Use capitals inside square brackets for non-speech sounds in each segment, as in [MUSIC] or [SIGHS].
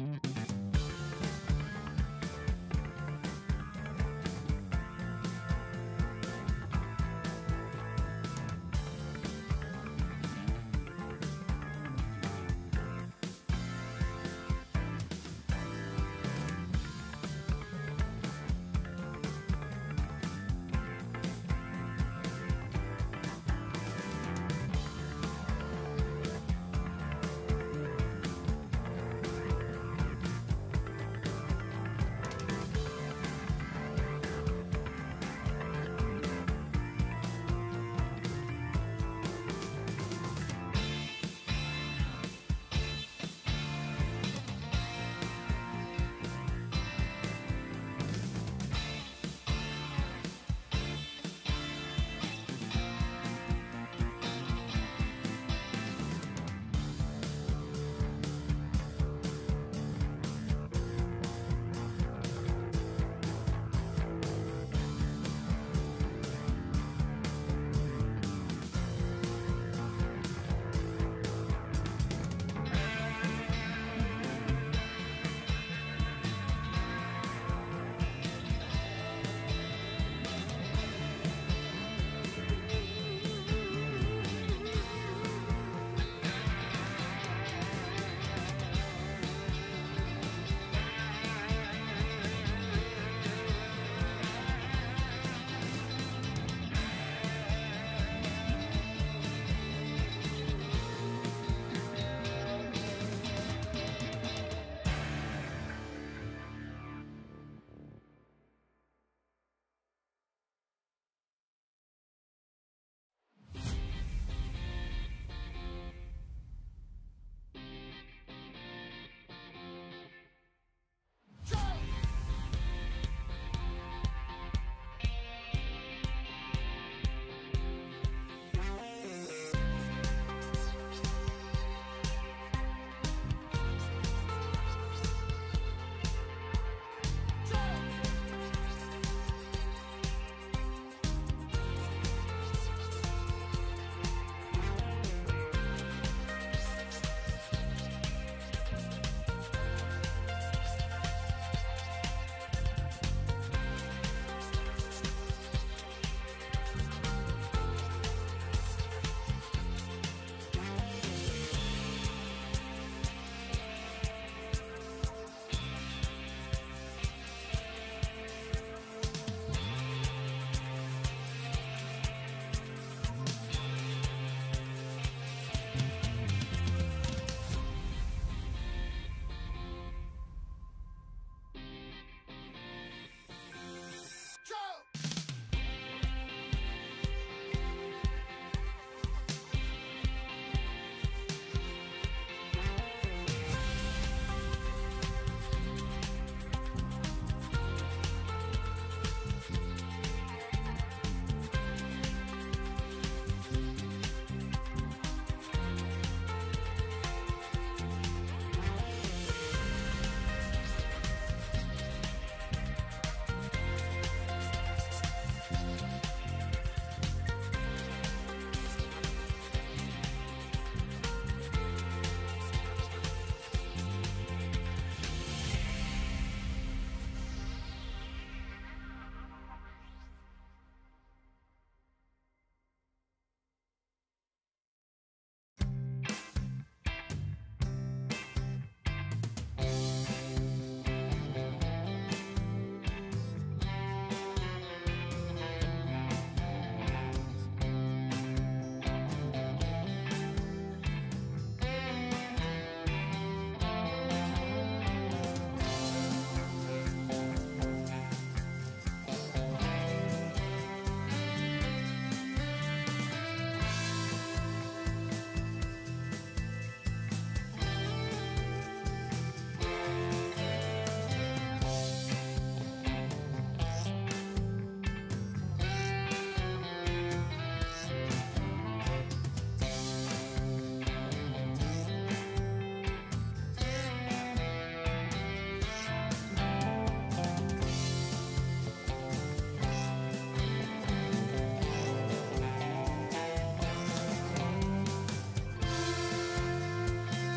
Mm-hmm.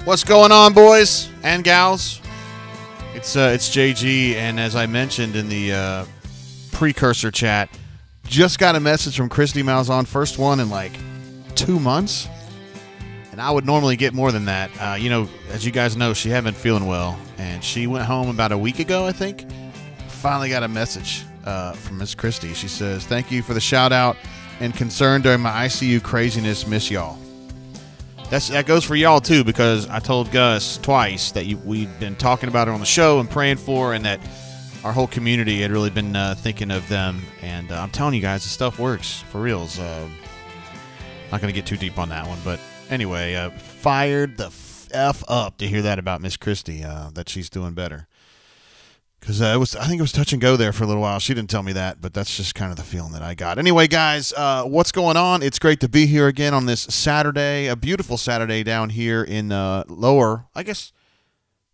What's going on, boys and gals? It's uh, it's JG, and as I mentioned in the uh, precursor chat, just got a message from Kristi Malzahn, first one in like two months, and I would normally get more than that. Uh, you know, as you guys know, she hadn't been feeling well, and she went home about a week ago, I think. Finally got a message uh, from Miss Kristi. She says, "Thank you for the shout out and concern during my ICU craziness. Miss y'all." That's that goes for y'all too because I told Gus twice that you, we'd been talking about it on the show and praying for, and that our whole community had really been uh, thinking of them. And uh, I'm telling you guys, the stuff works for reals. Uh, not going to get too deep on that one, but anyway, uh, fired the f up to hear that about Miss Kristi uh, that she's doing better. Because uh, it was, I think it was touch and go there for a little while. She didn't tell me that, but that's just kind of the feeling that I got. Anyway, guys, uh, what's going on? It's great to be here again on this Saturday, a beautiful Saturday down here in uh, Lower. I guess,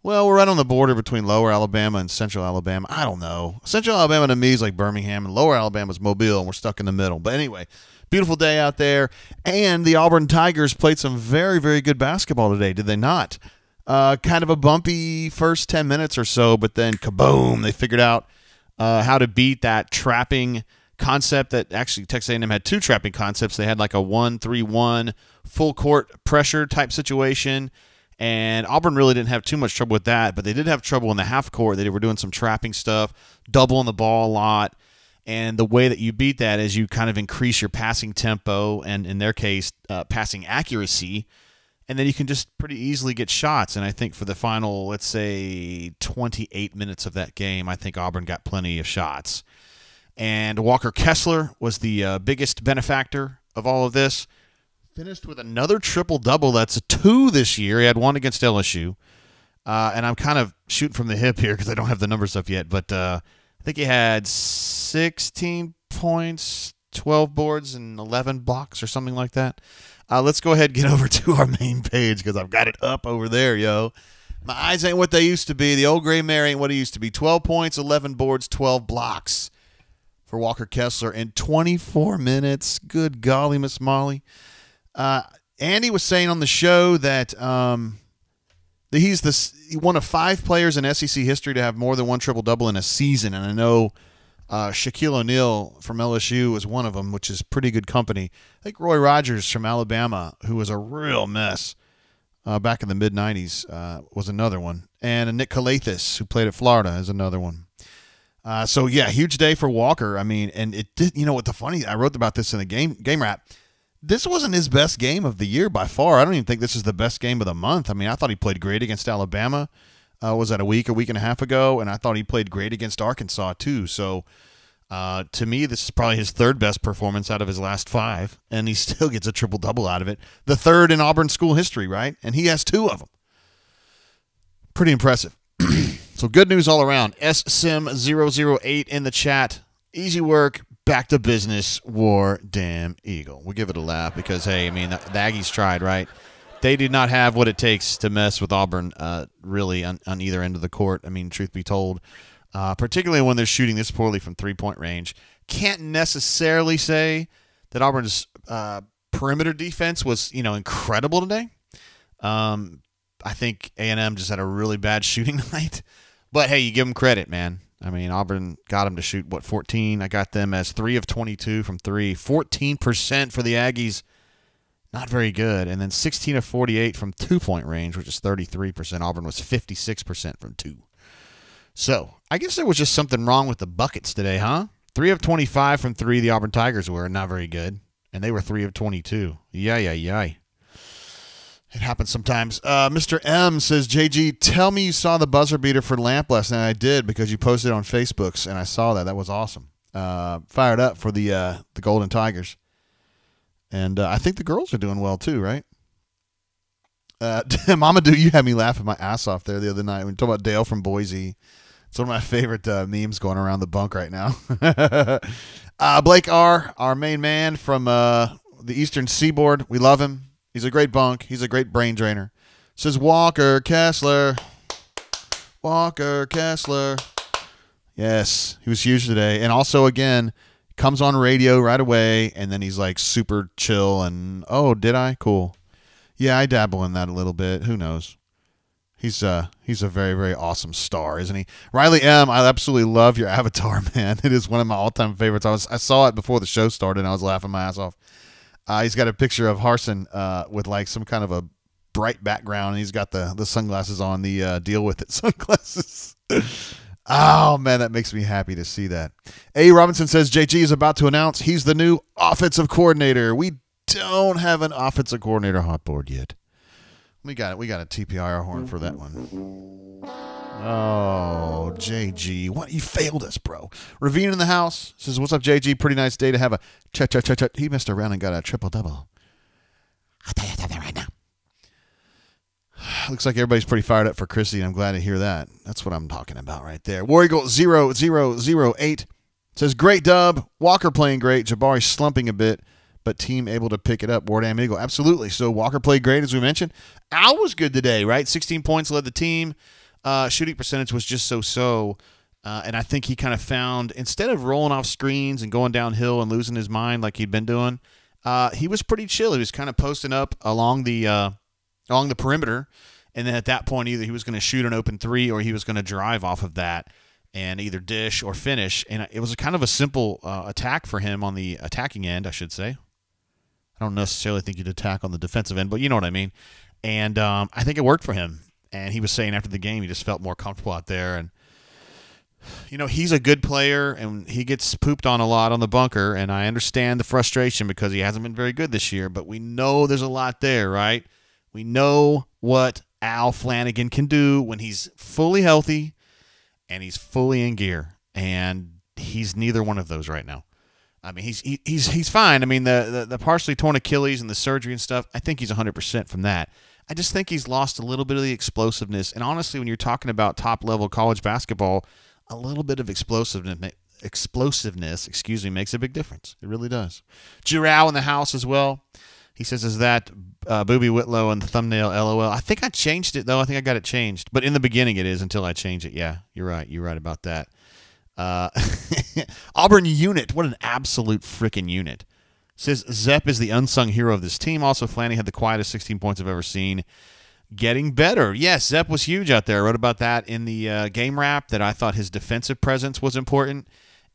well, we're right on the border between Lower Alabama and Central Alabama. I don't know. Central Alabama to me is like Birmingham, and Lower Alabama is Mobile, and we're stuck in the middle. But anyway, beautiful day out there, and the Auburn Tigers played some very, very good basketball today. Did they not? Uh, kind of a bumpy first 10 minutes or so, but then kaboom, they figured out uh, how to beat that trapping concept that actually Texas A&M had two trapping concepts. They had like a 1-3-1 full court pressure type situation, and Auburn really didn't have too much trouble with that, but they did have trouble in the half court. They were doing some trapping stuff, doubling the ball a lot. And the way that you beat that is you kind of increase your passing tempo and, in their case, uh, passing accuracy and then you can just pretty easily get shots. And I think for the final, let's say, 28 minutes of that game, I think Auburn got plenty of shots. And Walker Kessler was the uh, biggest benefactor of all of this. Finished with another triple double. That's a two this year. He had one against LSU. Uh, and I'm kind of shooting from the hip here because I don't have the numbers up yet. But uh, I think he had 16 points, 12 boards, and 11 blocks or something like that. Uh, let's go ahead and get [LAUGHS] over to our main page because I've got it up over there, yo. My eyes ain't what they used to be. The old gray mare ain't what it used to be. 12 points, 11 boards, 12 blocks for Walker Kessler in 24 minutes. Good golly, Miss Molly. Uh, Andy was saying on the show that um, he's the one of five players in SEC history to have more than one triple double in a season, and I know uh, Shaquille O'Neal from LSU was one of them, which is pretty good company. I think Roy Rogers from Alabama, who was a real mess uh, back in the mid '90s, uh, was another one, and Nick Calathes, who played at Florida, is another one. Uh, so yeah, huge day for Walker. I mean, and it did. You know what the funny? I wrote about this in the game game wrap. This wasn't his best game of the year by far. I don't even think this is the best game of the month. I mean, I thought he played great against Alabama uh, was that a week, a week and a half ago, and I thought he played great against Arkansas too. So uh, to me, this is probably his third best performance out of his last five, and he [LAUGHS] still gets a triple double out of it. The third in Auburn school history, right? And he has two of them. Pretty impressive. [CLEARS THROAT] so good news all around. SSIM008 in the chat. Easy work. Back to business. War damn eagle. We'll give it a laugh because hey, I mean the, the Aggies tried, right? They did not have what it takes to mess with Auburn, uh, really, on, on, either end of the court. I mean, truth be told, uh, particularly when they're shooting this poorly from three point range. Can't necessarily say that Auburn's uh, perimeter defense was, you know, incredible today. Um, I think A&M just had a really bad [LAUGHS] shooting night. But hey, you give them credit, man. I mean, Auburn got them to shoot, what, 14? I got them as 3 of 22 from 3. 14% for the Aggies not very good. And then 16 of 48 from two point range, which is 33%. Auburn was 56% from two. So I guess there was just something wrong with the buckets today, huh? Three of 25 from three, the Auburn Tigers were not very good. And they were three of 22. Yeah, yeah, yeah. It happens sometimes. Uh, Mr. M says, JG, tell me you saw the buzzer beater for Lamp last night. I did because you posted on Facebooks, and I saw that. That was awesome. Uh, fired up for the uh, the Golden Tigers. And uh, I think the girls are doing well too, right? Uh, [LAUGHS] Mama Do, you had me laughing my ass off there the other night when you talk about Dale from Boise. It's one of my favorite uh, memes going around the bunk right now. [LAUGHS] uh, Blake R., our main man from uh, the Eastern Seaboard, we love him. He's a great bunk. He's a great brain drainer. Says Walker Kessler. Walker Kessler. Yes, he was huge today. And also, again, comes on radio right away, and then he's like super chill and oh, did I? Cool. Yeah, I dabble in that a little bit. Who knows? He's uh he's a very very awesome star, isn't he? Riley M, I absolutely love your avatar, [LAUGHS] man. It is one of my all time favorites. I was I saw it before the show started, and I was laughing my ass off. Uh, he's got a picture of Harsin uh, with like some kind of a bright background, and he's got the the sunglasses on, the uh, deal with it [LAUGHS] sunglasses. Oh man, that makes me happy to see that. A Robinson says JG is about to announce he's the new offensive coordinator. We don't have an offensive coordinator hot board yet. We got it. We got a TPIR horn for that one. Oh, JG, what you failed us, bro. Ravine in the house says, "What's up, JG? Pretty nice day to have a chat, chat, chat, chat." He messed around and got a triple double. I'll tell you something right now. [SIGHS] Looks like everybody's pretty fired up for Chrissy. I'm glad to hear that. That's what I'm talking about right there. War Eagle 0008 says, Great dub. Walker playing great. Jabari slumping a bit, but team able to pick it up. War Damn Eagle. Absolutely. So Walker played great, as we mentioned. Al was good today, right? 16 points led the team. Uh, shooting percentage was just so so. Uh, and I think he kind of found, instead of rolling off screens and going downhill and losing his mind like he'd been doing, uh, he was pretty chill. He was kind of posting up along the uh, along the perimeter. And then at that point, either he was going to shoot an open three or he was going to drive off of that and either dish or finish. And it was a kind of a simple uh, attack for him on the attacking end, I should say. I don't necessarily think you'd attack on the defensive end, but you know what I mean. And um, I think it worked for him. And he was saying after the game, he just felt more comfortable out there. And, [SIGHS] you know, he's a good player and he gets pooped on a lot on the bunker. And I understand the frustration because he hasn't been very good this year, but we know there's a lot there, right? We know what Al Flanigan can do when he's fully healthy and he's fully in gear. And he's neither one of those right now. I mean, he's he, he's he's fine. I mean, the, the the partially torn Achilles and the surgery and stuff. I think he's 100% from that. I just think he's lost a little bit of the explosiveness. And honestly, when you're talking about top level college basketball, a little bit of explosiveness explosiveness, excuse me, makes a big difference. It really does. Giroux in the house as well. He says, "Is that uh, Booby Whitlow in the thumbnail?" LOL. I think I changed it though. I think I got it changed, but in the beginning it is until I change it. Yeah, you're right. You're right about that. Uh, [LAUGHS] Auburn unit. What an absolute freaking unit. Says Zep is the unsung hero of this team. Also, Flanny had the quietest 16 points I've ever seen. Getting better. Yes, Zep was huge out there. I wrote about that in the uh, game wrap that I thought his defensive presence was important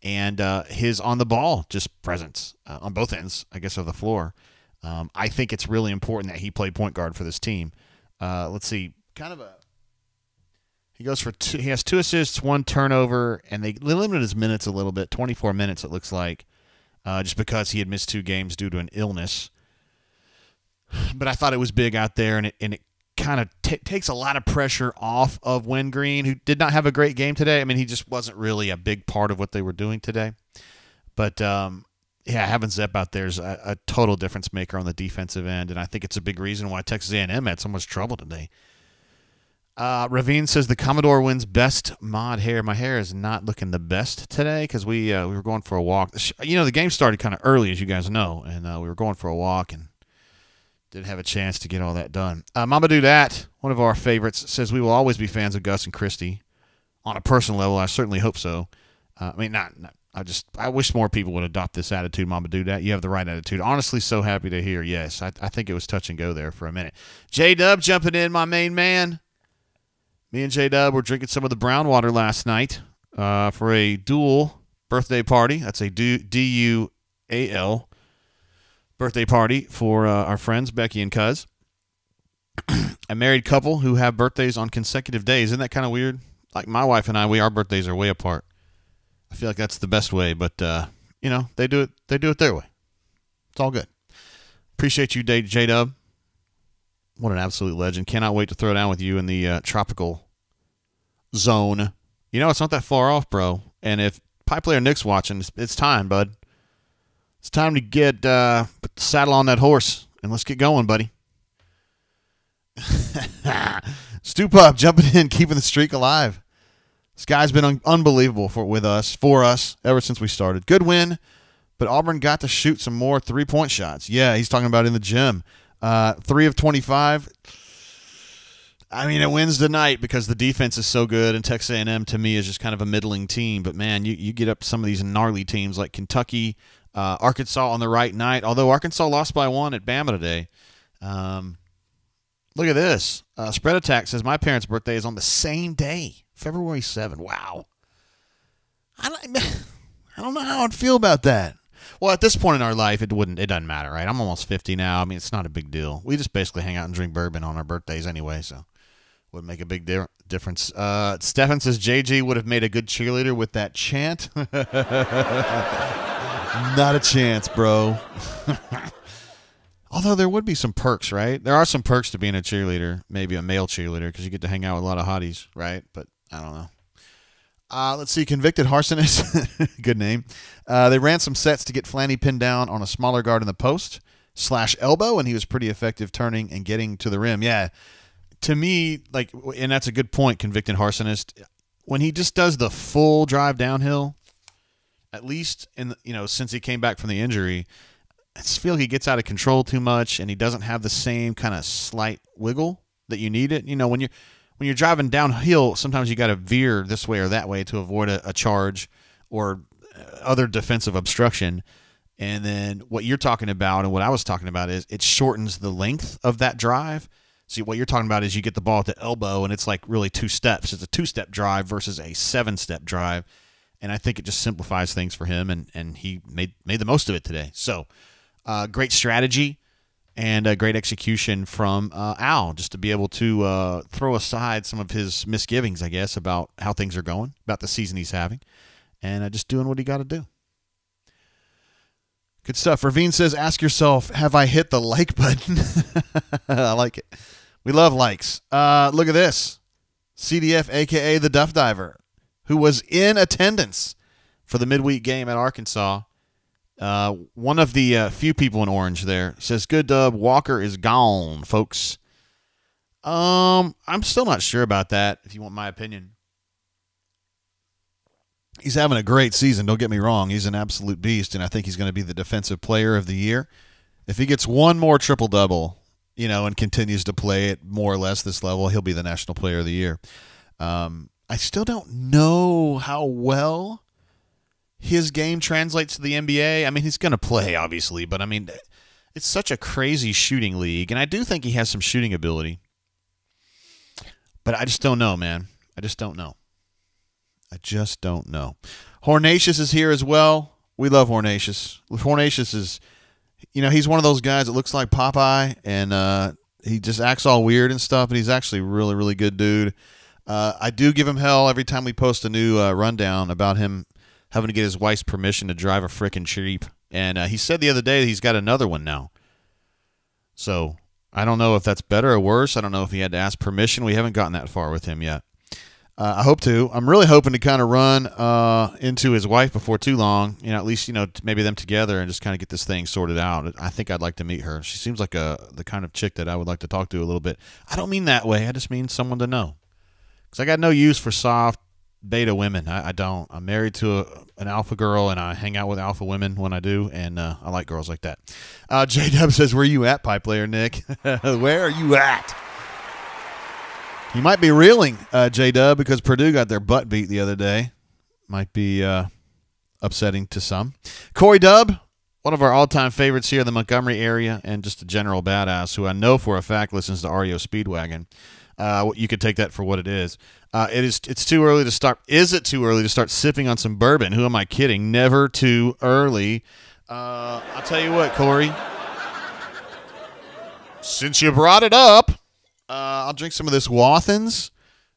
and uh, his on the ball just presence uh, on both ends, I guess, of the floor. Um, I think it's really important that he play point guard for this team. Uh, let's see, kind of a. He goes for two. He has two assists, one turnover, and they limited his minutes a little bit. Twenty-four minutes, it looks like, uh, just because he had missed two games due to an illness. But I thought it was big out there, and it and it kind of t- takes a lot of pressure off of Wen Green, who did not have a great game today. I mean, he just wasn't really a big part of what they were doing today. But um, yeah, having Zep out there is a, a, total difference maker on the defensive end, and I think it's a big reason why Texas A&M had so much trouble today. Uh, Ravine says the Commodore wins best mod hair. My hair is not looking the best today because we uh, we were going for a walk. You know, the game started kind of early, as you guys know, and uh, we were going for a walk and didn't have a chance to get all that done. Uh, Mama Do That, one of our favorites, says we will always be fans of Gus and Kristi. On a personal level, I certainly hope so. Uh, I mean, not, not I just I wish more people would adopt this attitude, Mama Do that. You have the right attitude. Honestly, so happy to hear. Yes, I, I think it was touch and go there for a minute. J Dub jumping in, my main man. Me and J Dub were drinking some of the brown water last night uh, for a dual birthday party. That's a D U A L birthday party for uh, our friends Becky and Cuz. [CLEARS THROAT] a married couple who have birthdays on consecutive days. Isn't that kind of weird? Like my wife and I, we our birthdays are way apart. I feel like that's the best way, but uh, you know they do it. They do it their way. It's all good. Appreciate you, J Dub. What an absolute legend! Cannot wait to throw down with you in the uh, tropical zone. You know it's not that far off, bro. And if Pipe Player Nick's watching, it's, it's time, bud. It's time to get uh, put the saddle on that horse and let's get going, buddy. [LAUGHS] Stoop up, jumping in, keeping the streak alive. This guy's been un- unbelievable for with us, for us, ever since we started. Good win, but Auburn got to shoot some more three point shots. Yeah, he's talking about in the gym. Uh, three of 25. I mean, it wins tonight because the defense is so good, and Texas A&M to me is just kind of a middling team. But man, you, you get up some of these gnarly teams like Kentucky, uh, Arkansas on the right night. Although Arkansas lost by one at Bama today, um, Look at this. Uh, Spread Attack says my parents' birthday is on the same day, February 7. Wow. I don't, I don't know how I'd feel about that. Well, at this point in our life, it wouldn't. It doesn't matter, right? I'm almost 50 now. I mean, it's not a big deal. We just basically hang out and drink bourbon on our birthdays anyway, so wouldn't make a big di- difference. Uh, Stefan says JG would have made a good cheerleader with that chant. [LAUGHS] not a chance, bro. [LAUGHS] Although there would be some perks, right? There are some perks to being a cheerleader, maybe a male cheerleader, because you get to hang out with a lot of hotties, right? But I don't know. Uh, let's see, convicted arsonist, [LAUGHS] good name. Uh, they ran some sets to get Flanny pinned down on a smaller guard in the post slash elbow, and he was pretty effective turning and getting to the rim. Yeah, to me, like, and that's a good point, convicted arsonist. When he just does the full drive downhill, at least in you know since he came back from the injury, I just feel like he gets out of control too much, and he doesn't have the same kind of slight wiggle that you need it. You know, when you're when you're driving downhill, sometimes you got to veer this way or that way to avoid a, a charge or uh, other defensive obstruction. And then what you're talking about and what I was talking about is it shortens the length of that drive. See, what you're talking about is you get the ball at the elbow and it's like really two steps. It's a two step drive versus a seven step drive. And I think it just simplifies things for him and, and he made made the most of it today. So uh, great strategy and a great execution from uh, Al just to be able to uh, throw aside some of his misgivings, I guess, about how things are going, about the season he's having, and uh, just doing what he got to do. Good stuff. Ravine says, ask yourself, have I hit the like [LAUGHS] button? I like it. We love likes. Uh, look at this CDF, aka the Duff Diver, who was in attendance for the midweek game at Arkansas uh, one of the uh, few people in orange there says, "Good dub. Walker is gone, folks." Um, I'm still not sure about that. If you want my opinion, he's having a great season. Don't get me wrong; he's an absolute beast, and I think he's going to be the defensive player of the year. If he gets one more triple double, you know, and continues to play at more or less this level, he'll be the national player of the year. Um, I still don't know how well his game translates to the NBA. I mean, he's going to play, obviously, but I mean, it's such a crazy shooting league, and I do think he has some shooting ability. But I just don't know, man. I just don't know. I just don't know. Hornatius is here as well. We love Hornatius. Hornatius is, you know, he's one of those guys that looks like Popeye, and uh, he just acts all weird and stuff, but he's actually really, really good dude. Uh, I do give him hell every time we post a new uh, rundown about him having to get his wife's permission to drive a frickin' Jeep. And uh, he said the other day he's got another one now. So I don't know if that's better or worse. I don't know if he had to ask permission. We haven't gotten that far with him yet. Uh, I hope to. I'm really hoping to kind of run uh, into his wife before too long. You know, at least you know maybe them together and just kind of get this thing sorted out. I think I'd like to meet her. She seems like a the kind of chick that I would like to talk to a little bit. I don't mean that way. I just mean someone to know. Because I got no use for soft, beta women. I, I don't. I'm married to a, an alpha girl, and I hang out with alpha women when I do, and uh, I like girls like that. Uh, [LAUGHS] J Dub says, "Where you at, pipe player Nick? [LAUGHS] Where are you at?" You might be reeling, uh, J Dub, because Purdue got their butt beat the other day. Might be uh, upsetting to some. Corey Dub, one of our all-time favorites here in the Montgomery area, and just a general badass who I know for a fact listens to REO Speedwagon. Uh, you could take that for what it is. Uh, it is. It's too early to start. Is it too early to start sipping on some bourbon? Who am I kidding? Never too early. Uh, I'll tell you what, Corey. Since you brought it up, uh, I'll drink some of this Wathen's.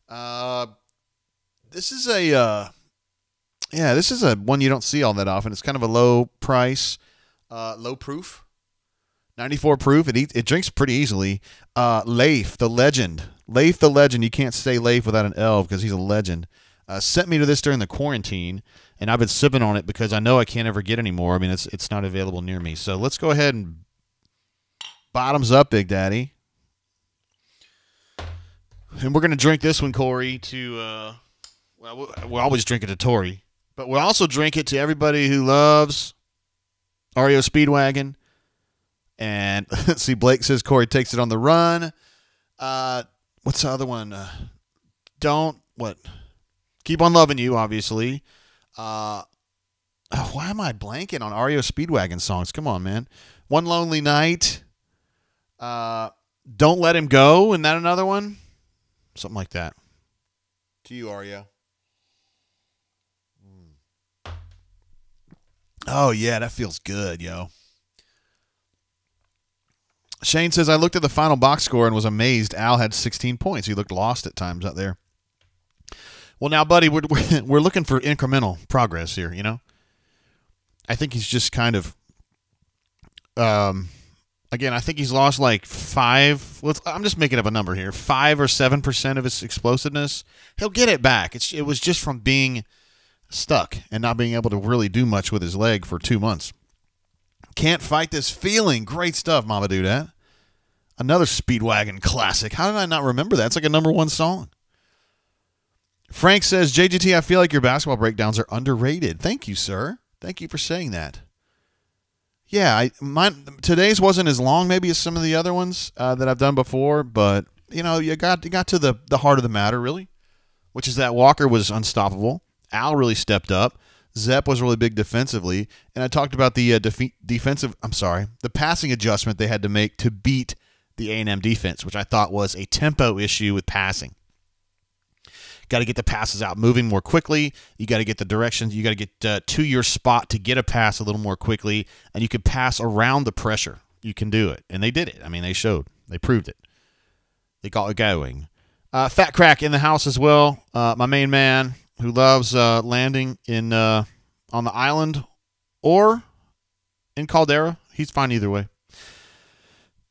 Uh, this is a. Uh, yeah, this is a one you don't see all that often. It's kind of a low price, uh, low proof. 94 proof. It, it drinks pretty easily. Uh, Leif, the legend, Leif the legend. You can't say Leif without an L because he's a legend. Uh, sent me to this during the quarantine, and I've been sipping on it because I know I can't ever get any more. I mean, it's it's not available near me. So let's go ahead and bottoms up, Big Daddy. And we're gonna drink this one, Corey. To uh, well, we always drink it to Tori, but we'll also drink it to everybody who loves REO Speedwagon. And [LAUGHS] see, Blake says Corey takes it on the run. Uh, what's the other one? Uh, don't what? Keep on loving you, obviously. Uh, oh, why am I blanking on REO Speedwagon songs? Come on, man. One lonely night. Uh, Don't let him go. And that another one? Something like that. To you, Arya. Oh yeah, that feels good, yo. Shane says I looked at the final box score and was amazed. Al had 16 points. He looked lost at times out there. Well, now, buddy, we're [LAUGHS] we're looking for incremental progress here. You know, I think he's just kind of, um, again, I think he's lost like five. Let's, I'm just making up a number here, five or seven percent of his explosiveness. He'll get it back. It's it was just from being stuck and not being able to really do much with his leg for two months. Can't fight this feeling. Great stuff, Mama That. Another Speedwagon classic. How did I not remember that? It's like a number one song. Frank says, JGT, I feel like your basketball breakdowns are underrated. Thank you, sir. Thank you for saying that. Yeah, I today's wasn't as long maybe as some of the other ones uh, that I've done before, but you know, you got you got to the the heart of the matter really, which is that Walker was unstoppable. Al really stepped up. Zep was really big defensively, and I talked about the uh, def- defensive. I'm sorry, the passing adjustment they had to make to beat the A&M defense, which I thought was a tempo issue with passing. Got to get the passes out moving more quickly. You got to get the directions. You got to get uh, to your spot to get a pass a little more quickly, and you can pass around the pressure. You can do it, and they did it. I mean, they showed, they proved it. They got it going. Uh, Fat Crack in the house as well. Uh, my main man who loves uh, landing in uh, on the island or in Caldera. He's fine either way.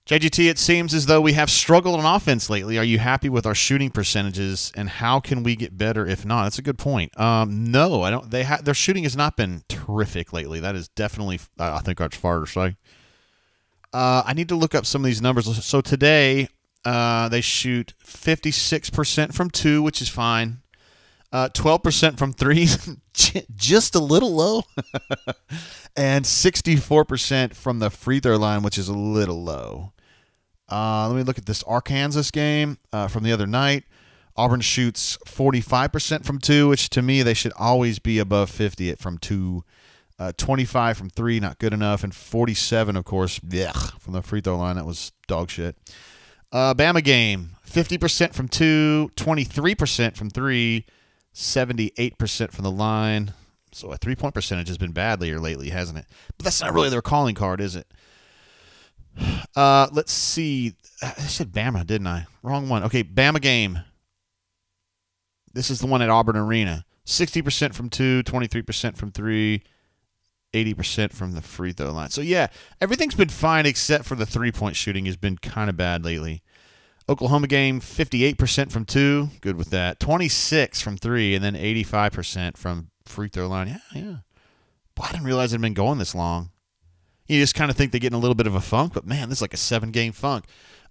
JGT, it seems as though we have struggled on offense lately. Are you happy with our shooting percentages, and how can we get better if not? That's a good point. Um, no, I don't. They ha- their shooting has not been terrific lately. That is definitely, I think that's far to say. Uh, I need to look up some of these numbers. So today, uh, they shoot 56% from two, which is fine. Uh, 12% from three, [LAUGHS] just a little low. [LAUGHS] and 64% from the free throw line, which is a little low. Uh, let me look at this Arkansas game uh, from the other night. Auburn shoots 45% from two, which to me they should always be above 50 from two. Uh, 25 from three, not good enough, and 47, of course, blech, from the free throw line. That was dog shit. Uh, Bama game 50% from two, 23% from three, 78% from the line. So a three point percentage has been bad here lately, hasn't it? But that's not really their calling card, is it? [SIGHS] Uh, let's see. I said Bama, didn't I? Wrong one. Okay, Bama game. This is the one at Auburn Arena. 60% from two, 23% from three, 80% from the free throw line. So, yeah, everything's been fine except for the three point shooting has been kind of bad lately. Oklahoma game, 58% from two. Good with that. 26 from three, and then 85% from free throw line. Yeah, yeah. Boy, I didn't realize it had been going this long. You just kind of think they're getting a little bit of a funk, but man, this is like a seven game funk.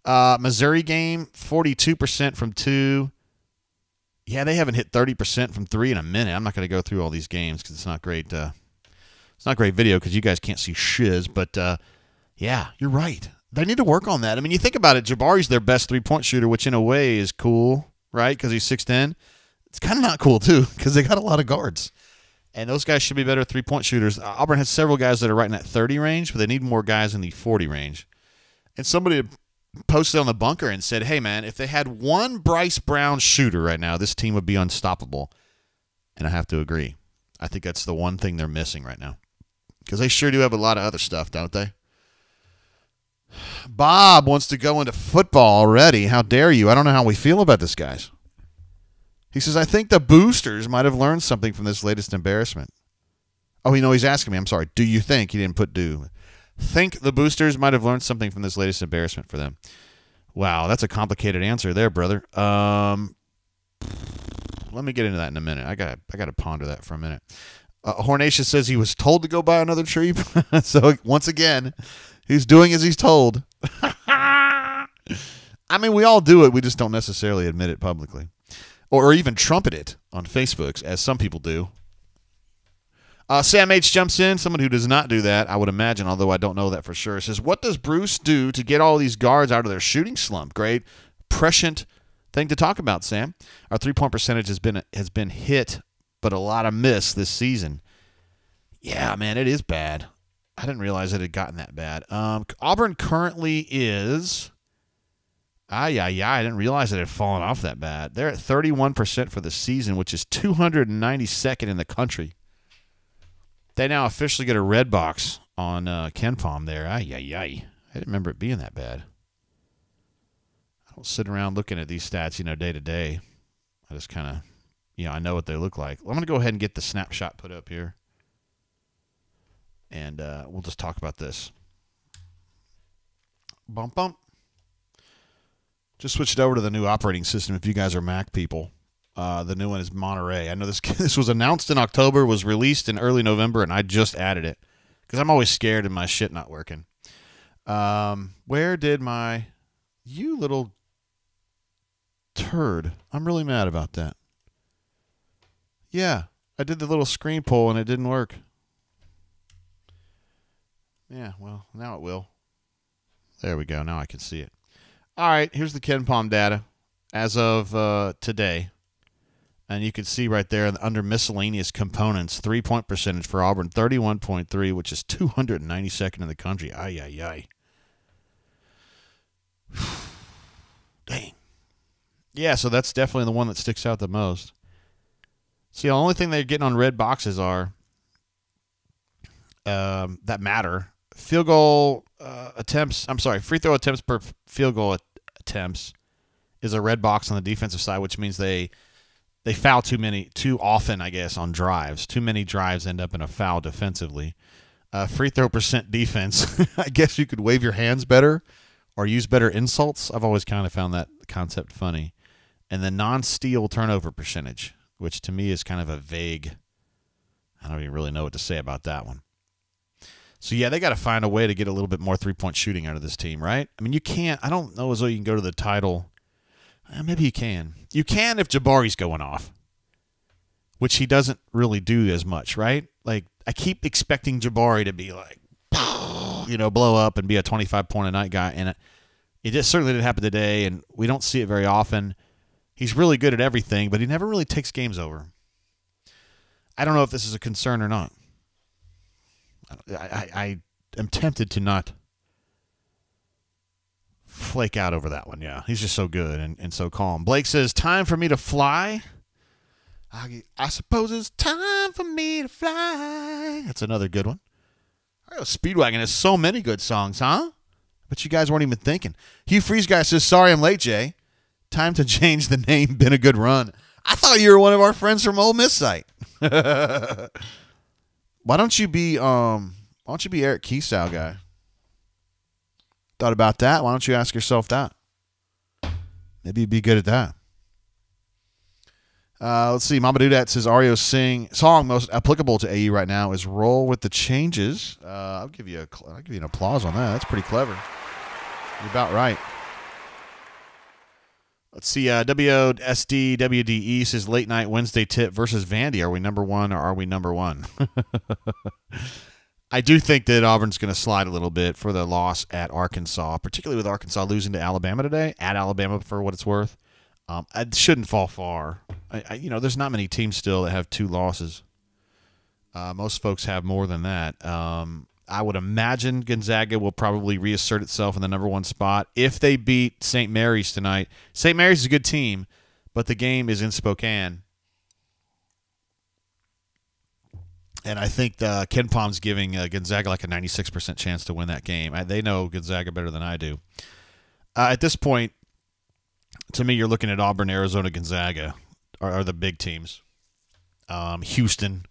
Uh, Missouri game, 42% from two. Yeah, they haven't hit 30% from three in a minute. I'm not going to go through all these games because it's not great. Uh, it's not great video because you guys can't see shiz, but uh, yeah, you're right. They need to work on that. I mean, you think about it, Jabari's their best three point shooter, which in a way is cool, right? Because he's 6'10. It's kind of not cool, too, [LAUGHS] because they got a lot of guards. And those guys should be better three point shooters. Uh, Auburn has several guys that are right in that 30 range, but they need more guys in the 40 range. And somebody posted on the bunker and said, hey, man, if they had one Bryce Brown shooter right now, this team would be unstoppable. And I have to agree. I think that's the one thing they're missing right now. Because they sure do have a lot of other stuff, don't they? Bob wants to go into football already. How dare you? I don't know how we feel about this, guys. He says, I think the boosters might have learned something from this latest embarrassment. Oh, you know, he's asking me, I'm sorry, do you think? He didn't put do. Think the boosters might have learned something from this latest embarrassment for them. Wow, that's a complicated answer there, brother. Um, let me get into that in a minute. I got I got to ponder that for a minute. Uh, Hornatius says he was told to go buy another tree. [LAUGHS] so once again, he's doing as he's told. [LAUGHS] I mean, we all do it. We just don't necessarily admit it publicly or, even trumpet it on Facebook, as some people do. Uh, Sam H jumps in, someone who does not do that, I would imagine, although I don't know that for sure. Says, What does Bruce do to get all these guards out of their shooting slump? Great, prescient thing to talk about, Sam. Our three point percentage has been has been hit, but a lot of miss this season. Yeah, man, it is bad. I didn't realize it had gotten that bad. Um, Auburn currently is Ah, yeah, yeah. I didn't realize it had fallen off that bad. They're at 31% for the season, which is 292nd in the country. They now officially get a red box on uh, KenPom there. Ay, ay, ay. I didn't remember it being that bad. I don't sit around looking at these stats, you know, day to day. I just kind of, you know, I know what they look like. I'm going to go ahead and get the snapshot put up here. And uh, we'll just talk about this. Bump, bump. Just switched over to the new operating system if you guys are Mac people. Uh, the new one is Monterey. I know this [LAUGHS] this was announced in October, was released in early November, and I just added it because I'm always scared of my shit not working. Um, where did my you little turd? I'm really mad about that. Yeah, I did the little screen pull and it didn't work. Yeah, well, now it will. There we go. Now I can see it. All right, here's the KenPom data as of uh, today. And you can see right there under miscellaneous components, three point percentage for Auburn, 31.3, which is 292nd in the country. Ay, ay, ay. [SIGHS] Dang. Yeah, so that's definitely the one that sticks out the most. See, the only thing they're getting on red boxes are um, that matter field goal uh, attempts. I'm sorry, free throw attempts per field goal attempts is a red box on the defensive side, which means they they foul too many too often, I guess, on drives. Too many drives end up in a foul defensively. Uh, free throw percent defense. [LAUGHS] I guess you could wave your hands better or use better insults. I've always kind of found that concept funny. And the non-steal turnover percentage, which to me is kind of a vague. I don't even really know what to say about that one. So yeah, they got to find a way to get a little bit more three-point shooting out of this team, right? I mean, you can't. I don't know as though you can go to the title uh, maybe you can. You can if Jabari's going off, which he doesn't really do as much, right? Like I keep expecting Jabari to be like, [LAUGHS] you know, blow up and be a 25 point a night guy, and it, it just certainly didn't happen today, and we don't see it very often. He's really good at everything, but he never really takes games over. I don't know if this is a concern or not. I, I, I am tempted to not flake out over that one. Yeah, he's just so good and, and so calm. Blake says, "Time for me to fly." I, I suppose it's time for me to fly. That's another good one. Speedwagon has so many good songs, huh? But you guys weren't even thinking. Hugh Freeze guy says, "Sorry, I'm late, Jay. Time to [LAUGHS] change the name. Been a good run. I thought you were one of our friends from Ole Miss site. [LAUGHS] why don't you be um? Why don't you be Eric Keystyle guy? Thought about that? Why don't you ask yourself that? Maybe you'd be good at that. Uh, let's see. Mama Dudat says REO sing song most applicable to AU right now is "Roll with the Changes." Uh, I'll give you a I'll give you an applause on that. That's pretty clever. You're about right. Let's see. Uh, WSD WDE says late night Wednesday tip versus Vandy. Are we number one or are we number one? [LAUGHS] I do think that Auburn's going to slide a little bit for the loss at Arkansas, particularly with Arkansas losing to Alabama today. At Alabama, for what it's worth, um, it shouldn't fall far. I, I, you know, there's not many teams still that have two losses. Uh, most folks have more than that. Um, I would imagine Gonzaga will probably reassert itself in the number one spot if they beat St. Mary's tonight. St. Mary's is a good team, but the game is in Spokane. And I think KenPom's giving uh, Gonzaga like a 96% chance to win that game. I, they know Gonzaga better than I do. Uh, at this point, to me, you're looking at Auburn, Arizona, Gonzaga are, are the big teams. Um, Houston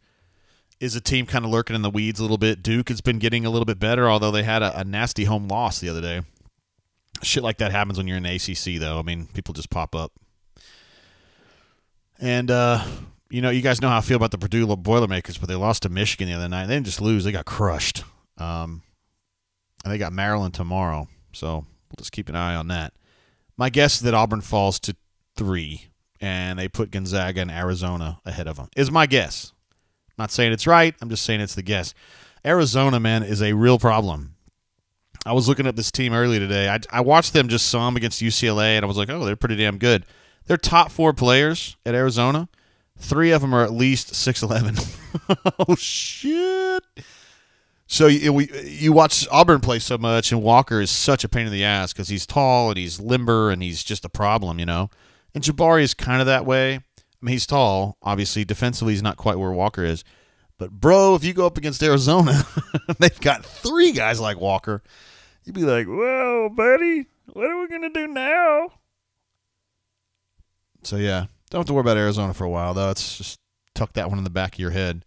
is a team kind of lurking in the weeds a little bit. Duke has been getting a little bit better, although they had a, a nasty home loss the other day. Shit like that happens when you're in ACC, though. I mean, people just pop up. And uh, you know, you guys know how I feel about the Purdue Boilermakers, but they lost to Michigan the other night. They didn't just lose; they got crushed. Um, and they got Maryland tomorrow, so we'll just keep an eye on that. My guess is that Auburn falls to three, and they put Gonzaga and Arizona ahead of them. Is my guess. Not saying it's right. I'm just saying it's the guess. Arizona, man, is a real problem. I was looking at this team earlier today. I, I watched them just some against UCLA, and I was like, oh, they're pretty damn good. Their top four players at Arizona Three of them are at least 6'11. [LAUGHS] oh, shit. So you, we, you watch Auburn play so much, and Walker is such a pain in the ass because he's tall and he's limber and he's just a problem, you know. And Jabari is kind of that way. I mean, he's tall. Obviously, defensively, he's not quite where Walker is. But bro, if you go up against Arizona, [LAUGHS] they've got three guys like Walker. You'd be like, "Whoa, buddy, what are we gonna do now?" So yeah, don't have to worry about Arizona for a while, though. It's just tuck that one in the back of your head.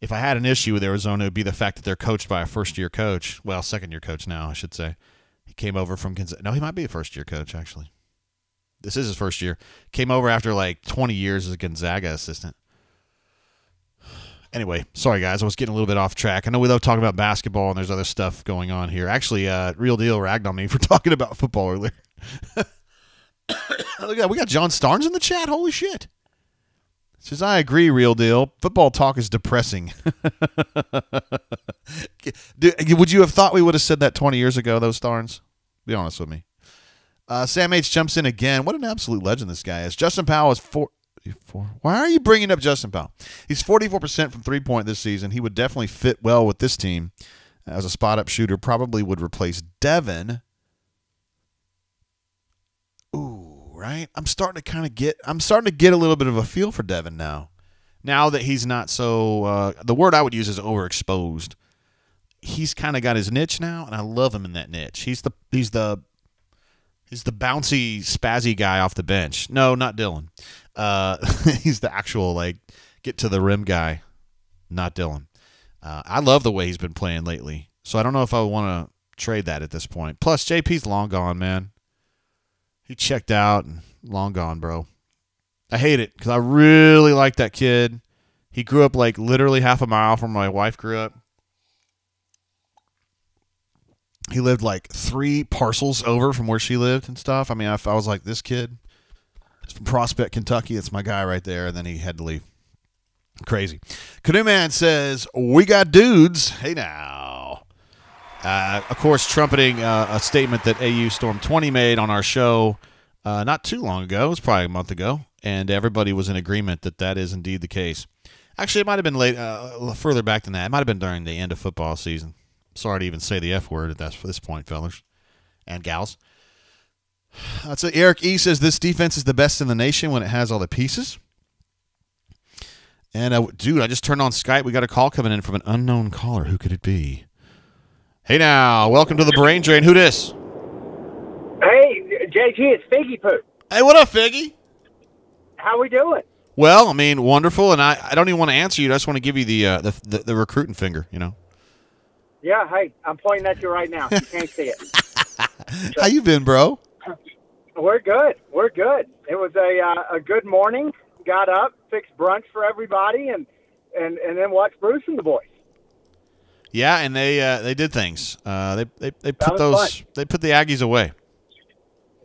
If I had an issue with Arizona, it would be the fact that they're coached by a first-year coach. Well, second-year coach now, I should say. He came over from Gonzaga. No, he might be a first-year coach actually. This is his first year. Came over after like 20 years as a Gonzaga assistant. Anyway, sorry guys, I was getting a little bit off track. I know we love talking about basketball and there's other stuff going on here. Actually, uh, real deal ragged on me for [LAUGHS] talking about football earlier. [COUGHS] Look at that. We got John Starnes in the chat. Holy shit. Says, I agree, real deal. Football talk is depressing. [LAUGHS] Dude, would you have thought we would have said that 20 years ago, those Starnes? Be honest with me. Uh, Sam H jumps in again. What an absolute legend this guy is. Justin Powell is four. Why are you bringing up Justin Powell? He's 44% from three point this season. He would definitely fit well with this team as a spot up shooter. Probably would replace Devin. Ooh, right. I'm starting to kind of get. I'm starting to get a little bit of a feel for Devin now. Now that he's not so. Uh, the word I would use is overexposed. He's kind of got his niche now, and I love him in that niche. He's the he's the he's the bouncy spazzy guy off the bench. No, not Dylan. Uh, [LAUGHS] he's the actual like get to the rim guy, not Dylan. Uh, I love the way he's been playing lately. So I don't know if I want to trade that at this point. Plus, JP's long gone, man. He checked out and long gone, bro. I hate it because I really like that kid. He grew up like literally half a mile from where my wife grew up. He lived like three parcels over from where she lived and stuff. I mean, I, I was like, this kid, from Prospect, Kentucky. It's my guy right there. And then he had to leave. Crazy. Canoe Man says, We got dudes. Hey now. Uh, of course, trumpeting uh, a statement that AU Storm 20 made on our show uh, not too long ago. It was probably a month ago. And everybody was in agreement that that is indeed the case. Actually, it might have been late, uh, further back than that. It might have been during the end of football season. Sorry to even say the F word at this point, fellas and gals. That's it. Eric E says this defense is the best in the nation when it has all the pieces. And uh, dude, I just turned on Skype. We got a call coming in from an unknown caller. Who could it be? Hey now, welcome to the brain drain. Who this? Hey, JG, it's Figgy Poo. Hey, what up, Figgy? How we doing? Well, I mean, wonderful. And I, I don't even want to answer you. I just want to give you the, uh, the, the the recruiting finger. You know. Yeah. Hey, I'm pointing at you right now. You can't see it. [LAUGHS] How you been, bro? We're good. We're good. It was a uh, a good morning. Got up, fixed brunch for everybody, and and and then watched Bruce and the boys. Yeah, and they uh, they did things. Uh, they they they put those fun. they put the Aggies away.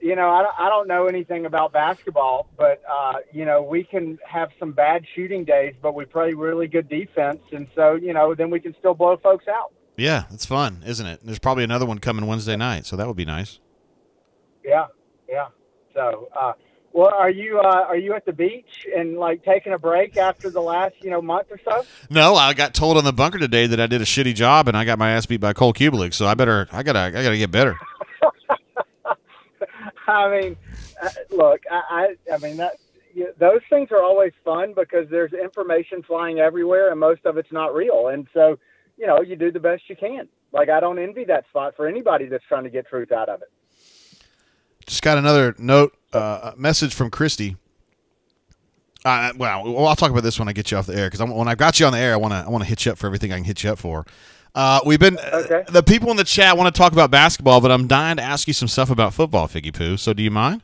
You know, I, I don't know anything about basketball, but uh, you know we can have some bad shooting days, but we play really good defense, and so you know then we can still blow folks out. Yeah, it's fun, isn't it? There's probably another one coming Wednesday night, so that would be nice. Yeah, yeah. So, uh, well, are you uh, are you at the beach and like taking a break after the last you know month or so? No, I got told on the bunker today that I did a shitty job and I got my ass beat by Cole Cubelic. So I better I gotta I gotta get better. [LAUGHS] I mean, uh, look, I, I I mean that those things are always fun because there's information flying everywhere and most of it's not real, and so you know you do the best you can. Like I don't envy that spot for anybody that's trying to get truth out of it. Just got another note, uh, message from Kristi. Uh, well, I'll talk about this when I get you off the air because when I've got you on the air, I want to I want to hit you up for everything I can hit you up for. Uh, we've been okay. the people in the chat want to talk about basketball, but I'm dying to ask you some stuff about football, Figgy Poo. So, do you mind?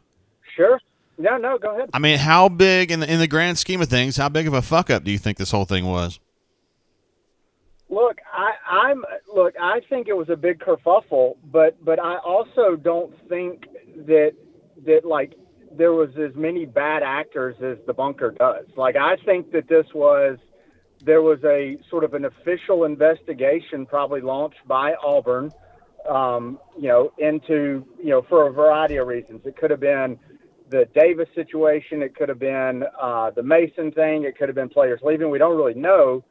Sure. No, no, go ahead. I mean, how big in the in the grand scheme of things, how big of a fuck up do you think this whole thing was? Look, I, I'm look. I think it was a big kerfuffle, but but I also don't think that that like there was as many bad actors as the bunker does. Like I think that this was there was a sort of an official investigation probably launched by Auburn, um, you know, into you know for a variety of reasons. It could have been the Davis situation. It could have been uh, the Mason thing. It could have been players leaving. We don't really know,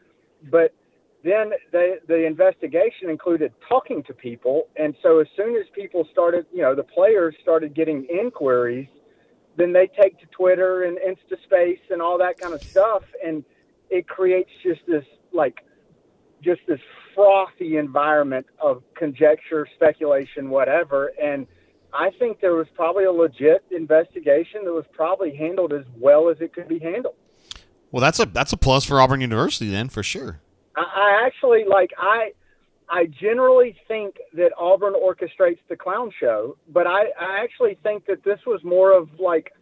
but then the the investigation included talking to people, and so as soon as people started, you know, the players started getting inquiries, then they take to Twitter and InstaSpace and all that kind of stuff, and it creates just this like just this frothy environment of conjecture, speculation, whatever. And I think there was probably a legit investigation that was probably handled as well as it could be handled. Well, that's a that's a plus for Auburn University then, for sure. I, actually like I I generally think that Auburn orchestrates the clown show, but I, I actually think that this was more of like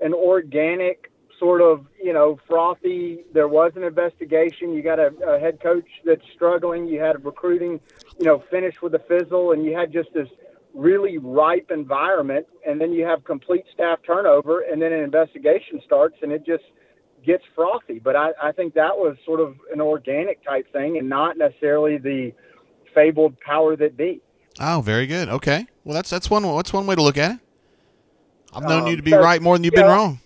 an organic sort of, you know, frothy. There was an investigation. You got a, a head coach that's struggling. You had recruiting, you know, finished with a fizzle, and you had just this really ripe environment. And then you have complete staff turnover, and then an investigation starts, and it just gets frothy. But I, I think that was sort of an organic type thing, and not necessarily the fabled power that be. Oh, very good. Okay. Well, that's that's one that's one way to look at it. I've known Um, you to be so, right more than you've been wrong.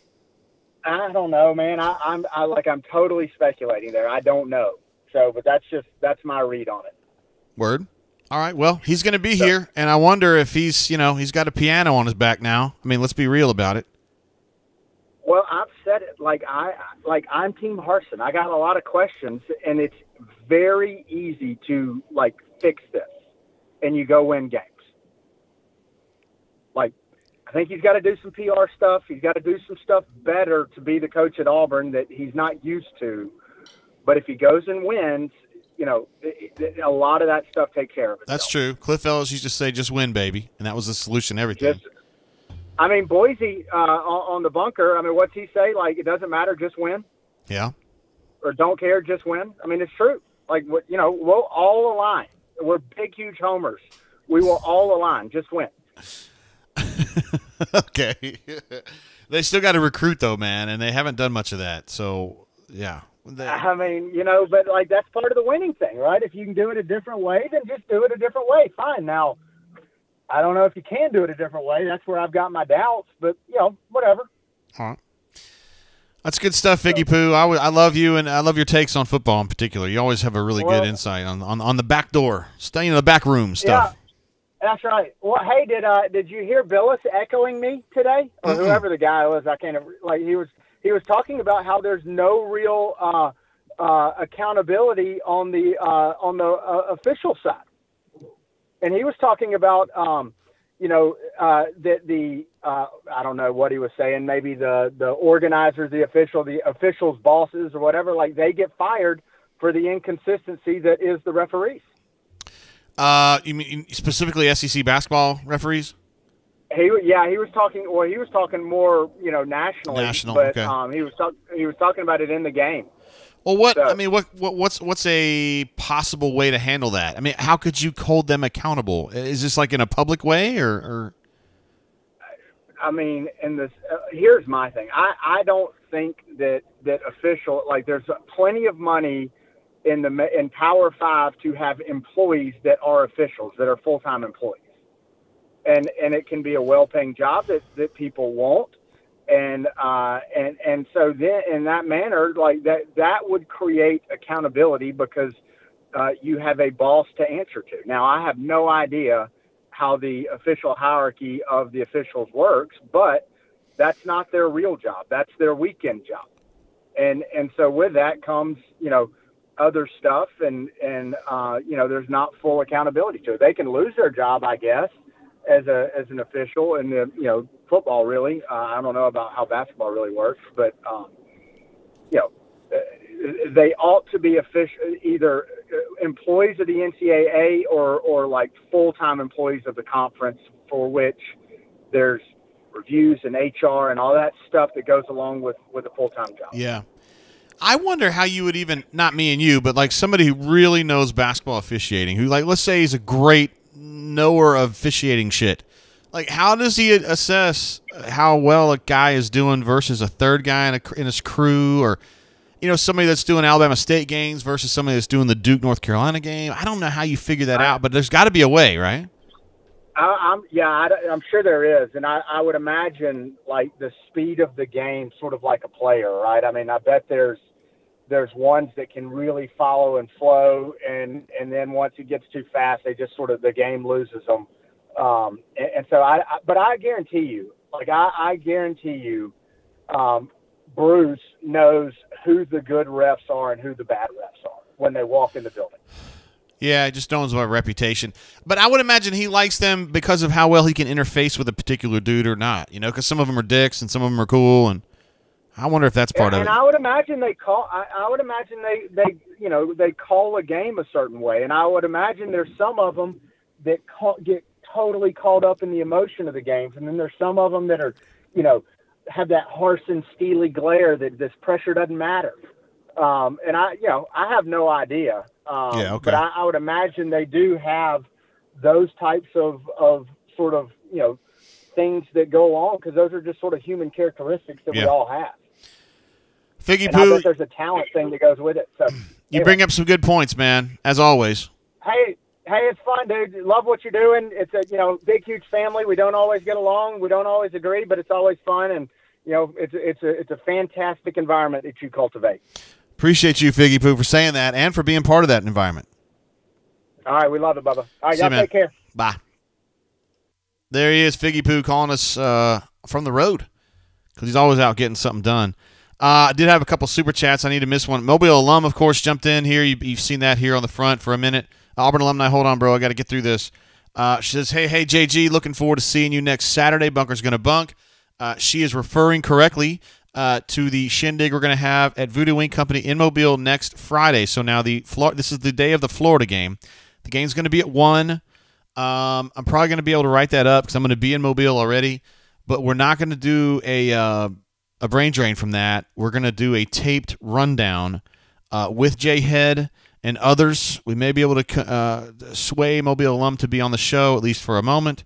I don't know, man. I, I'm I like I'm totally speculating there. I don't know. So, but that's just that's my read on it. Word. All right. Well, he's going to be here, and I wonder if he's you know he's got a piano on his back now. I mean, let's be real about it. Well, I've said it like I like I'm Team Harsin. I got a lot of questions, and it's very easy to like fix this, and you go win games. Like, I think he's got to do some PR stuff. He's got to do some stuff better to be the coach at Auburn that he's not used to. But if he goes and wins, you know, it, it, a lot of that stuff takes care of it. That's true. Cliff Ellis used to say, "Just win, baby," and that was the solution to everything. Just, I mean, Boise uh, on, on the bunker. I mean, what's he say? Like, it doesn't matter, just win. yeah. or don't care, just win. I mean, it's true. Like, what you know, we'll all align. We're big, huge homers. We will all align. Just win. [LAUGHS] okay. [LAUGHS] they still got to recruit though, man, and they haven't done much of that. So yeah. They- I mean, you know, but like that's part of the winning thing, right? If you can do it a different way, then just do it a different way. Fine. Now, I don't know if you can do it a different way. That's where I've got my doubts. But you know, whatever. All right. That's good stuff, Figgy Poo. I, w- I love you, and I love your takes on football in particular. You always have a really Well- good insight on, on on the back door, staying in the back room stuff. Yeah, That's right. Well, hey, did uh did you hear Bilas echoing me today, or Mm-mm. whoever the guy was? I can't like he was he was talking about how there's no real uh, uh, accountability on the uh, on the uh, official side, and he was talking about um, you know uh, that the uh, I don't know what he was saying. Maybe the the organizers, the official, the officials' bosses, or whatever, like they get fired for the inconsistency that is the referees. Uh, you mean specifically SEC basketball referees? He yeah he was talking well he was talking more you know nationally National, but okay. um he was talk, he was talking about it in the game Well, what So- I mean, what, what what's what's a possible way to handle that? I mean, how could you hold them accountable? Is this like in a public way, or, or? I mean and this uh, here's my thing. I I don't think that that official like there's plenty of money in the in Power Five to have employees that are officials that are full time employees. And and it can be a well paying job that that people want and uh, and and so then in that manner, like that that would create accountability because uh, you have a boss to answer to. Now, I have no idea how the official hierarchy of the officials works, but that's not their real job. That's their weekend job, and and so with that comes you know other stuff, and and uh, you know there's not full accountability to it. They can lose their job, I guess, as a as an official in the you know football really. Uh, I don't know about how basketball really works, but um, you know uh, they ought to be official either uh, employees of the NCAA or or like full time employees of the conference for which there's reviews and HR and all that stuff that goes along with with a full time job. yeah? I wonder how you would even not me and you, but like somebody who really knows basketball officiating, who like let's say he's a great knower of officiating shit. Like, how does he assess how well a guy is doing versus a third guy in, a, in his crew, or you know somebody that's doing Alabama State games versus somebody that's doing the Duke North Carolina game? I don't know how you figure that out, but there's got to be a way, right? I, I'm yeah, I, am sure there is, and I, I would imagine like the speed of the game, sort of like a player, right? I mean, I bet there's there's ones that can really follow and flow, and and then once it gets too fast, they just sort of the game loses them. Um, and, and so I, I, but I guarantee you, like I, I guarantee you, um, Bruce knows who the good refs are and who the bad refs are when they walk in the building. Yeah, just owns my reputation. But I would imagine he likes them because of how well he can interface with a particular dude or not. You know, because some of them are dicks and some of them are cool, and I wonder if that's part and, of and it. I would imagine they call. I, I would imagine they they you know they call a game a certain way, and I would imagine there's some of them that call, get totally caught up in the emotion of the games, and then there's some of them that are you know have that harsh and steely glare that this pressure doesn't matter. Um, and I, you know, I have no idea. Um, Yeah, okay. But I, I would imagine they do have those types of, of sort of, you know, things that go on because those are just sort of human characteristics that Yeah. we all have. Figgy And Poo, there's a talent thing that goes with it. So [CLEARS THROAT] you anyway. bring up some good points, man. As always. hey, hey, it's fun, dude. Love what you're doing. It's a you know big, huge family. We don't always get along. We don't always agree, but it's always fun. And you know, it's it's a it's a fantastic environment that you cultivate. Appreciate you, Figgy Poo, for saying that and for being part of that environment. All right, we love it, Bubba. All right, See you, y'all man. take care. Bye. There he is, Figgy Poo, calling us uh, from the road because he's always out getting something done. Uh, I did have a couple super chats. I need to miss one. Mobile alum, of course, jumped in here. You, you've seen that here on the front for a minute. Auburn alumni, hold on, bro. I got to get through this. Uh, she says, "Hey, hey, JG, looking forward to seeing you next Saturday. Bunker's gonna bunk." Uh, she is referring correctly uh, to the shindig we're gonna have at Voodoo Wing Company in Mobile next Friday. So now the Flor- this is the day of the Florida game. The game's gonna be at one. Um, I'm probably going to be able to write that up because I'm going to be in Mobile already, but we're not going to do a uh, a brain drain from that. We're going to do a taped rundown uh, with Jay Head and others. We may be able to uh, sway Mobile alum to be on the show at least for a moment,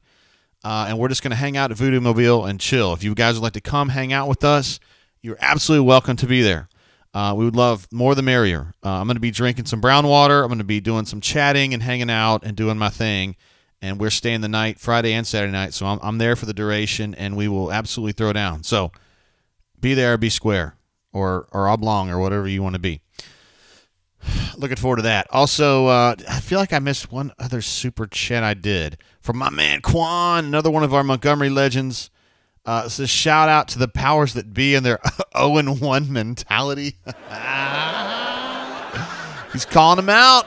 uh, and we're just going to hang out at Voodoo Mobile and chill. If you guys would like to come hang out with us, you're absolutely welcome to be there. Uh, we would love more the merrier. Uh, I'm going to be drinking some brown water. I'm going to be doing some chatting and hanging out and doing my thing. And we're staying the night, Friday and Saturday night. So I'm, I'm there for the duration, and we will absolutely throw down. So be there, be square, or or oblong, or whatever you want to be. Looking forward to that. Also, uh, I feel like I missed one other super chat I did from my man Quan, another one of our Montgomery legends. Uh, it says shout out to the powers that be and their [LAUGHS] 0 and 1 mentality. [LAUGHS] He's calling them out.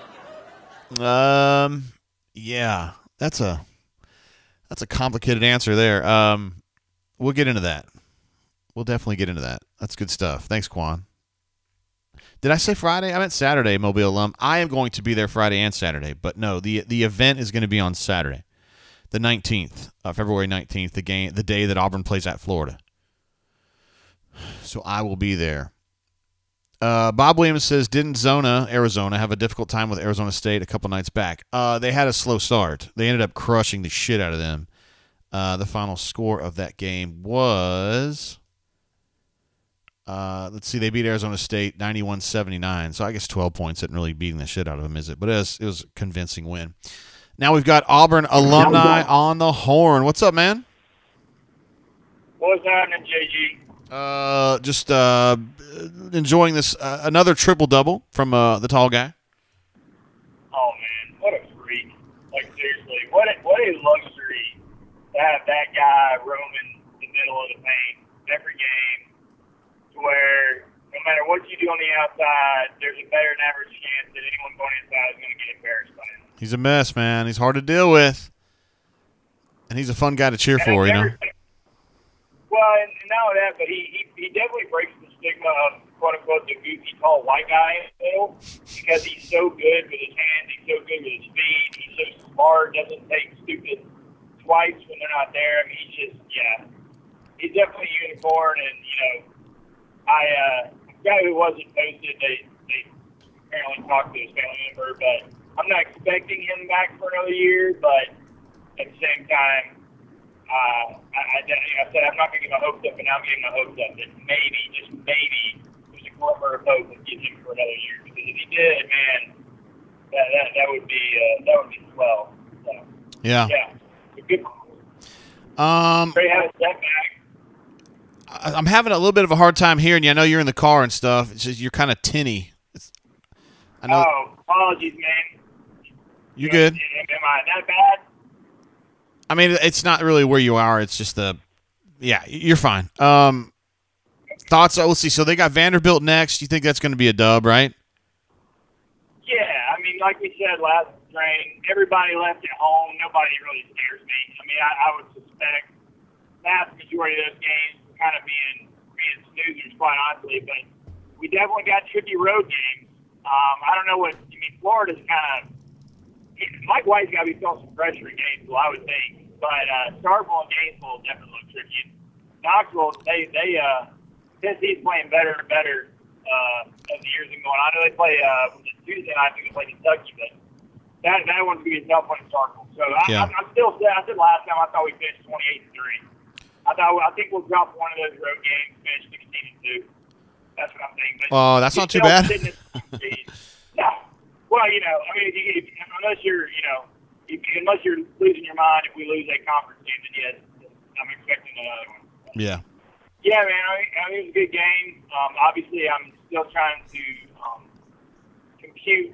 Um, yeah, that's a that's a complicated answer there. Um, we'll get into that. We'll definitely get into that. That's good stuff. Thanks, Quan. Did I say Friday? I meant Saturday, Mobile alum. I am going to be there Friday and Saturday, but no, the the event is going to be on Saturday, the nineteenth, uh, February nineteenth, the game, the day that Auburn plays at Florida. So I will be there. Uh, Bob Williams says, didn't Zona, Arizona, have a difficult time with Arizona State a couple nights back? Uh, they had a slow start. They ended up crushing the shit out of them. Uh, the final score of that game was, uh, let's see, they beat Arizona State 91-79. So I guess 12 points isn't really beating the shit out of them, is it? But it was, it was a convincing win. Now we've got Auburn alumni on the horn. What's up, man? What's happening, JG? Uh, just uh, enjoying this uh, another triple double from uh, the tall guy. Oh man, what a freak! Like seriously, what a, what a luxury to have that guy roaming the middle of the paint every game, to where no matter what you do on the outside, there's a better than average chance that anyone going inside is going to get embarrassed by him. He's a mess, man. He's hard to deal with, and he's a fun guy to cheer for. You know. Well, and, and not only that, but he, he he definitely breaks the stigma of quote unquote the goofy tall white guy in the middle because he's so good with his hands, he's so good with his feet, he's so smart, doesn't take stupid swipes when they're not there. I mean, he's just yeah, he's definitely a unicorn. And you know, I uh, forgot who was that posted they they apparently talked to his family member, but I'm not expecting him back for another year, but at the same time uh, I, I, you know, I said I'm not going to get my hopes up, and now I'm getting my hopes up that maybe, just maybe, there's a glimmer of hope and get him for another year. Because if he did, man, that that, that would be uh, that would be swell. So, Yeah. yeah, good. Um, Great having that back. I'm having a little bit of a hard time hearing you. I know you're in the car and stuff. It's just you're kind of tinny. It's, I know Oh, apologies, man. you good. Am, am I that bad? I mean, it's not really where you are. It's just the, yeah, you're fine. Um, thoughts? Oh, let's see. So they got Vanderbilt next. You think that's going to be a dub, right? Yeah, I mean, like we said last train, everybody left at home. Nobody really scares me. I mean, I, I would suspect vast majority of those games kind of being being snoozers, quite honestly. But we definitely got tricky road games. Um, I don't know what I mean. Florida's kind of Mike White's got to be feeling some pressure in Gainesville, I would think. But uh, Starkville and Gainesville definitely look tricky. Knoxville, they they uh, he's playing better and better uh, as the years been going on. I know they play uh, Tuesday night. I think they play Kentucky, but that that one's gonna be a tough one in Starkville. So I, Yeah. I'm, I'm still I said last time I thought we finished 28 and three. I thought I think we'll drop one of those road games, finish 16 and two. That's what I'm thinking. But Oh, that's not too bad. sitting at 16. no. Well, you know, I mean, if you, if, unless you're, you know, if, unless you're losing your mind if we lose a conference game, then yes, I'm expecting another one. Yeah. Yeah, man. I mean, I mean, it was a good game. Um, obviously, I'm still trying to um, compute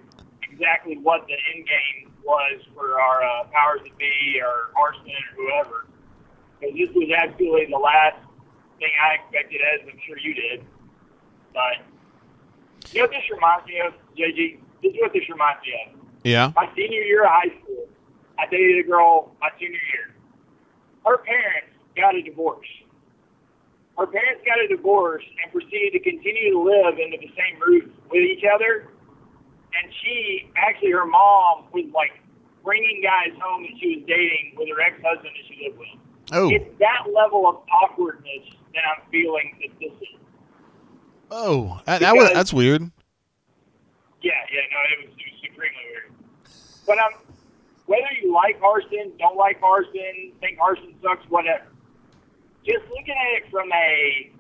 exactly what the end game was for our uh, powers that be, or Harsin, or whoever. Because this was absolutely the last thing I expected, as I'm sure you did. But you know what this reminds me of, JG? This is what this reminds me of Yeah. my senior year of high school, I dated a girl my senior year. Her parents got a divorce. Her parents got a divorce and proceeded to continue to live under the same roof with each other. And she, actually, her mom was like bringing guys home that she was dating with her ex-husband that she lived with. Oh. It's that level of awkwardness that I'm feeling that this is. Oh. That, that was that's weird. Yeah, yeah, no, it was, it was supremely weird. But um, whether you like Harsin, don't like Harsin, think Harsin sucks, whatever. Just looking at it from a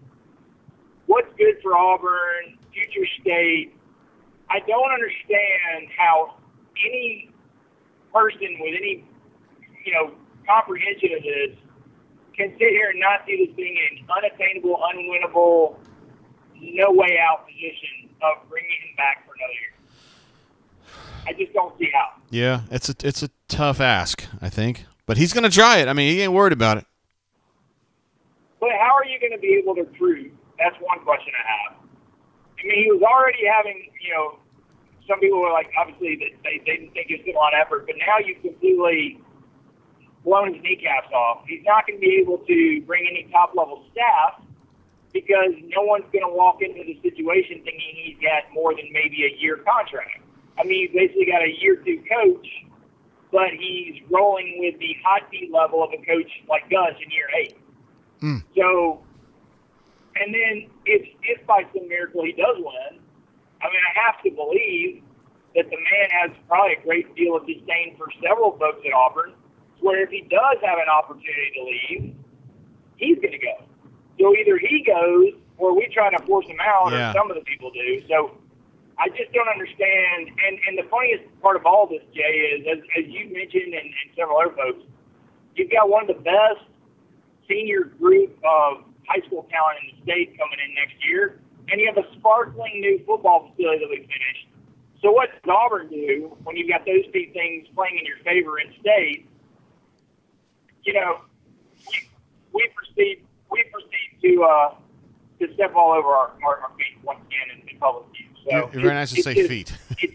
what's good for Auburn, future state, I don't understand how any person with any, you know, comprehension of this can sit here and not see this being an unattainable, unwinnable, no way out position of bringing him back for another year. I just don't see how. Yeah. It's a it's a tough ask, I think, but he's gonna try it. I mean, he ain't worried about it. But how are you going to be able to recruit? That's one question I have. I mean, he was already having, you know, some people were like, obviously, that they, they didn't think he was putting a lot of effort, but now you've completely blown his kneecaps off. He's not going to be able to bring any top level staff because no one's going to walk into the situation thinking he's got more than maybe a year contract. I mean, he's basically got a year two coach, but he's rolling with the hot seat level of a coach like Gus in year eight. Hmm. So, and then if if by some miracle he does win, I mean, I have to believe that the man has probably a great deal of disdain for several folks at Auburn. Where if he does have an opportunity to leave, he's going to go. So either he goes, or we try to force him out, Yeah. or some of the people do. So I just don't understand. And and the funniest part of all this, Jay, is as, as you mentioned, and, and several other folks, you've got one of the best senior group of high school talent in the state coming in next year, and you have a sparkling new football facility that we finished. So what does Auburn do when you've got those two things playing in your favor in state? You know, we, we proceed we proceed to uh, to step all over our, our, our feet once again in, in public view. So You're, very nice to say just- feet. it,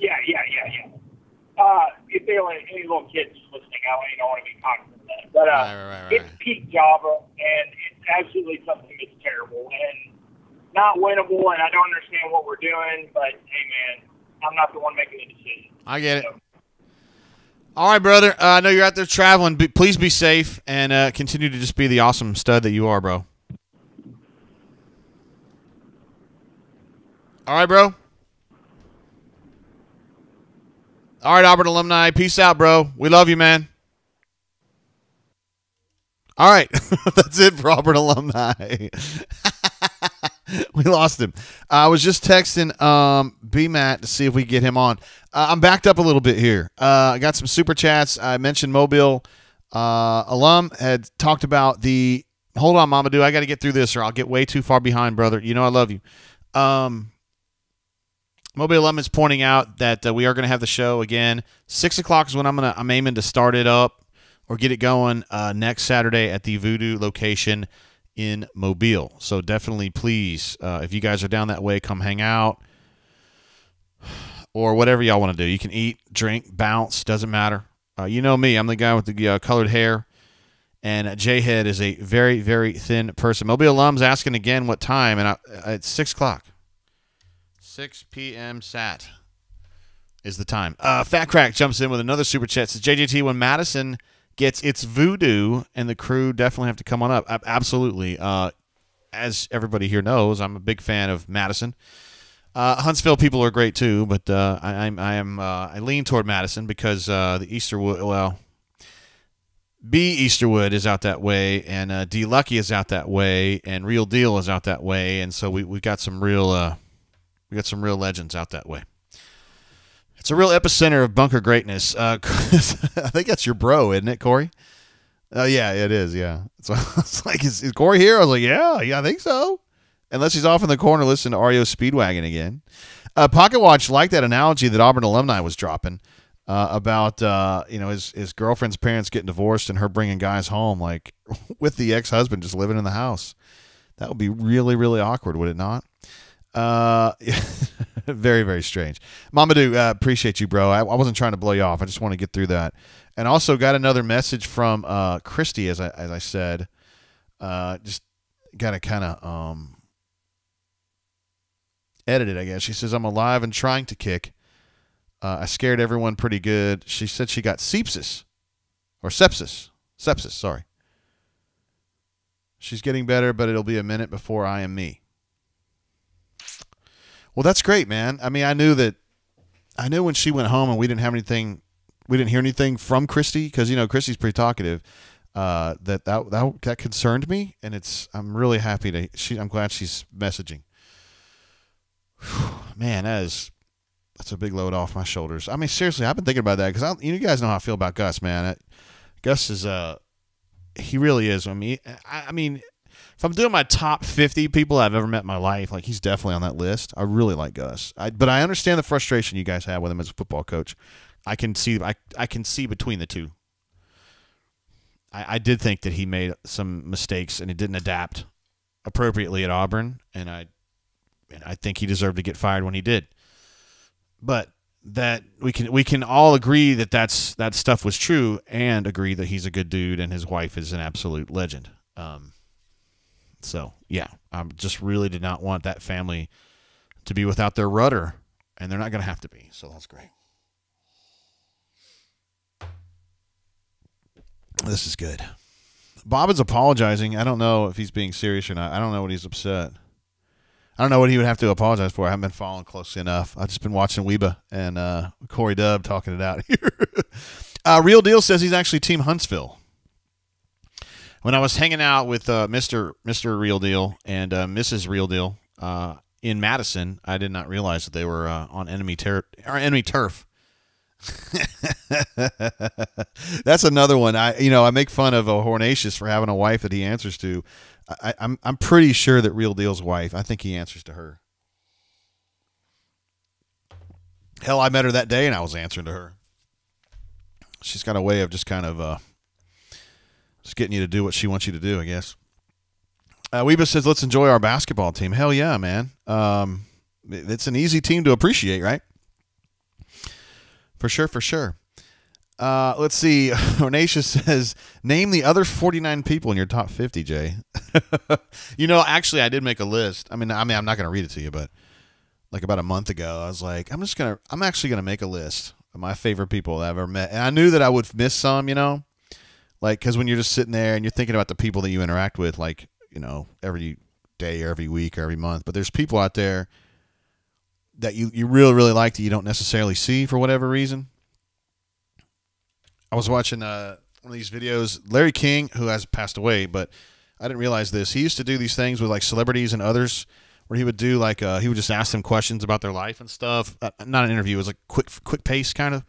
yeah, yeah, yeah, yeah. Uh, if there are any little kids listening, I don't, don't want to be cognizant of that. But uh, Right, right, right, it's peak Java, and it's absolutely something that's terrible and not winnable. And I don't understand what we're doing. But hey, man, I'm not the one making the decision. I get it. All right, brother. Uh, I know you're out there traveling. Be, please be safe and uh, continue to just be the awesome stud that you are, bro. All right, bro. All right, Auburn alumni. Peace out, bro. We love you, man. All right. [LAUGHS] That's it for Auburn alumni. [LAUGHS] [LAUGHS] we lost him. I was just texting um, B Matt to see if we get him on. Uh, I'm backed up a little bit here. Uh, I got some super chats. I mentioned Mobile uh, alum had talked about the hold on, Mama Do. I got to get through this, or I'll get way too far behind, brother. You know I love you. Um, Mobile Alum is pointing out that uh, we are going to have the show again. Six o'clock is when I'm gonna. I'm aiming to start it up or get it going uh, next Saturday at the Voodoo location in Mobile. So definitely, please, uh, if you guys are down that way, come hang out or whatever y'all want to do. You can eat, drink, bounce, doesn't matter. Uh, you know me, I'm the guy with the uh, colored hair, and J Head is a very, very thin person. Mobile alums asking again what time, and I, it's six o'clock. 6 p.m. Sat is the time. Uh, Fat Crack jumps in with another super chat. Says JJT when Madison gets its voodoo, and the crew definitely have to come on up. Absolutely. Uh, as everybody here knows, I'm a big fan of Madison. Uh, Huntsville people are great too, but uh, I, I'm I am uh, I lean toward Madison because uh, the Easterwood well, B Easterwood is out that way, and uh, D Lucky is out that way, and Real Deal is out that way, and so we we got some real uh, we got some real legends out that way. It's a real epicenter of bunker greatness. Uh, [LAUGHS] I think that's your bro, isn't it, Corey? Oh yeah, it is. Yeah. [LAUGHS] So it's like, is, is Corey here? I was like, yeah, yeah, I think so unless he's off in the corner listening to REO Speedwagon again. Uh, Pocket Watch liked that analogy that Auburn alumni was dropping uh, about uh, you know his his girlfriend's parents getting divorced and her bringing guys home like [LAUGHS] with the ex husband just living in the house. That would be really really awkward, would it not? Uh, [LAUGHS] very very strange. Mamadou, uh, appreciate you, bro. I, I, wasn't trying to blow you off. I just want to get through that. And also got another message from uh, Kristi, as I as I said. Uh, just got to kind of um edited, I guess. She says, I'm alive and trying to kick. Uh, I scared everyone pretty good. She said she got sepsis or sepsis. Sepsis, sorry. She's getting better, but it'll be a minute before I am me. Well, that's great, man. I mean, I knew that. I knew when she went home and we didn't have anything, we didn't hear anything from Kristi because you know Kristi's pretty talkative. Uh, that, that that that concerned me, and it's I'm really happy to. She, I'm glad she's messaging [SIGHS] man, that is that's a big load off my shoulders. I mean, seriously, I've been thinking about that because you guys know how I feel about Gus, man. Gus is uh, he really is. I mean, I, I mean, if I'm doing my top 50 people I've ever met in my life, like he's definitely on that list. I really like Gus, I, but I understand the frustration you guys have with him as a football coach. I can see, I, I can see between the two. I, I did think that he made some mistakes and he didn't adapt appropriately at Auburn, and I and I think he deserved to get fired when he did. But that we can we can all agree that that's that stuff was true, and agree that he's a good dude and his wife is an absolute legend. Um, so yeah, I just really did not want that family to be without their rudder, and they're not going to have to be. So that's great. This is good. Bob is apologizing. I don't know if he's being serious or not. I don't know what he's upset. I don't know what he would have to apologize for. I haven't been following closely enough. I've just been watching Weeba and uh, Corey Dub talking it out [LAUGHS] here. uh, Real Deal says he's actually Team Huntsville. When I was hanging out with uh, Mr. Mr. Real Deal and uh, Mrs. Real Deal uh, in Madison, I did not realize that they were uh, on enemy ter- or enemy turf. [LAUGHS] That's another one. I you know I make fun of a Hornatius for having a wife that he answers to. I, I'm I'm pretty sure that Real Deal's wife. I think he answers to her. Hell, I met her that day and I was answering to her. She's got a way of just kind of uh, just getting you to do what she wants you to do, I guess. Uh, Weeba says, "Let's enjoy our basketball team." Hell yeah, man! Um, it's an easy team to appreciate, right? For sure, for sure. Uh, let's see. [LAUGHS] Ornacia says, name the other 49 people in your top 50, Jay. [LAUGHS] you know, actually, I did make a list. I mean, I mean, I'm not going to read it to you, but like about a month ago, I was like, I'm just going to, I'm actually going to make a list of my favorite people that I've ever met. And I knew that I would miss some, you know, like, because when you're just sitting there and you're thinking about the people that you interact with, like, you know, every day or every week or every month, but there's people out there that you, you really, really like that you don't necessarily see for whatever reason I was watching uh, one of these videos. Larry King, who has passed away, but I didn't realize this. He used to do these things with like celebrities and others, where he would do like uh, he would just ask them questions about their life and stuff. Uh, not an interview; it was like quick, quick pace kind of.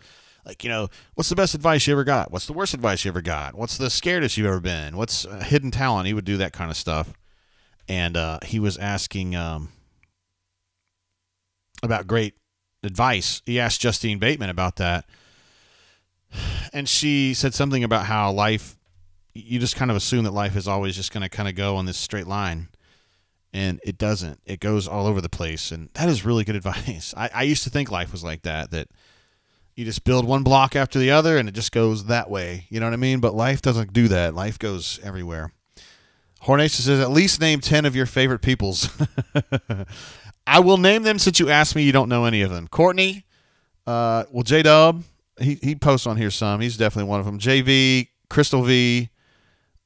Like you know, what's the best advice you ever got? What's the worst advice you ever got? What's the scaredest you've ever been? What's a hidden talent? He would do that kind of stuff, and uh, he was asking um, about great advice. He asked Justine Bateman about that, and she said something about how life. You just kind of assume that life is always just going to kind of go on this straight line and it doesn't. It goes all over the place, and that is really good [LAUGHS] advice. I, I used to think life was like that. That you just build one block after the other, and it just goes that way. You know what I mean? But life doesn't do that. Life goes everywhere. Hornation says, at least name ten of your favorite peoples. [LAUGHS] I will name them since you asked me. You don't know any of them. Courtney, uh, well, J Dub, he he posts on here some. He's definitely one of them. JV, Crystal V,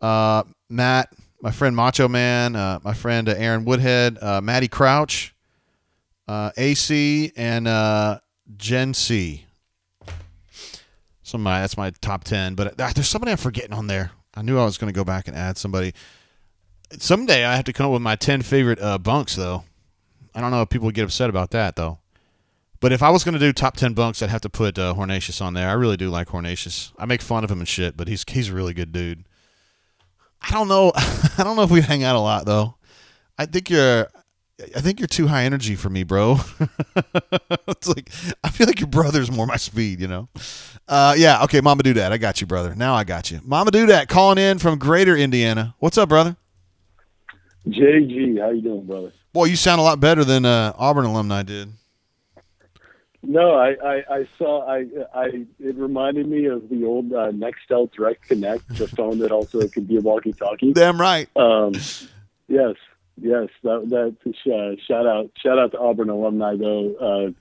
uh, Matt my friend Macho Man, uh, my friend uh, Aaron Woodhead, uh, Maddie Crouch, uh, AC, and Gen C. Some my that's my top ten, but uh, there's somebody I'm forgetting on there. I knew I was going to go back and add somebody. Someday I have to come up with my ten favorite uh, bunks, though. I don't know if people would get upset about that, though. But if I was going to do top ten bunks, I'd have to put uh, on there. I really do like Hornatius. I make fun of him and shit, but he's he's a really good dude. I don't know. [LAUGHS] I don't know if we hang out a lot though. I think you're. I think you're too high energy for me, bro. [LAUGHS] it's like I feel like your brother's more my speed, you know. Uh, yeah, okay, Mama Do that. I got you, brother. Now I got you, Mama Do that. Calling in from Greater Indiana. What's up, brother? JG, how you doing, brother? Boy, you sound a lot better than uh, Auburn alumni did. No, I, I, I saw. I, I. It reminded me of the old uh, Nextel Direct Connect, the phone that also could be a walkie-talkie. Damn right. Um, yes, yes. That that uh, shout out, shout out to Auburn alumni though.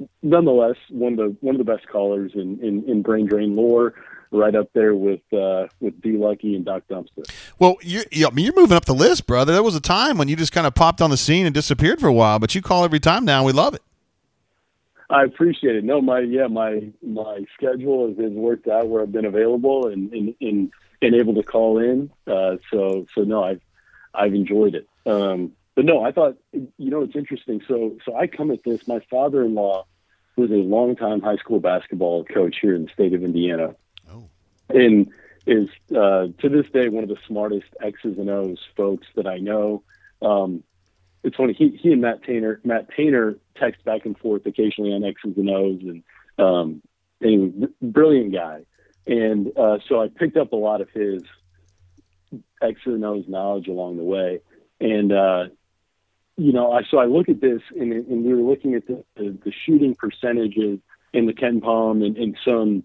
Uh, nonetheless, one of the one of the best callers in in, in brain drain lore. Right up there with uh, with D Lucky and Doc Dumpster. Well, you're, I mean, you're moving up the list, brother. There was a time when you just kind of popped on the scene and disappeared for a while, but you call every time now. We love it. I appreciate it. No, my yeah, my my schedule has, has worked out where I've been available and and, and, and able to call in. Uh, so so no, I've I've enjoyed it. Um, but no, I thought you know it's interesting. So so I come at this. My father-in-law was a longtime high school basketball coach here in the state of Indiana, oh. and is uh, to this day one of the smartest X's and O's folks that I know. Um, it's funny. He he and Matt Painter Matt Painter text back and forth occasionally on X's and O's, and um, and brilliant guy. And uh, so I picked up a lot of his X's and O's knowledge along the way. And uh, you know, I so I look at this, and, and we were looking at the, the, the shooting percentages in the KenPom and, and some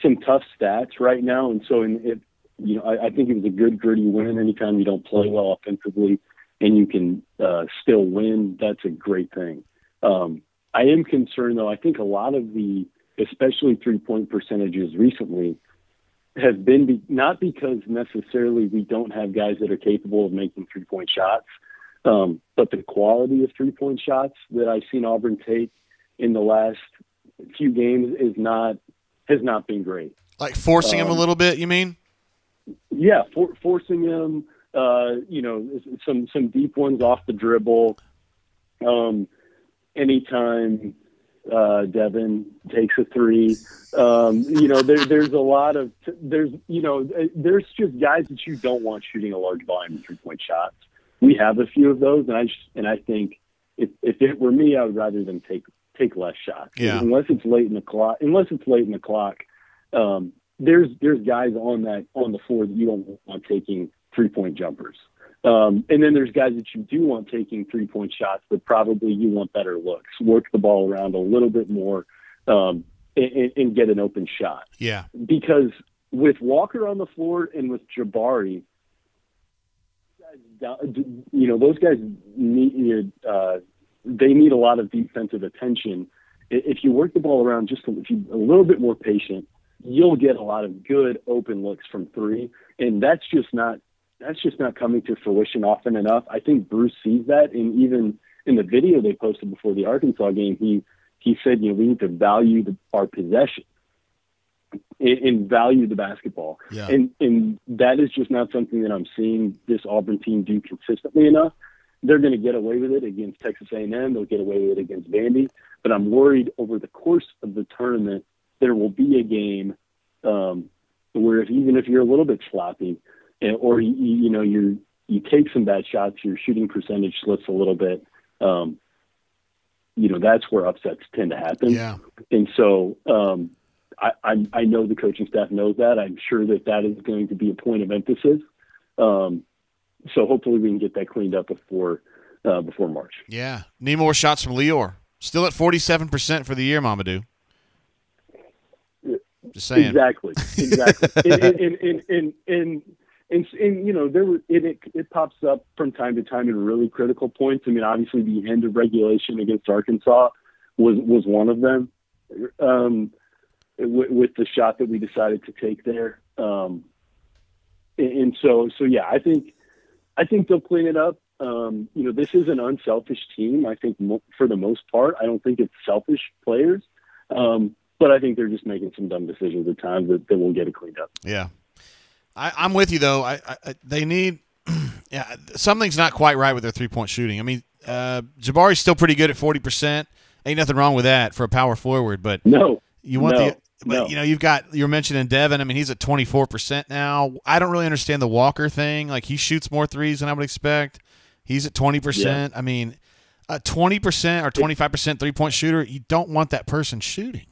some tough stats right now. And so, in it, you know, I, I think it was a good gritty win. Anytime you don't play well offensively and you can uh, still win, that's a great thing. Um, I am concerned, though. I think a lot of the, especially three point percentages recently, have been be- not because necessarily we don't have guys that are capable of making three point shots, um, but the quality of three point shots that I've seen Auburn take in the last few games is not has not been great. Like forcing um, him a little bit, you mean? Yeah, for, forcing him uh, you know, some some deep ones off the dribble. Um, anytime uh, Devin takes a three, um, you know, there, there's a lot of there's you know there's just guys that you don't want shooting a large volume of three point shots. We have a few of those, and I just, and I think if if it were me, I would rather them take take less shots. Yeah. Unless it's late in the clock. Unless it's late in the clock. Um, there's there's guys on that on the floor that you don't want taking three point jumpers. Um, and then there's guys that you do want taking three point shots, but probably you want better looks, work the ball around a little bit more, um, and, and, get an open shot. Yeah. Because with Walker on the floor and with Jabari, you know, those guys need, uh, they need a lot of defensive attention. If you work the ball around just a, if you, a little bit more patient, you'll get a lot of good open looks from three. And that's just not that's just not coming to fruition often enough. I think Bruce sees that, and even in the video they posted before the Arkansas game, he he said, you know, we need to value the, our possession and, and, value the basketball, yeah. and and that is just not something that I'm seeing this Auburn team do consistently enough. They're going to get away with it against Texas A&M. They'll get away with it against Vandy, but I'm worried over the course of the tournament there will be a game um, where if, even if you're a little bit sloppy, or you, you know you you take some bad shots, your shooting percentage slips a little bit. Um, you know that's where upsets tend to happen. Yeah. And so um, I, I, I know the coaching staff knows that. I'm sure that that is going to be a point of emphasis. Um, so hopefully we can get that cleaned up before uh, before March. Yeah. Need more shots from Lior. Still at 47% for the year, Mamadou. Just saying. Exactly. Exactly. [LAUGHS] and, and, and, and, and, and, and, you know, there were, it, it, it pops up from time to time in really critical points. I mean, obviously the end of regulation against Arkansas was, was one of them. Um, with, with the shot that we decided to take there. Um, and, and so, so yeah, I think, I think they'll clean it up. Um, you know, this is an unselfish team. I think mo- for the most part, I don't think it's selfish players. Um, but I think they're just making some dumb decisions at times that, that will get it cleaned up. Yeah. I, I'm with you though. I, I they need [CLEARS THROAT] yeah, something's not quite right with their three point shooting. I mean, uh, Jabari's still pretty good at forty percent. Ain't nothing wrong with that for a power forward, but no, you want no, the but no. you know you've got you're mentioning Devin. I mean, he's at twenty four percent now. I don't really understand the Walker thing. Like he shoots more threes than I would expect. He's at twenty percent. I mean, a twenty percent or twenty five percent three point shooter. You don't want that person shooting.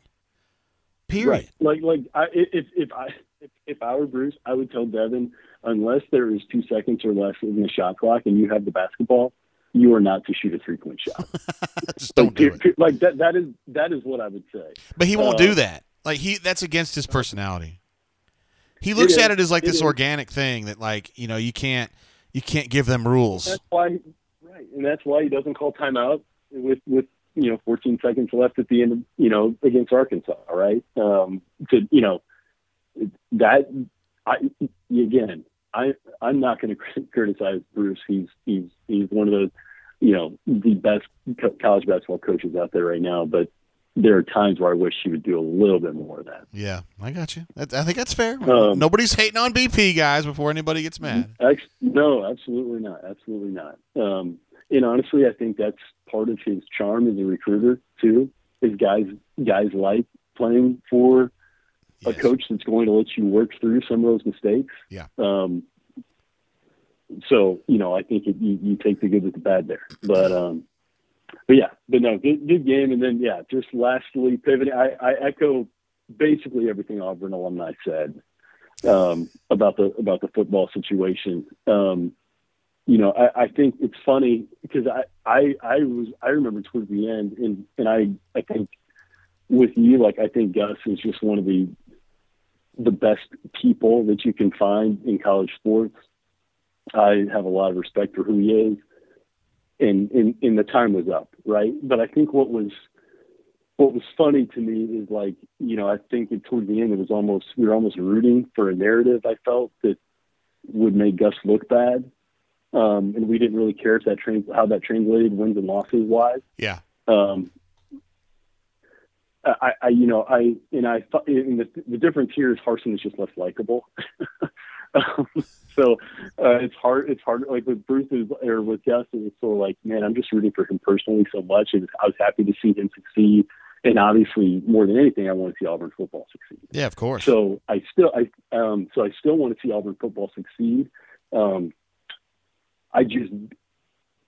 Period. Right. Like like I, if if I if, if I were Bruce, I would tell Devin unless there is two seconds or less in the shot clock and you have the basketball, you are not to shoot a three point shot. [LAUGHS] Just don't like, do it. Like that that is that is what I would say. But he won't Uh, do that. Like he that's against his personality. He looks It at is. it as like It this is. organic thing that like, you know, you can't you can't give them rules. That's why right, and that's why he doesn't call timeout with with you know 14 seconds left at the end of you know against Arkansas, right? Um, to you know that I again, I I'm not going to criticize Bruce. He's he's he's one of the you know the best co- college basketball coaches out there right now, but. There are times where I wish he would do a little bit more of that. Yeah, I got you. I think that's fair. Um, Nobody's hating on BP guys before anybody gets mad. Ex- no, absolutely not. Absolutely not. Um, and honestly, I think that's part of his charm as a recruiter too. Is guys guys like playing for a coach that's going to let you work through some of those mistakes. Yeah. Um, so you know, I think it, you, you take the good with the bad there. But um, but yeah, but no, good, good game. And then yeah, just lastly, pivoting. I, I echo basically everything Auburn alumni said um, about the about the football situation. Um, you know, I, I think it's funny because I, I I was I remember towards the end, and and I I think with you, like I think Gus is just one of the the best people that you can find in college sports. I have a lot of respect for who he is, and and, and the time was up, right? But I think what was what was funny to me is like you know I think it, toward the end it was almost we were almost rooting for a narrative I felt that would make Gus look bad, um, and we didn't really care if that trans- how that translated wins and losses wise. Yeah. Um, I, I, you know, I and I and the, the difference here is Harsin is just less likable. [LAUGHS] um, so uh, it's hard. It's hard. Like with Bruce is, or with Gus, it's sort of like, man, I'm just rooting for him personally so much, and I was happy to see him succeed. And obviously, more than anything, I want to see Auburn football succeed. Yeah, of course. So I still, I, um, so I still want to see Auburn football succeed. Um, I just,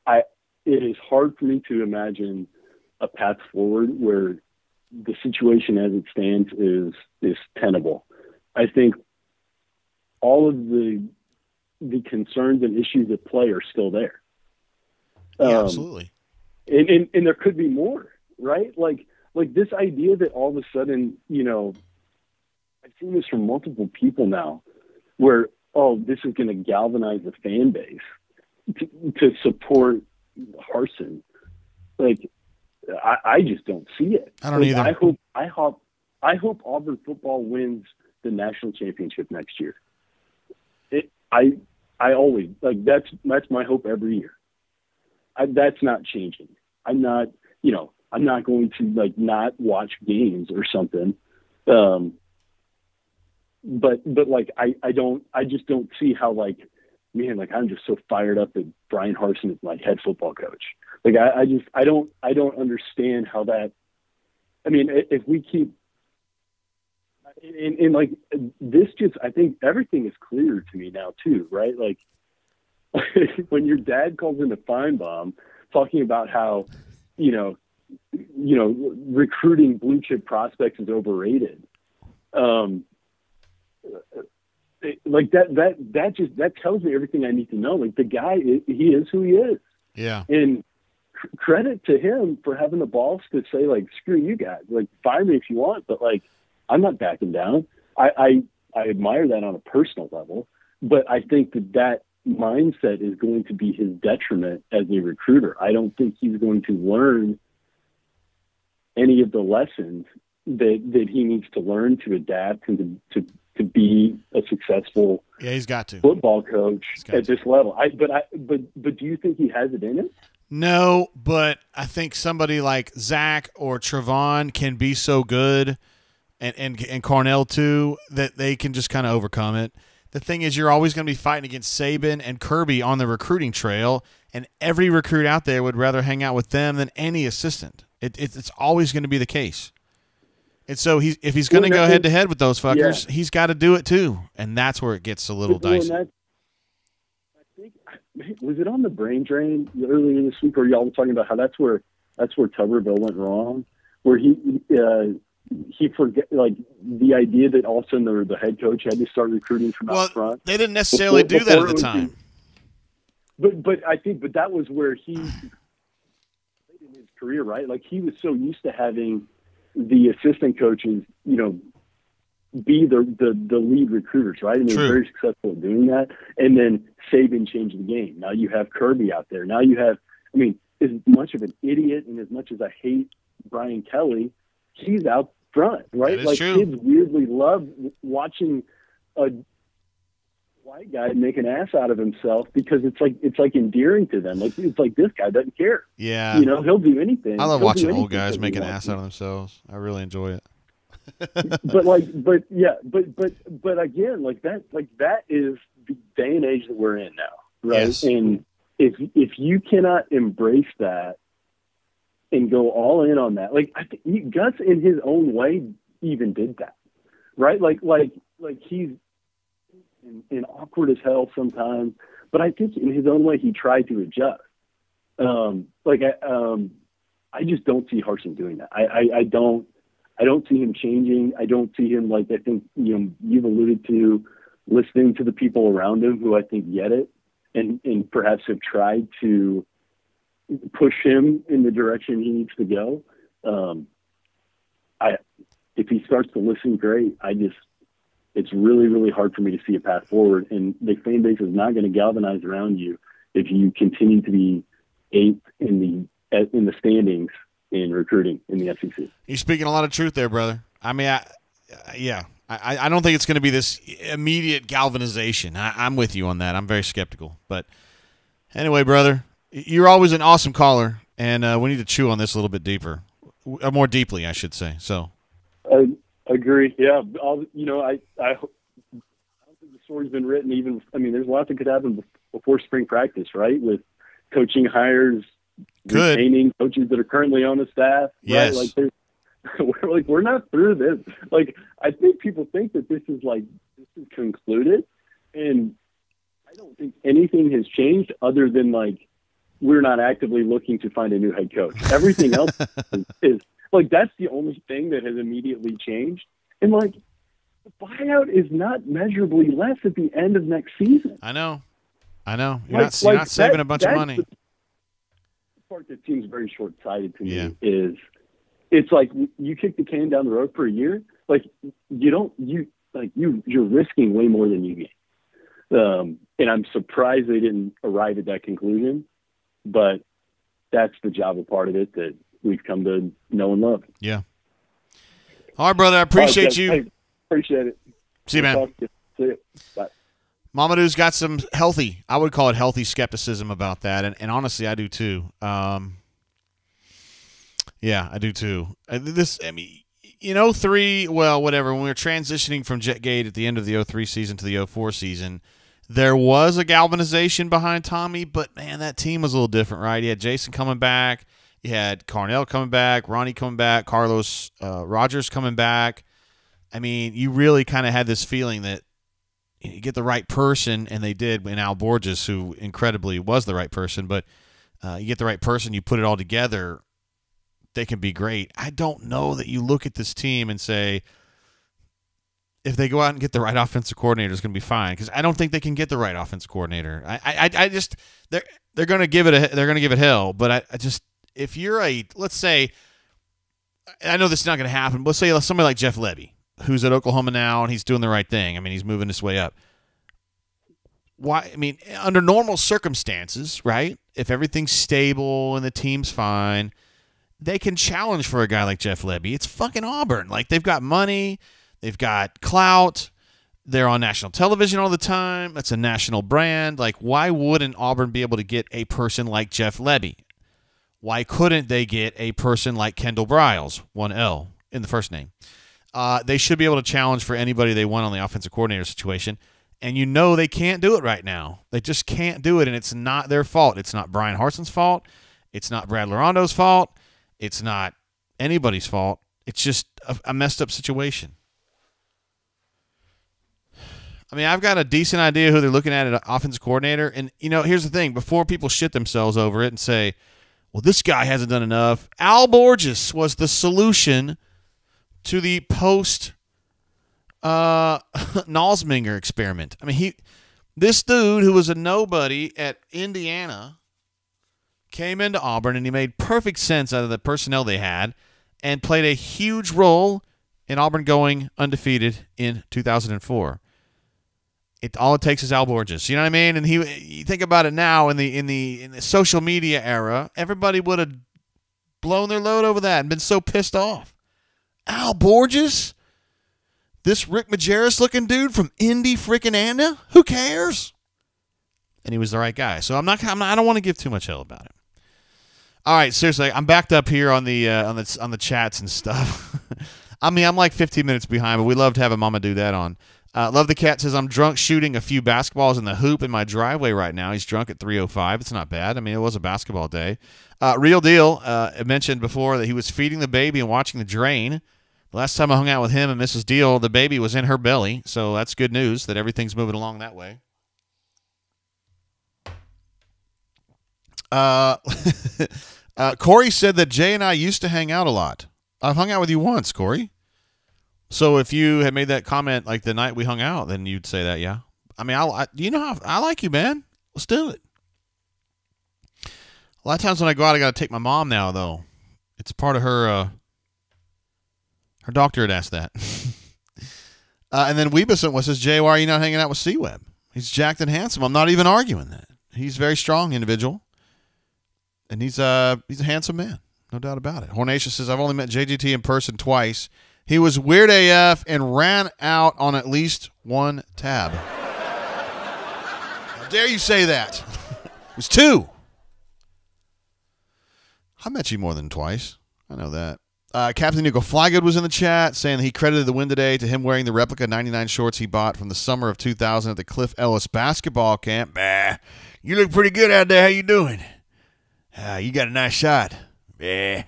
I, it is hard for me to imagine a path forward where the situation as it stands is is tenable. I think all of the the concerns and issues at play are still there. yeah, Um, absolutely. and, and and there could be more, right? Like like this idea that all of a sudden, you know, I've seen this from multiple people now, where oh, this is going to galvanize the fan base to, to support Harsin. Like, I, I just don't see it. I don't Like, either. I hope I hope I hope Auburn football wins the national championship next year. It, I I always like that's that's my hope every year. I, that's not changing. I'm not, you know, I'm not going to like not watch games or something. Um, but but like I I don't I just don't see how like man like I'm just so fired up that Bryan Harsin is my head football coach. Like I, I just I don't I don't understand how that. I mean, if we keep and, and like this just I think everything is clear to me now too, right? Like [LAUGHS] when your dad calls into bomb talking about how, you know, you know, recruiting blue chip prospects is overrated. Um, like that, that, that just, that tells me everything I need to know. Like the guy, he is who he is. Yeah. And credit to him for having the balls to say like, screw you guys, like fire me if you want, but like, I'm not backing down. I, I, I admire that on a personal level, but I think that that mindset is going to be his detriment as a recruiter. I don't think he's going to learn any of the lessons that that he needs to learn to adapt and to to, to be a successful yeah he's got to football coach at to. this level. I but I but but do you think he has it in him? No, but I think somebody like Zach or Travon can be so good, and and and Carnell too that they can just kind of overcome it. The thing is, you're always going to be fighting against Saban and Kirby on the recruiting trail, and every recruit out there would rather hang out with them than any assistant. It, it it's always going to be the case. And so he's if he's going to go head to head with those fuckers, yeah. he's got to do it too, and that's where it gets a little dicey. I think [SIGHS] was it on the brain drain earlier this week, where y'all were talking about how that's where that's where Tuberville went wrong, where he uh, he forget like the idea that all of a sudden the, the head coach had to start recruiting from well, out front. They didn't necessarily before, do that at the time. Be, but but I think but that was where he in his career, right? Like he was so used to having the assistant coaches, you know, be the the, the lead recruiters, right? And they were very successful at doing that. And then Saban changed the game. Now you have Kirby out there. Now you have, I mean, as much of an idiot and as much as I hate Brian Kelly, he's out front, right? Like true. kids weirdly love watching a white guy make an ass out of himself because it's like it's like endearing to them. Like it's like this guy doesn't care. Yeah, you know he'll do anything. I love he'll watching old guys make an ass out of themselves. I really enjoy it. [LAUGHS] but like, but yeah, but but but again, like that, like that is the day and age that we're in now, right? Yes. And if if you cannot embrace that and go all in on that, like I think Gus in his own way even did that, right? Like like like he's and, and awkward as hell sometimes. But I think in his own way, he tried to adjust. Um, like I, um, I just don't see Harsin doing that. I, I, I don't, I don't see him changing. I don't see him like I think you know you've alluded to listening to the people around him who I think get it and and perhaps have tried to push him in the direction he needs to go. Um, I if he starts to listen, great. I just it's really, really hard for me to see a path forward. And the fan base is not going to galvanize around you if you continue to be eighth in the in the standings in recruiting in the SEC. You're speaking a lot of truth there, brother. I mean, I, yeah, I, I don't think it's going to be this immediate galvanization. I, am with you on that. I'm very skeptical. But anyway, brother, you're always an awesome caller, and uh, we need to chew on this a little bit deeper, or more deeply, I should say. So. Agree. Yeah. I'll, you know, I, I, I don't think the story's been written even, I mean, there's a lot that could happen before spring practice, right? With coaching hires, Good. retaining coaches that are currently on the staff. Yes. Right? Like [LAUGHS] we're like, we're not through this. Like, I think people think that this is like, this is concluded. And I don't think anything has changed other than like, we're not actively looking to find a new head coach. Everything else [LAUGHS] is, is like that's the only thing that has immediately changed. And like the buyout is not measurably less at the end of next season. I know. I know. You're, like, not, you're like not saving that, a bunch of money. The part that seems very short sighted to me yeah. is it's like you kick the can down the road for a year. Like you don't you like you you're risking way more than you gain. Um, and I'm surprised they didn't arrive at that conclusion, but that's the Java part of it that we've come to know and love. Yeah. All right, brother. I appreciate right, you. Hey, appreciate it. See you, man. See you. Bye. Mamadou's got some healthy, I would call it healthy skepticism about that, and, and honestly, I do too. Um, yeah, I do too. Uh, this, I mean, you know, three, well, whatever. When we were transitioning from Jetgate at the end of the 03 season to the 04 season, there was a galvanization behind Tommy, but man, that team was a little different, right? He had Jason coming back. You had Carnell coming back, Ronnie coming back, Carlos uh, Rogers coming back. I mean, you really kind of had this feeling that you get the right person, and they did in Al Borges, who incredibly was the right person. But uh, you get the right person, you put it all together, they can be great. I don't know that you look at this team and say, if they go out and get the right offensive coordinator, it's going to be fine. Because I don't think they can get the right offensive coordinator. I, I, I just they're they're going to give it a, they're going to give it hell. But I, I just if you're a let's say, I know this is not going to happen. But let's say somebody like Jeff Lebby, who's at Oklahoma now and he's doing the right thing. I mean, he's moving his way up. Why? I mean, under normal circumstances, right? If everything's stable and the team's fine, they can challenge for a guy like Jeff Lebby. It's fucking Auburn. Like they've got money They've got clout. They're on national television all the time. That's a national brand. Like, why wouldn't Auburn be able to get a person like Jeff Lebby? Why couldn't they get a person like Kendall Briles, one L in the first name? Uh, they should be able to challenge for anybody they want on the offensive coordinator situation. And you know they can't do it right now. They just can't do it, and it's not their fault. It's not Bryan Harsin's fault. It's not Brad Larondo's fault. It's not anybody's fault. It's just a, a messed up situation. I mean, I've got a decent idea who they're looking at an offensive coordinator. And, you know, here's the thing before people shit themselves over it and say, well, this guy hasn't done enough, Al Borges was the solution to the post uh, [LAUGHS] Nussmeier experiment. I mean, he, this dude who was a nobody at Indiana came into Auburn and he made perfect sense out of the personnel they had and played a huge role in Auburn going undefeated in 2004. It all it takes is Al Borges. You know what I mean? And he, you think about it now in the in the in the social media era, everybody would have blown their load over that and been so pissed off. Al Borges, this Rick Majerus looking dude from Indy freaking Anna, who cares? And he was the right guy. So I'm not. I'm not I don't want to give too much hell about it. All right, seriously, I'm backed up here on the uh, on the on the chats and stuff. [LAUGHS] I mean, I'm like 15 minutes behind, but we love to have a mama do that on. Uh, Love the Cat says, I'm drunk shooting a few basketballs in the hoop in my driveway right now. He's drunk at 3.05. It's not bad. I mean, it was a basketball day. Uh, Real Deal uh, mentioned before that he was feeding the baby and watching the drain. The last time I hung out with him and Mrs. Deal, the baby was in her belly. So that's good news that everything's moving along that way. Uh, [LAUGHS] uh, Corey said that Jay and I used to hang out a lot. I've hung out with you once, Corey. So if you had made that comment like the night we hung out, then you'd say that, yeah. I mean, I, I you know how I like you, man. Let's do it. A lot of times when I go out, I got to take my mom now, though. It's part of her. Uh, her doctor had asked that. [LAUGHS] uh, and then Weebus was says, Jay, why are you not hanging out with C Web? He's jacked and handsome. I'm not even arguing that. He's a very strong individual, and he's uh he's a handsome man, no doubt about it. Hornatius says, I've only met JGT in person twice he was weird AF and ran out on at least one tab. How dare you say that? [LAUGHS] it was two. I met you more than twice. I know that. Uh, Captain Nico Flygood was in the chat saying he credited the win today to him wearing the replica 99 shorts he bought from the summer of 2000 at the Cliff Ellis basketball camp. Bah, you look pretty good out there. How you doing? Uh, you got a nice shot. Yeah.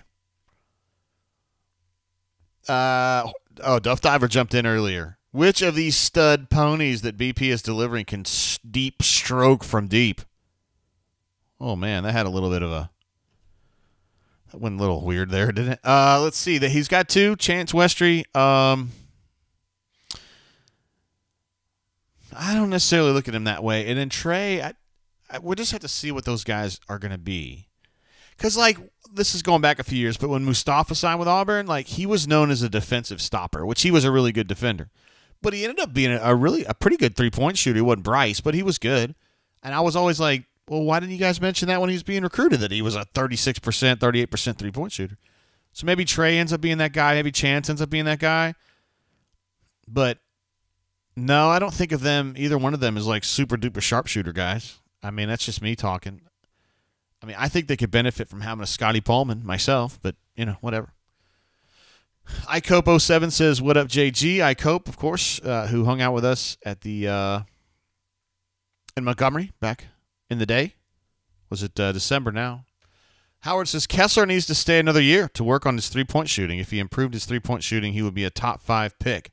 Uh, oh, Duff Diver jumped in earlier. Which of these stud ponies that BP is delivering can deep stroke from deep? Oh man, that had a little bit of a that went a little weird there, didn't it? Uh, let's see that he's got two. Chance Westry. Um, I don't necessarily look at him that way. And then Trey, I, I we'll just have to see what those guys are going to be. Because like this is going back a few years, but when Mustafa signed with Auburn, like he was known as a defensive stopper, which he was a really good defender. But he ended up being a, really a pretty good three point shooter. He wasn't Bryce, but he was good. And I was always like, well, why didn't you guys mention that when he was being recruited that he was a 36%, 38% three point shooter? So maybe Trey ends up being that guy. Maybe Chance ends up being that guy. But no, I don't think of them, either one of them, as like super duper sharpshooter guys. I mean, that's just me talking. I mean, I think they could benefit from having a Scotty Pullman myself, but you know, whatever. iCope07 says, "What up, JG?" iCope, of course, uh, who hung out with us at the uh, in Montgomery back in the day. Was it uh, December now? Howard says Kessler needs to stay another year to work on his three point shooting. If he improved his three point shooting, he would be a top five pick.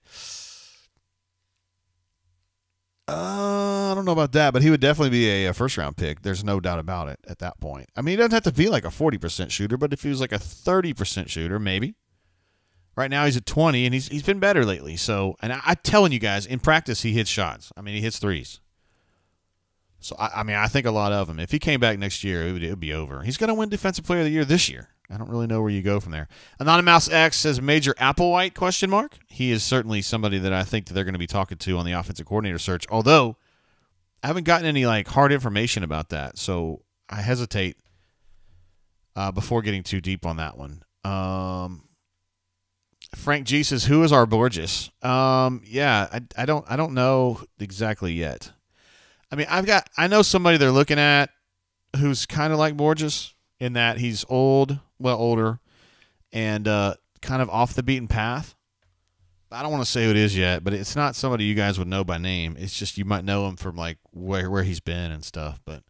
Uh, I don't know about that, but he would definitely be a, a, first round pick. There's no doubt about it at that point. I mean, he doesn't have to be like a 40% shooter, but if he was like a 30% shooter, maybe. Right now he's at 20, and he's he's been better lately. So, and I, I'm telling you guys, in practice he hits shots. I mean, he hits threes. So I, I mean, I think a lot of him. If he came back next year, it would, it would be over. He's going to win Defensive Player of the Year this year. I don't really know where you go from there. Anonymous X says Major Applewhite question mark. He is certainly somebody that I think that they're going to be talking to on the offensive coordinator search. Although I haven't gotten any like hard information about that, so I hesitate uh, before getting too deep on that one. Um, Frank G says, "Who is our Borges?" Um, yeah, I, I don't I don't know exactly yet. I mean, I've got I know somebody they're looking at who's kind of like Borges in that he's old, well older, and uh, kind of off the beaten path. I don't want to say who it is yet, but it's not somebody you guys would know by name. It's just you might know him from like where where he's been and stuff. But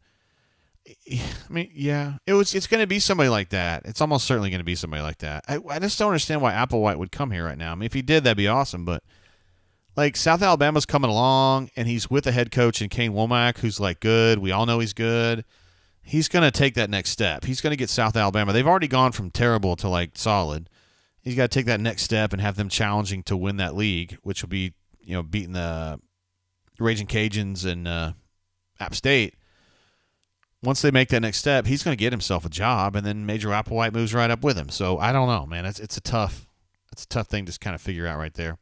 I mean, yeah, it was. It's going to be somebody like that. It's almost certainly going to be somebody like that. I, I just don't understand why Applewhite would come here right now. I mean, if he did, that'd be awesome. But like South Alabama's coming along, and he's with a head coach in Kane Wommack, who's like good. We all know he's good. He's going to take that next step. He's going to get South Alabama. They've already gone from terrible to like solid. He's got to take that next step and have them challenging to win that league, which will be you know beating the Raging Cajuns and uh, App State once they make that next step, he's going to get himself a job, and then Major Applewhite moves right up with him. So I don't know, man. It's it's a tough it's a tough thing to kind of figure out right there.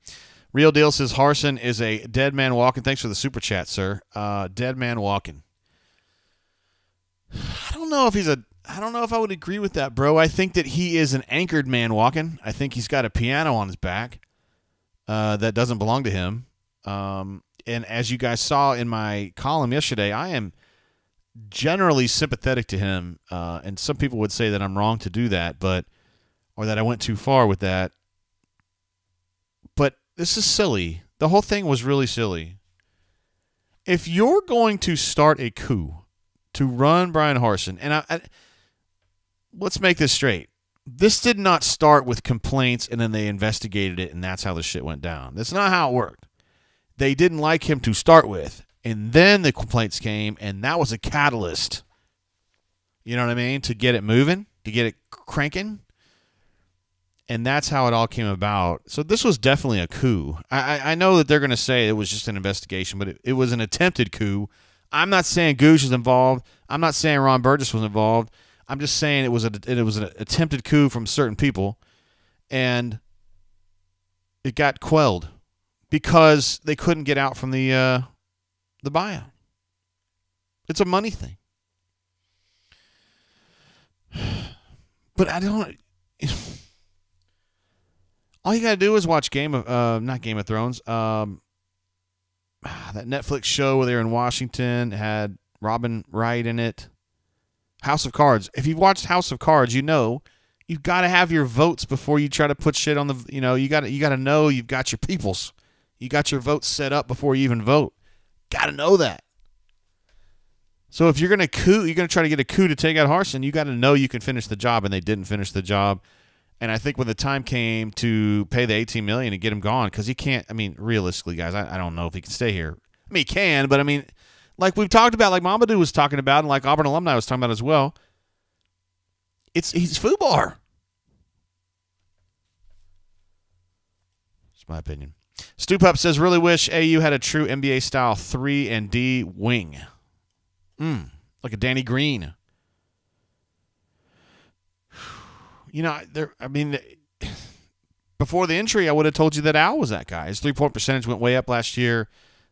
Real deal says Harsin is a dead man walking. Thanks for the super chat, sir. Uh, dead man walking. [SIGHS] I don't know if he's a. I don't know if I would agree with that, bro. I think that he is an anchored man walking. I think he's got a piano on his back uh, that doesn't belong to him. Um, and as you guys saw in my column yesterday, I am generally sympathetic to him, uh, and some people would say that I'm wrong to do that, but or that I went too far with that. This is silly. The whole thing was really silly. If you're going to start a coup to run Bryan Harsin, and I, I let's make this straight. This did not start with complaints and then they investigated it and that's how the shit went down. That's not how it worked. They didn't like him to start with and then the complaints came, and that was a catalyst. You know what I mean? To get it moving, to get it cranking. And that's how it all came about. So this was definitely a coup. I, I know that they're going to say it was just an investigation, but it, it was an attempted coup. I'm not saying Gooch was involved. I'm not saying Ron Burgess was involved. I'm just saying it was a it was an attempted coup from certain people, and it got quelled because they couldn't get out from the uh, the buyout. It's a money thing. [SIGHS] But I don't. All you gotta do is watch Game of uh, not Game of Thrones. Um, [SIGHS] that Netflix show where they're in Washington had Robin Wright in it. House of Cards. If you've watched House of Cards, you know you've got to have your votes before you try to put shit on the. You know you got to you got to know you've got your peoples. You got your votes set up before you even vote. Got to know that. So if you're to coup, you're to try to get a coup to take out Harsin, you got to know you can finish the job, and they didn't finish the job. And I think when the time came to pay the 18 million and get him gone, because he can't. I mean, realistically, guys, I, I don't know if he can stay here. I mean, he can, but I mean, like we've talked about, like Mamadou was talking about, and like Auburn alumni was talking about as well. It's he's FUBAR. It's my opinion. Stupup says, really wish AU had a true NBA style 3 and D wing. Mm, like a Danny Green. You know, there. I mean, [SIGHS] before the injury, I would have told you that Al was that guy. His three point percentage went way up last year.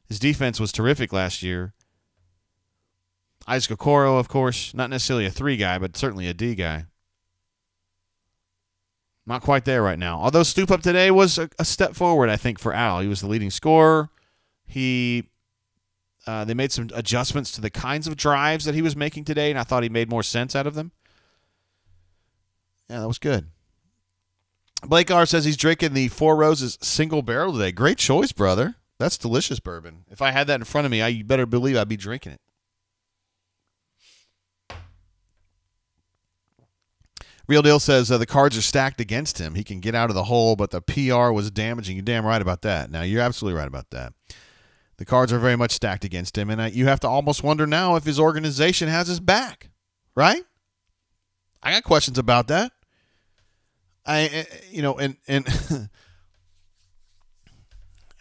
His defense was terrific last year. Isaac Okoro, of course, not necessarily a three guy, but certainly a D guy. Not quite there right now. Although Stoop Up today was a, a step forward, I think, for Al. He was the leading scorer. He uh, they made some adjustments to the kinds of drives that he was making today, and I thought he made more sense out of them. Yeah, that was good. Blake R says he's drinking the Four Roses single barrel today. Great choice, brother. That's delicious bourbon. If I had that in front of me, I you better believe I'd be drinking it. Real Deal says uh, the cards are stacked against him. He can get out of the hole, but the PR was damaging. You're damn right about that. Now, you're absolutely right about that. The cards are very much stacked against him, and you have to almost wonder now if his organization has his back, right? I got questions about that. I, uh, you know, and and [LAUGHS]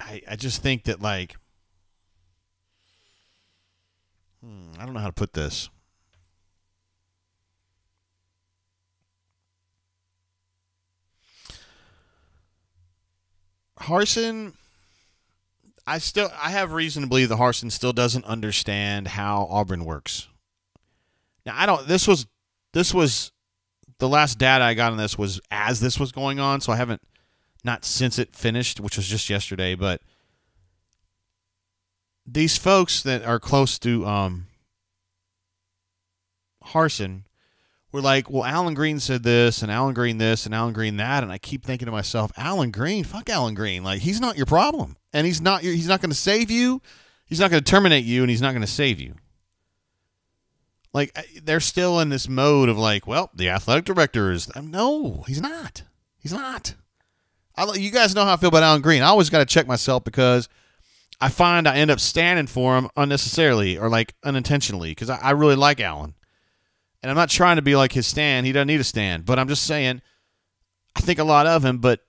I, I just think that like, hmm, I don't know how to put this. Harsin I still I have reason to believe that Harsin still doesn't understand how Auburn works. Now I don't. This was this was the last data I got on this was as this was going on, so I haven't not since it finished, which was just yesterday, but these folks that are close to um, Harsin were like, well, Allen Greene said this, and Allen Greene this, and Allen Greene that, and I keep thinking to myself, Allen Greene, fuck Allen Greene, like he's not your problem, and he's not he's not going to save you, he's not going to terminate you, and he's not going to save you. Like they're still in this mode of like, well, the athletic director is um, no, he's not, he's not. I, you guys know how I feel about Allen Greene. I always got to check myself because I find I end up standing for him unnecessarily or like unintentionally because I, I really like Allen. And I'm not trying to be like his stand. He doesn't need a stand. But I'm just saying, I think a lot of him, but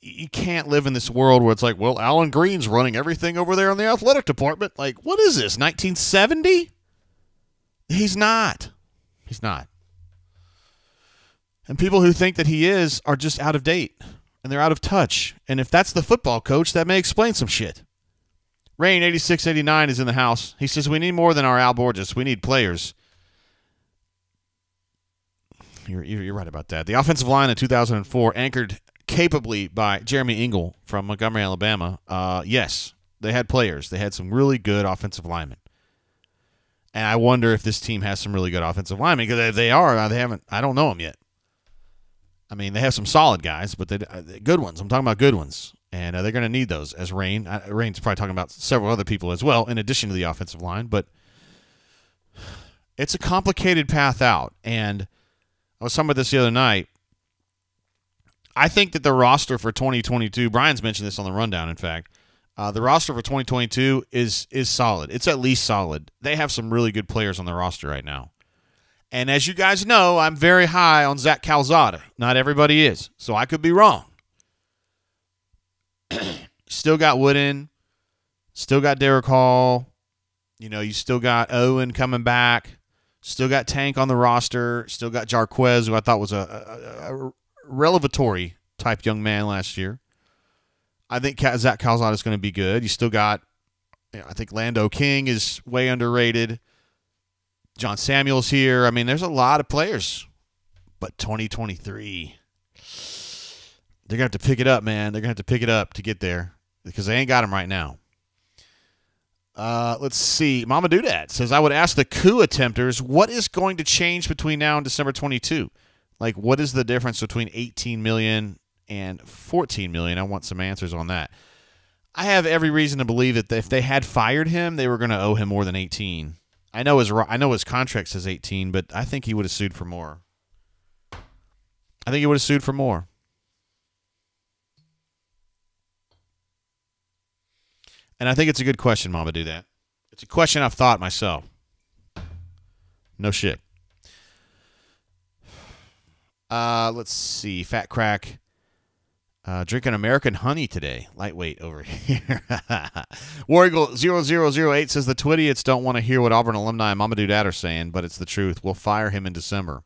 you can't live in this world where it's like, well, Allen Greene's running everything over there in the athletic department. Like, what is this, 1970? He's not. He's not. And people who think that he is are just out of date and they're out of touch. And if that's the football coach, that may explain some shit. Rain eighty six eighty nine is in the house. He says we need more than our Al Borges. We need players. You're, you're right about that. The offensive line in 2004, anchored capably by Jeremy Ingle from Montgomery, Alabama. Uh, yes, they had players. They had some really good offensive linemen. And I wonder if this team has some really good offensive linemen because if they are, they haven't. I don't know them yet. I mean, they have some solid guys, but they uh, good ones. I'm talking about good ones, and uh, they're going to need those. As Rain, uh, Rain's probably talking about several other people as well, in addition to the offensive line. But it's a complicated path out, and I was talking about this the other night. I think that the roster for 2022. Brian's mentioned this on the rundown. In fact, uh, the roster for 2022 is is solid. It's at least solid. They have some really good players on the roster right now. And as you guys know, I'm very high on Zach Calzada. Not everybody is, so I could be wrong. [CLEARS THROAT] still got Wooden, still got Derick Hall. You know, you still got Owen coming back. Still got Tank on the roster. Still got Jarquez, who I thought was a, a, a relevatory type young man last year. I think Zach Calzada is going to be good. You still got, you know, I think Lando King is way underrated. John Samuel's here. I mean, there's a lot of players. But 2023, they're going to have to pick it up, man. They're going to have to pick it up to get there because they ain't got them right now. Uh, let's see. Mama Doodat says, I would ask the coup attempters, what is going to change between now and December 22? Like, what is the difference between 18 million and 14 million? I want some answers on that. I have every reason to believe that if they had fired him, they were going to owe him more than 18. I know his I know his contract says 18, but I think he would have sued for more. I think he would have sued for more. And I think it's a good question, Mama. Do that. It's a question I've thought myself. No shit. Uh, let's see. Fat crack. Uh, drinking American honey today. Lightweight over [LAUGHS] here. War Eagle 0008 says the Twidiots don't want to hear what Auburn alumni and Mamadou Dad are saying, but it's the truth. We'll fire him in December.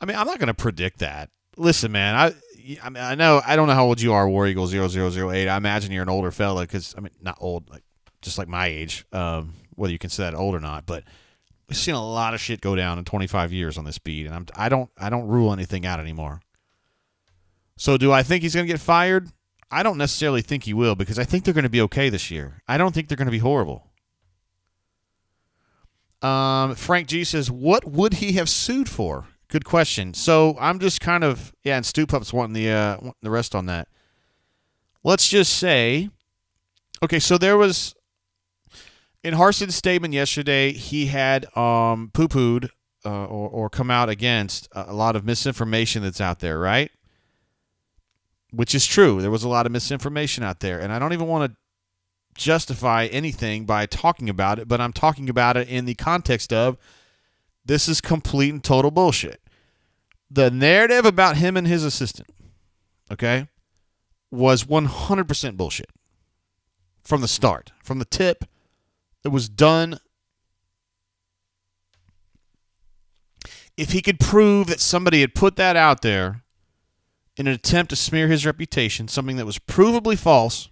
I mean, I'm not going to predict that. Listen, man, I I mean, I know I don't know how old you are, War Eagle 0008. I imagine you're an older fella because I mean, not old, like just like my age, um, whether you consider that old or not. But we've seen a lot of shit go down in 25 years on this beat, and I'm I don't I don't rule anything out anymore. So do I think he's going to get fired? I don't necessarily think he will because I think they're going to be okay this year. I don't think they're going to be horrible. Um, Frank G says, "What would he have sued for?" Good question. So I'm just kind of yeah, and Stu Pup's wanting the uh, wanting the rest on that. Let's just say, okay, so there was in Harsin's statement yesterday, he had um, poo pooed uh, or, or come out against a lot of misinformation that's out there, right? Which is true. There was a lot of misinformation out there, and I don't even want to justify anything by talking about it, but I'm talking about it in the context of this is complete and total bullshit. The narrative about him and his assistant, okay, was 100% bullshit from the start, from the tip. It was done. If he could prove that somebody had put that out there in an attempt to smear his reputation, something that was provably false,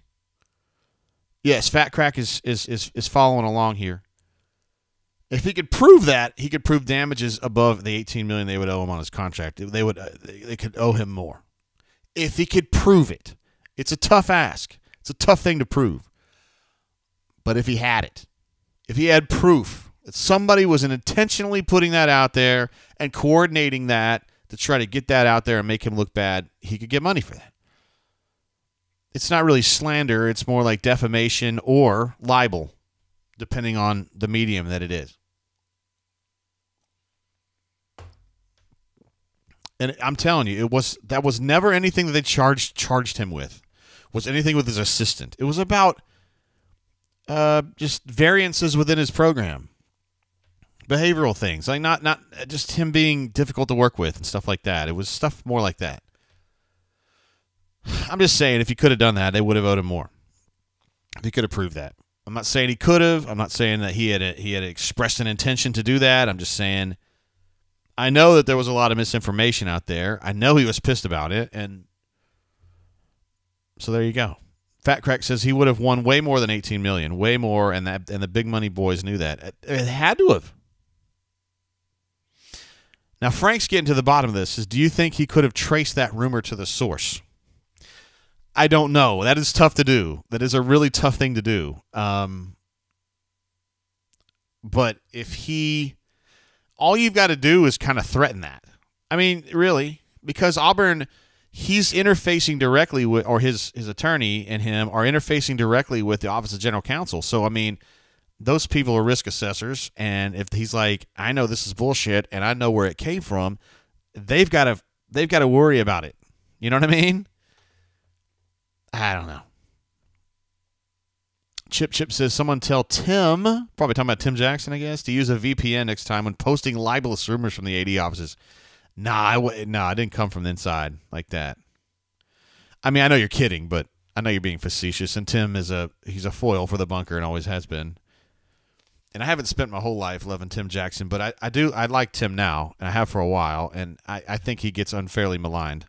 yes, Fat Crack is, is, is, is following along here. If he could prove that, he could prove damages above the 18 million they would owe him on his contract. They would uh, they could owe him more. If he could prove it. It's a tough ask. It's a tough thing to prove. But if he had it, if he had proof that somebody was intentionally putting that out there and coordinating that to try to get that out there and make him look bad, he could get money for that. It's not really slander, it's more like defamation or libel, depending on the medium that it is. And I'm telling you, it was that was never anything that they charged charged him with was anything with his assistant. It was about uh, just variances within his program, behavioral things, like not not uh, just him being difficult to work with and stuff like that. It was stuff more like that. I'm just saying, if he could have done that, they would have owed him more. If he could have proved that, I'm not saying he could have. I'm not saying that he had a, he had expressed an intention to do that. I'm just saying. I know that there was a lot of misinformation out there. I know he was pissed about it, and so there you go. Fat Crack says he would have won way more than 18 million, way more, and that and the big money boys knew that. It had to have. Now Frank's getting to the bottom of this. Is do you think he could have traced that rumor to the source? I don't know. That is tough to do. That is a really tough thing to do. Um, but if he, all you've got to do is kind of threaten that. I mean, really, because Auburn he's interfacing directly with, or his his attorney and him are interfacing directly with the Office of General Counsel. So I mean, those people are risk assessors, and if he's like, I know this is bullshit, and I know where it came from, they've got to they've got to worry about it. You know what I mean? I don't know. Chip Chip says someone tell Tim, probably talking about Tim Jackson, I guess, to use a VPN next time when posting libelous rumors from the AD offices. Nah, I w- nah, I didn't come from the inside like that. I mean, I know you're kidding, but I know you're being facetious. And Tim is a he's a foil for the bunker and always has been. And I haven't spent my whole life loving Tim Jackson, but I, I do I like Tim now, and I have for a while, and I, I think he gets unfairly maligned.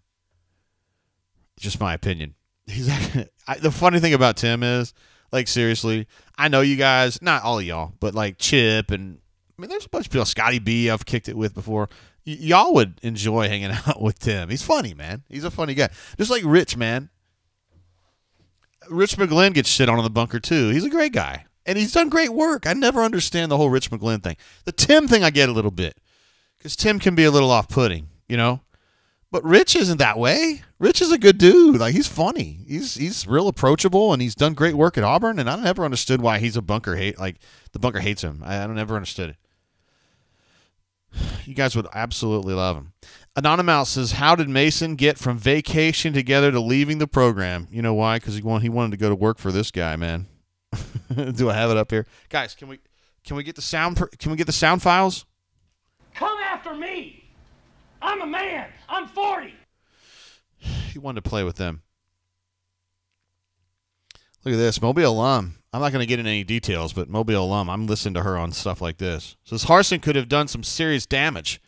Just my opinion. [LAUGHS] He's I, the funny thing about Tim is, like seriously, I know you guys, not all of y'all, but like Chip and I mean, there's a bunch of people. Scotty B, I've kicked it with before y- y'all would enjoy hanging [LAUGHS] out with Tim. He's funny, man. He's a funny guy. Just like Rich, man. Rich McGlynn gets shit on in the bunker too. He's a great guy. And he's done great work. I never understand the whole Rich McGlynn thing. The Tim thing I get a little bit. Because Tim can be a little off putting, you know? But Rich isn't that way. Rich is a good dude. Like he's funny. He's he's real approachable and he's done great work at Auburn. And I never understood why he's a bunker hate like the bunker hates him. I, I never understood it. You guys would absolutely love him. Anonymous says, "How did Mason get from vacation together to leaving the program? You know why? Because he wanted he wanted to go to work for this guy, man. [LAUGHS] Do I have it up here, guys? Can we can we get the sound? Can we get the sound files? Come after me. I'm a man. I'm 40. [SIGHS] He wanted to play with them. Look at this, Mobile alum. I'm not going to get into any details, but Mobile alum, I'm listening to her on stuff like this. Says Harsin could have done some serious damage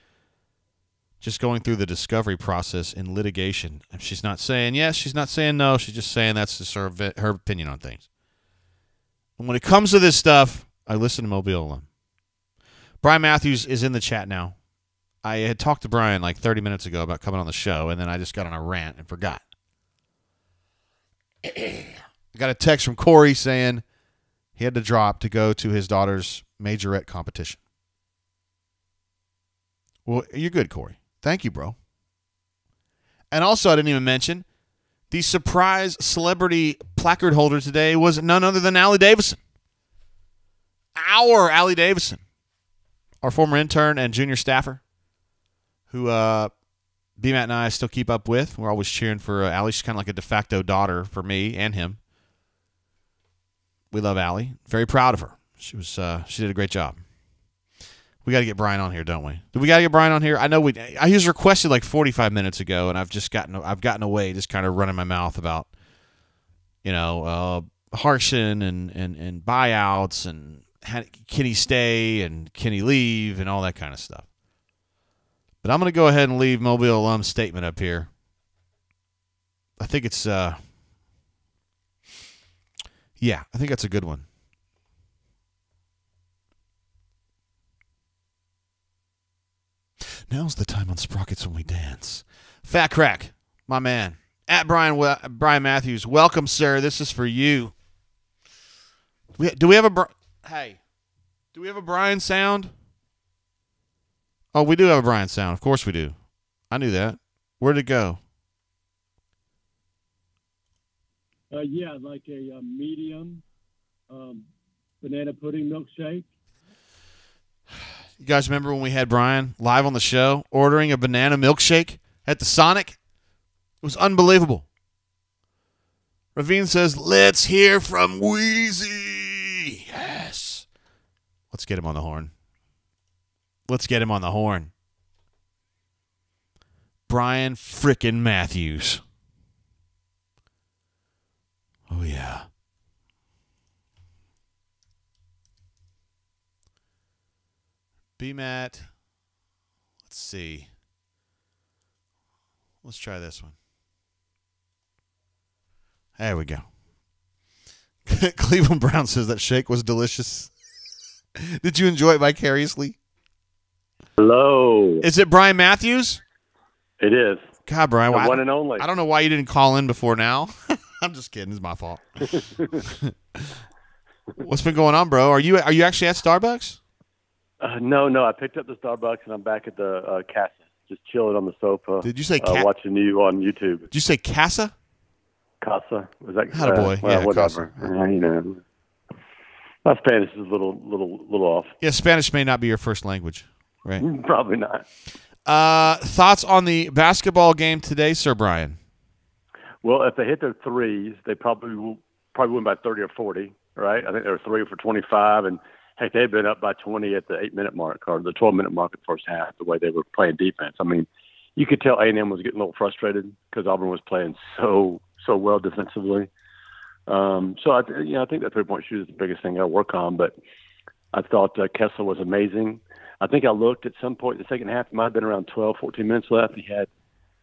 just going through the discovery process in litigation. She's not saying yes, she's not saying no. She's just saying that's just her, her opinion on things. And when it comes to this stuff, I listen to Mobile. Brian Matthews is in the chat now. I had talked to Brian like 30 minutes ago about coming on the show, and then I just got on a rant and forgot. I got a text from Corey saying he had to drop to go to his daughter's majorette competition. Well, you're good, Corey. Thank you, bro. And also, I didn't even mention the surprise celebrity placard holder today was none other than Allie Davison. Our Allie Davison. our former intern and junior staffer, who uh, B Matt and I still keep up with. We're always cheering for uh, Allie. She's kind of like a de facto daughter for me and him. We love Allie. Very proud of her. She was uh, she did a great job. We got to get Brian on here, don't we? Do we got to get Brian on here? I know we. I he was requested like 45 minutes ago, and I've just gotten I've gotten away, just kind of running my mouth about, you know, uh, and and and buyouts and how, can he stay and can he leave and all that kind of stuff. But I'm going to go ahead and leave Mobile alum's statement up here. I think it's uh, yeah, I think that's a good one. Now's the time on Sprockets when we dance. Fat Crack, my man. At Brian Brian Matthews, welcome, sir. This is for you. We, do we have a hey? Do we have a Brian sound? Oh, we do have a Brian sound. Of course we do. I knew that. Where'd it go? Uh, yeah, like a, uh, medium um, banana pudding milkshake. You guys remember when we had Brian live on the show ordering a banana milkshake at the Sonic? It was unbelievable. Ravine says, Let's hear from Wheezy. Yes. Let's get him on the horn. Let's get him on the horn. Brian frickin' Matthews. Oh, yeah. BMAT. Let's see. Let's try this one. There we go. [LAUGHS] Cleveland Brown says that shake was delicious. [LAUGHS] Did you enjoy it vicariously? Hello. Is it Brian Matthews? It is. God, Brian. The one and only. I don't know why you didn't call in before now. [LAUGHS] I'm just kidding. It's my fault. What's been going on, bro? Are you are you actually at Starbucks? Uh, no, no. I picked up the Starbucks and I'm back at the uh, casa, just chilling on the sofa. Did you say uh, watching you on YouTube? Did you say casa? Casa was that? Atta boy. well, Yeah, whatever. casa. Uh, you know, my Spanish is a little, little, little off. Yeah, Spanish may not be your first language, right? Probably not. Uh, thoughts on the basketball game today, Sir Brian? Well, if they hit their threes, they probably will, probably win by thirty or forty, right? I think they were three for twenty-five, and heck, they'd been up by twenty at the eight-minute mark or the twelve-minute mark in the first half. The way they were playing defense, I mean, you could tell A and M was getting a little frustrated because Auburn was playing so so well defensively. Um, so I, you know, I think that three-point shoot is the biggest thing I'll work on. But I thought uh, Kessler was amazing. I think I looked at some point in the second half. It might have been around 12, 14 minutes left. He had,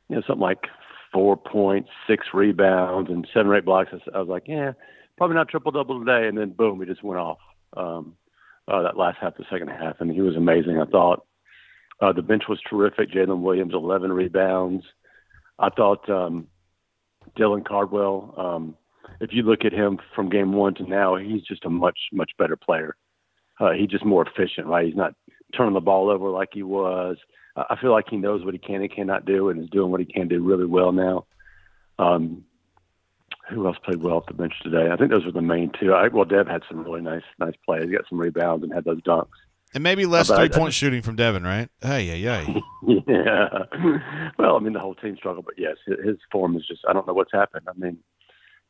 you know, something like four points, six rebounds, and seven or eight blocks. I was like, yeah, probably not triple double today. And then boom, he just went off. Um, uh, that last half, the second half, and he was amazing. I thought uh, the bench was terrific. Jaylin Williams, 11 rebounds. I thought um, Dylan Cardwell. Um, if you look at him from game one to now, he's just a much much better player. Uh, he's just more efficient, right? He's not turning the ball over like he was. I feel like he knows what he can and cannot do, and is doing what he can do really well now. Um, who else played well off the bench today? I think those were the main two. I, well, Dev had some really nice nice plays. He got some rebounds and had those dunks. And maybe less three point shooting from Devin, right? Hey, yeah, yeah. [LAUGHS] yeah. Well, I mean, the whole team struggled, but yes, his, form is just, I don't know what's happened. I mean,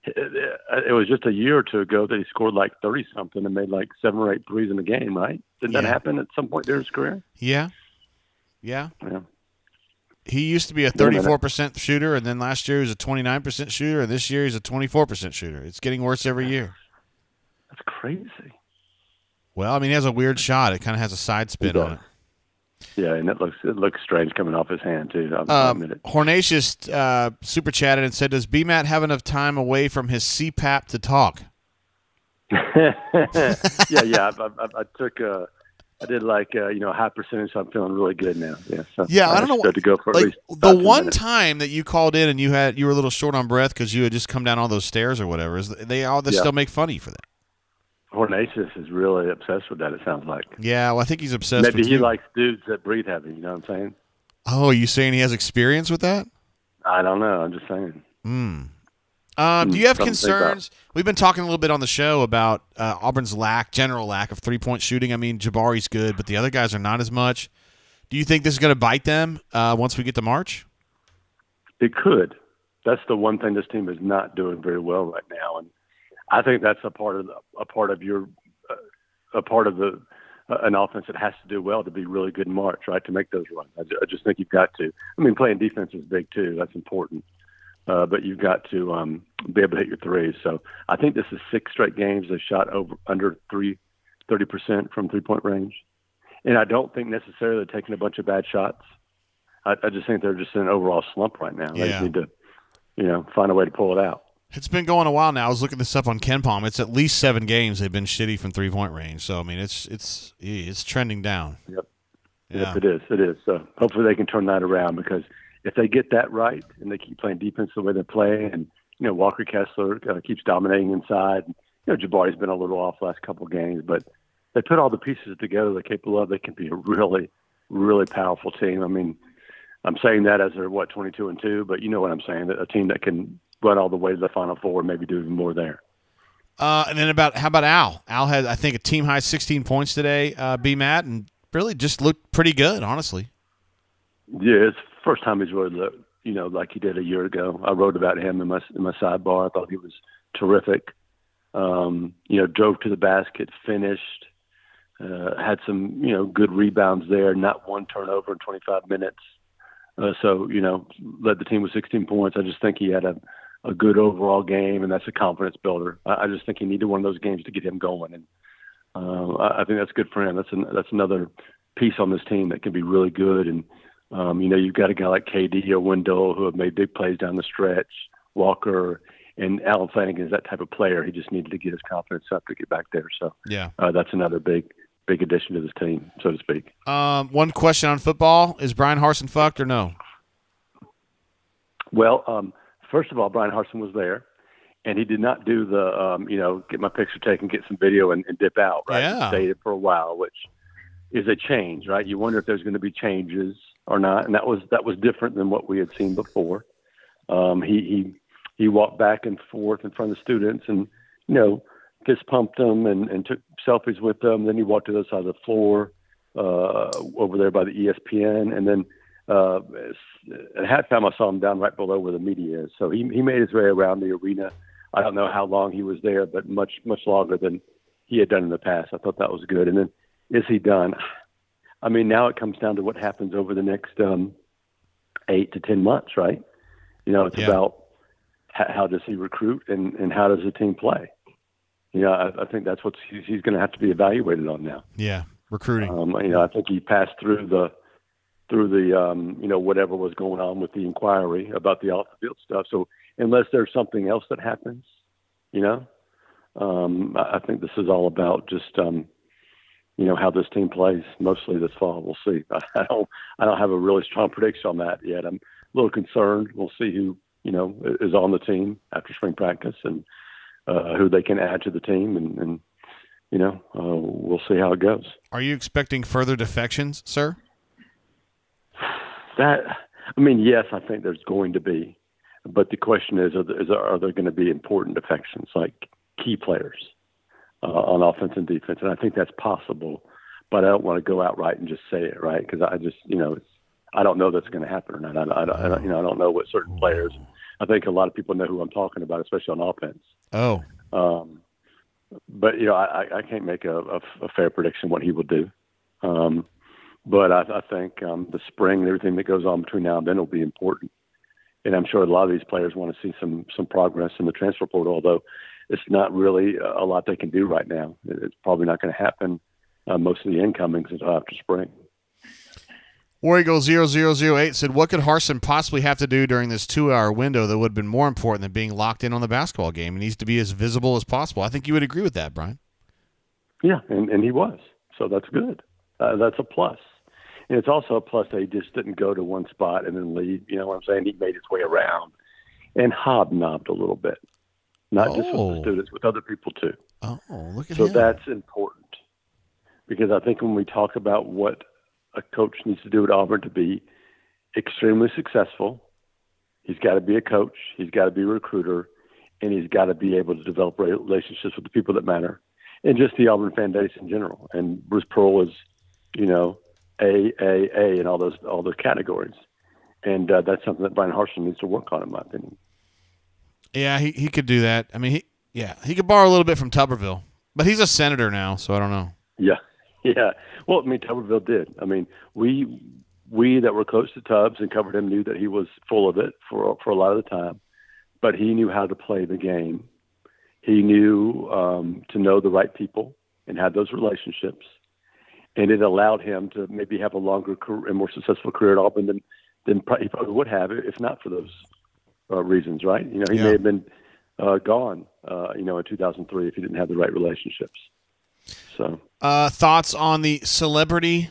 it, it was just a year or two ago that he scored like 30 something and made like seven or eight threes in a game, right? Didn't that happen at some point during his career? Yeah. Yeah. Yeah. He used to be a Wait a minute. 34% shooter, and then last year he was a 29% shooter, and this year he's a 24% shooter. It's getting worse every year. That's crazy. Well, I mean, he has a weird shot. It kind of has a side spin on it. Yeah, and it looks it looks strange coming off his hand too. I'll, I'll Um, admit it. Hornatius uh, super chatted and said, "Does BMAT have enough time away from his CPAP to talk?" [LAUGHS] yeah, yeah. I, I, I took uh, I did like uh, you know a high percentage, so I'm feeling really good now. Yeah, so Yeah, I don't know. To go for like the one minutes. time that you called in and you had you were a little short on breath because you had just come down all those stairs or whatever. Is they all they Yeah. still make fun of you for that? Hornatius is really obsessed with that. It sounds like Yeah, well, I think he's obsessed. maybe he you. likes dudes that breathe heavy. You know what I'm saying? Oh, are you saying he has experience with that? I don't know. I'm just saying. Hmm. Um, do you have Something to think about. concerns? We've been talking a little bit on the show about uh, Auburn's lack, general lack of three point shooting. I mean, Jabari's good, but the other guys are not as much. Do you think this is going to bite them uh, once we get to March? It could. That's the one thing this team is not doing very well right now, and I think that's a part of the, a part of your uh, a part of the uh, an offense that has to do well to be really good in March, right? To make those runs, I, I just think you've got to. I mean, playing defense is big too. That's important, uh, but you've got to um, be able to hit your threes. So I think this is six straight games they've shot over under three, 30 percent from three point range, and I don't think necessarily they're taking a bunch of bad shots. I, I just think they're just in an overall slump right now. They just need to, you know, find a way to pull it out. It's been going a while now. I was looking this up on KenPom. It's at least seven games they've been shitty from three point range. So I mean, it's it's it's trending down. Yep. Yeah. Yep, it is. It is. So hopefully they can turn that around because if they get that right and they keep playing defense the way they play, and you know Walker Kessler uh, keeps dominating inside, you know Jabari's been a little off last couple of games, but they put all the pieces together they're capable of. They can be a really, really powerful team. I mean, I'm saying that as they're what 22 and two, but you know what I'm saying. That a team that can run all the way to the Final Four, maybe do even more there. Uh, and then about how about Al? Al had I think a team high 16 points today. Uh, B Matt and really just looked pretty good, honestly. Yeah, it's first time he's really looked, you know, like he did a year ago. I wrote about him in my in my sidebar. I thought he was terrific. Um, you know, drove to the basket, finished, uh, had some, you know, good rebounds there. Not one turnover in 25 minutes. Uh, so, you know, led the team with 16 points. I just think he had a a good overall game, and that's a confidence builder. I, I just think he needed one of those games to get him going, and um, I, I think that's good for him. That's an, that's another piece on this team that can be really good. And um, you know, you've got a guy like KD or Wendell who have made big plays down the stretch. Walker and Allen Flanigan is that type of player. He just needed to get his confidence up to get back there. So Yeah. uh, that's another big big addition to this team, so to speak. Um, one question on football: Is Bryan Harsin fucked or no? Well, um, first of all, Bryan Harsin was there, and he did not do the, um, you know, get my picture taken, get some video, and, and dip out. Right, Yeah. he stayed for a while, which is a change, right? You wonder if there's going to be changes or not, and that was that was different than what we had seen before. Um, he he he walked back and forth in front of the students, and you know, fist pumped them and, and took selfies with them. Then he walked to the other side of the floor uh, over there by the ESPN, and then uh, at halftime I saw him down right below where the media is. So he he made his way around the arena. I don't know how long he was there, but much much longer than he had done in the past. I thought that was good. And then is he done? I mean, now it comes down to what happens over the next um, eight to ten months, right? You know, it's Yeah. about how, how does he recruit and and how does the team play. You know, I, I think that's what he's, he's going to have to be evaluated on now. Yeah, recruiting. Um, you know, I think he passed through the through the um, you know whatever was going on with the inquiry about the off the field stuff. So unless there's something else that happens, you know, um, I, I think this is all about just um, you know how this team plays mostly this fall. We'll see. [LAUGHS] I, don't I don't have a really strong prediction on that yet. I'm a little concerned. We'll see who you know is on the team after spring practice and uh, who they can add to the team and. and you know, uh, we'll see how it goes. Are you expecting further defections, sir? That, I mean, yes, I think there's going to be, but the question is, are there, is there, are there going to be important defections like key players uh, on offense and defense? And I think that's possible, but I don't want to go outright and just say it, right? Because I just, you know, it's, I don't know that's going to happen or not. I, I, don't- I don't, you know, I don't know what certain players. I think a lot of people know who I'm talking about, especially on offense. Oh, Um, but you know, I, I- I can't make a, a, a fair prediction what he will do. Um, but I, I think um, the spring and everything that goes on between now and then will be important. And I'm sure a lot of these players want to see some some progress in the transfer portal, although it's not really a lot they can do right now. It's probably not going to happen. Uh, most of the incomings until after spring. War Eagle 0008 said, What could Harsin possibly have to do during this two hour window that would have been more important than being locked in on the basketball game? He needs to be as visible as possible. I think you would agree with that, Brian. Yeah, and, and he was. So that's good. Uh, that's a plus. And it's also a plus that he just didn't go to one spot and then leave. You know what I'm saying? He made his way around and hobnobbed a little bit, not just with Oh. the students, with other people too. Oh, look at So him. that's important because I think when we talk about what a coach needs to do at Auburn to be extremely successful, he's got to be a coach, he's got to be a recruiter, and he's got to be able to develop relationships with the people that matter, and just the Auburn fan base in general. And Bruce Pearl is, you know, a a a in all those all those categories, and uh, that's something that Bryan Harsin needs to work on, in my opinion. Yeah, he, he could do that. I mean, he yeah he could borrow a little bit from Tuberville, but he's a senator now, so I don't know. Yeah, [LAUGHS] yeah. Well, I mean, Tuberville did. I mean, we we that were close to Tubbs and covered him knew that he was full of it for for a lot of the time, but he knew how to play the game. He knew um, to know the right people and have those relationships, and it allowed him to maybe have a longer career, and more successful career at Auburn than than he probably would have if not for those uh, reasons. Right? You know, he Yeah. may have been uh, gone. Uh, you know, in 2003 if he didn't have the right relationships. So. Uh, thoughts on the celebrity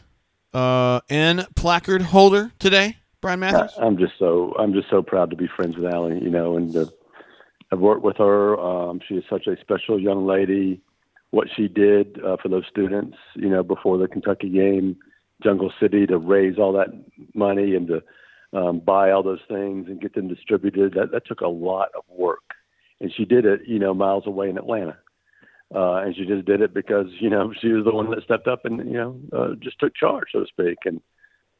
uh, N placard holder today, Brian Matthews? I- I'm just so I'm just so proud to be friends with Allie, you know, and I've worked with her. Um, she is such a special young lady. What she did uh, for those students, you know, before the Kentucky game, Jungle City, to raise all that money and to um, buy all those things and get them distributed, that, that took a lot of work. And she did it, you know, miles away in Atlanta. Uh, and she just did it because, you know, she was the one that stepped up and, you know, uh, just took charge, so to speak. And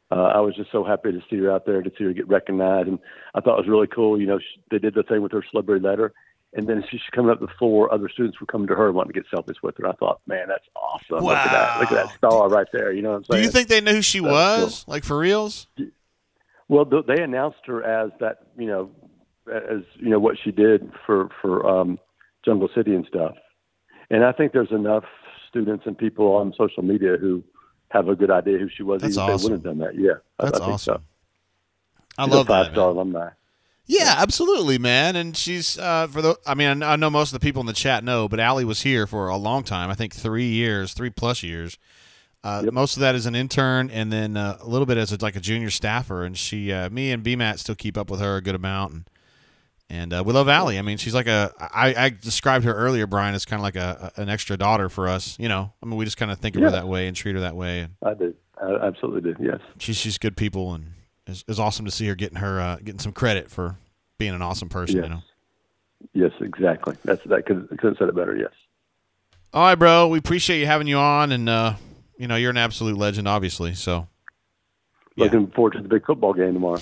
uh, I was just so happy to see her out there, to see her get recognized, and I thought it was really cool. You know, she, they did the thing with her celebrity letter, and then she's coming up the before other students were coming to her wanting to get selfies with her. I thought, man, that's awesome. Look at that, look at that star right there. You know what I'm saying? Do you think they knew who she That's was, like for reals? Well, they announced her as that, you know, as you know what she did for for um, Jungle City and stuff. And I think there's enough students and people on social media who have a good idea who she was, That's even if they wouldn't have done that. Yeah, That's I, think awesome. So. I She's love a five that. star man. alumni. Yeah, absolutely, man. And she's uh, for the. I mean, I I know most of the people in the chat know, but Allie was here for a long time. I think three years, three plus years. Uh, Most of that as an intern, and then uh, a little bit as a, like a junior staffer. And she, uh, me and BMAT still keep up with her a good amount. And, and uh, we love Allie. I mean, she's like a. I, I described her earlier, Brian, as kind of like a, an extra daughter for us. You know, I mean, we just kind of think of her that way and treat her that way. And I do. I absolutely do. Yes. she's she's good people, and it's, it's awesome to see her getting her uh, getting some credit for being an awesome person. Yes. You know. Yes, exactly. That's that. Could, couldn't have said it better. Yes. All right, bro. We appreciate you having you on, and uh, you know you're an absolute legend, obviously. So Yeah. Looking forward to the big football game tomorrow.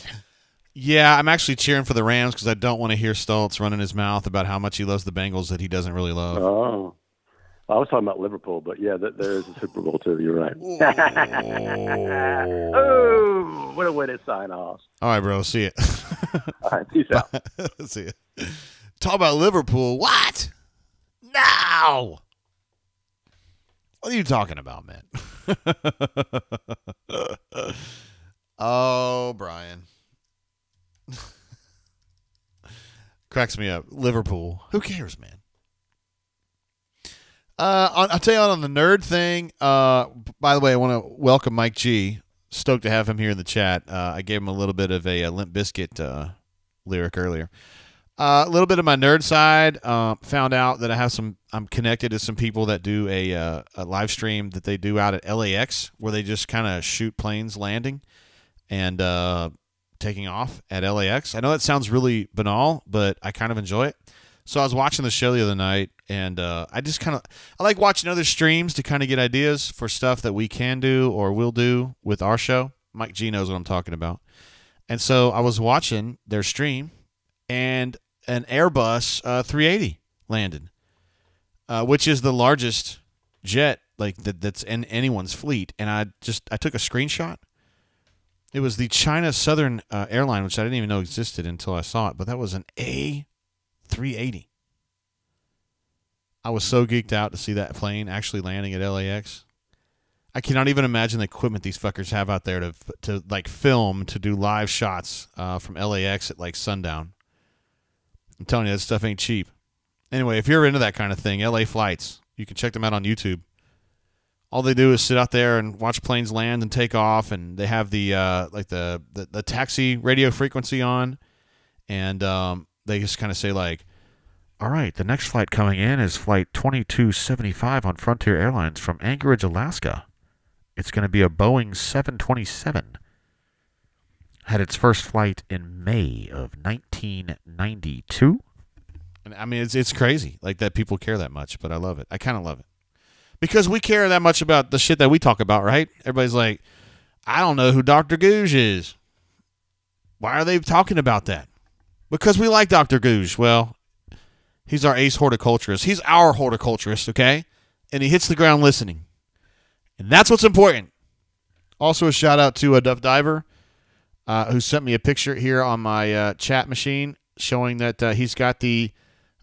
yeah, I'm actually cheering for the Rams because I don't want to hear Stoltz running his mouth about how much he loves the Bengals that he doesn't really love. Oh. I was talking about Liverpool, but yeah, there is a Super Bowl too. You're right. oh, [LAUGHS] what a way to sign off. All right, bro. See it. [LAUGHS] All right, peace out. [LAUGHS] see it. Talk about Liverpool. What? No. What are you talking about, man? oh, Brian. Cracks me up. Liverpool. Who cares, man? Uh, I'll tell you on the nerd thing. Uh, by the way, I want to welcome Mike G. Stoked to have him here in the chat. Uh, I gave him a little bit of a, uh Limp Bizkit uh, lyric earlier. Uh, a little bit of my nerd side. Uh, found out that I have some. I'm connected to some people that do a, uh, a live stream that they do out at LAX, where they just kind of shoot planes landing and uh, taking off at LAX. I know that sounds really banal, but I kind of enjoy it. So I was watching the show the other night, and uh, I just kind of I like watching other streams to kind of get ideas for stuff that we can do or will do with our show. Mike G knows what I'm talking about. And so I was watching their stream, and an Airbus uh, 380 landed, uh, which is the largest jet like that, that's in anyone's fleet. And I just I took a screenshot. It was the China Southern uh, Airline, which I didn't even know existed until I saw it. But that was an A 380. I was so geeked out to see that plane actually landing at LAX. I cannot even imagine the equipment these fuckers have out there to to like film to do live shots uh, from LAX at like sundown. I'm telling you, that stuff ain't cheap. Anyway, if you're into that kind of thing, LA flights, you can check them out on YouTube. All they do is sit out there and watch planes land and take off, and they have the uh, like the, the the taxi radio frequency on, and um, they just kind of say like, "All right, the next flight coming in is flight 2275 on Frontier Airlines from Anchorage, Alaska. It's going to be a Boeing 727." Had its first flight in May of 1992. And I mean, it's it's crazy like that people care that much, but I love it. I kind of love it because we care that much about the shit that we talk about, right? Everybody's like, I don't know who Doctor Googe is. Why are they talking about that? Because we like Doctor Googe. Well, he's our ace horticulturist. He's our horticulturist, okay? And he hits the ground listening, and that's what's important. Also, a shout out to uh, a Duff Diver uh, who sent me a picture here on my uh, chat machine showing that uh, he's got the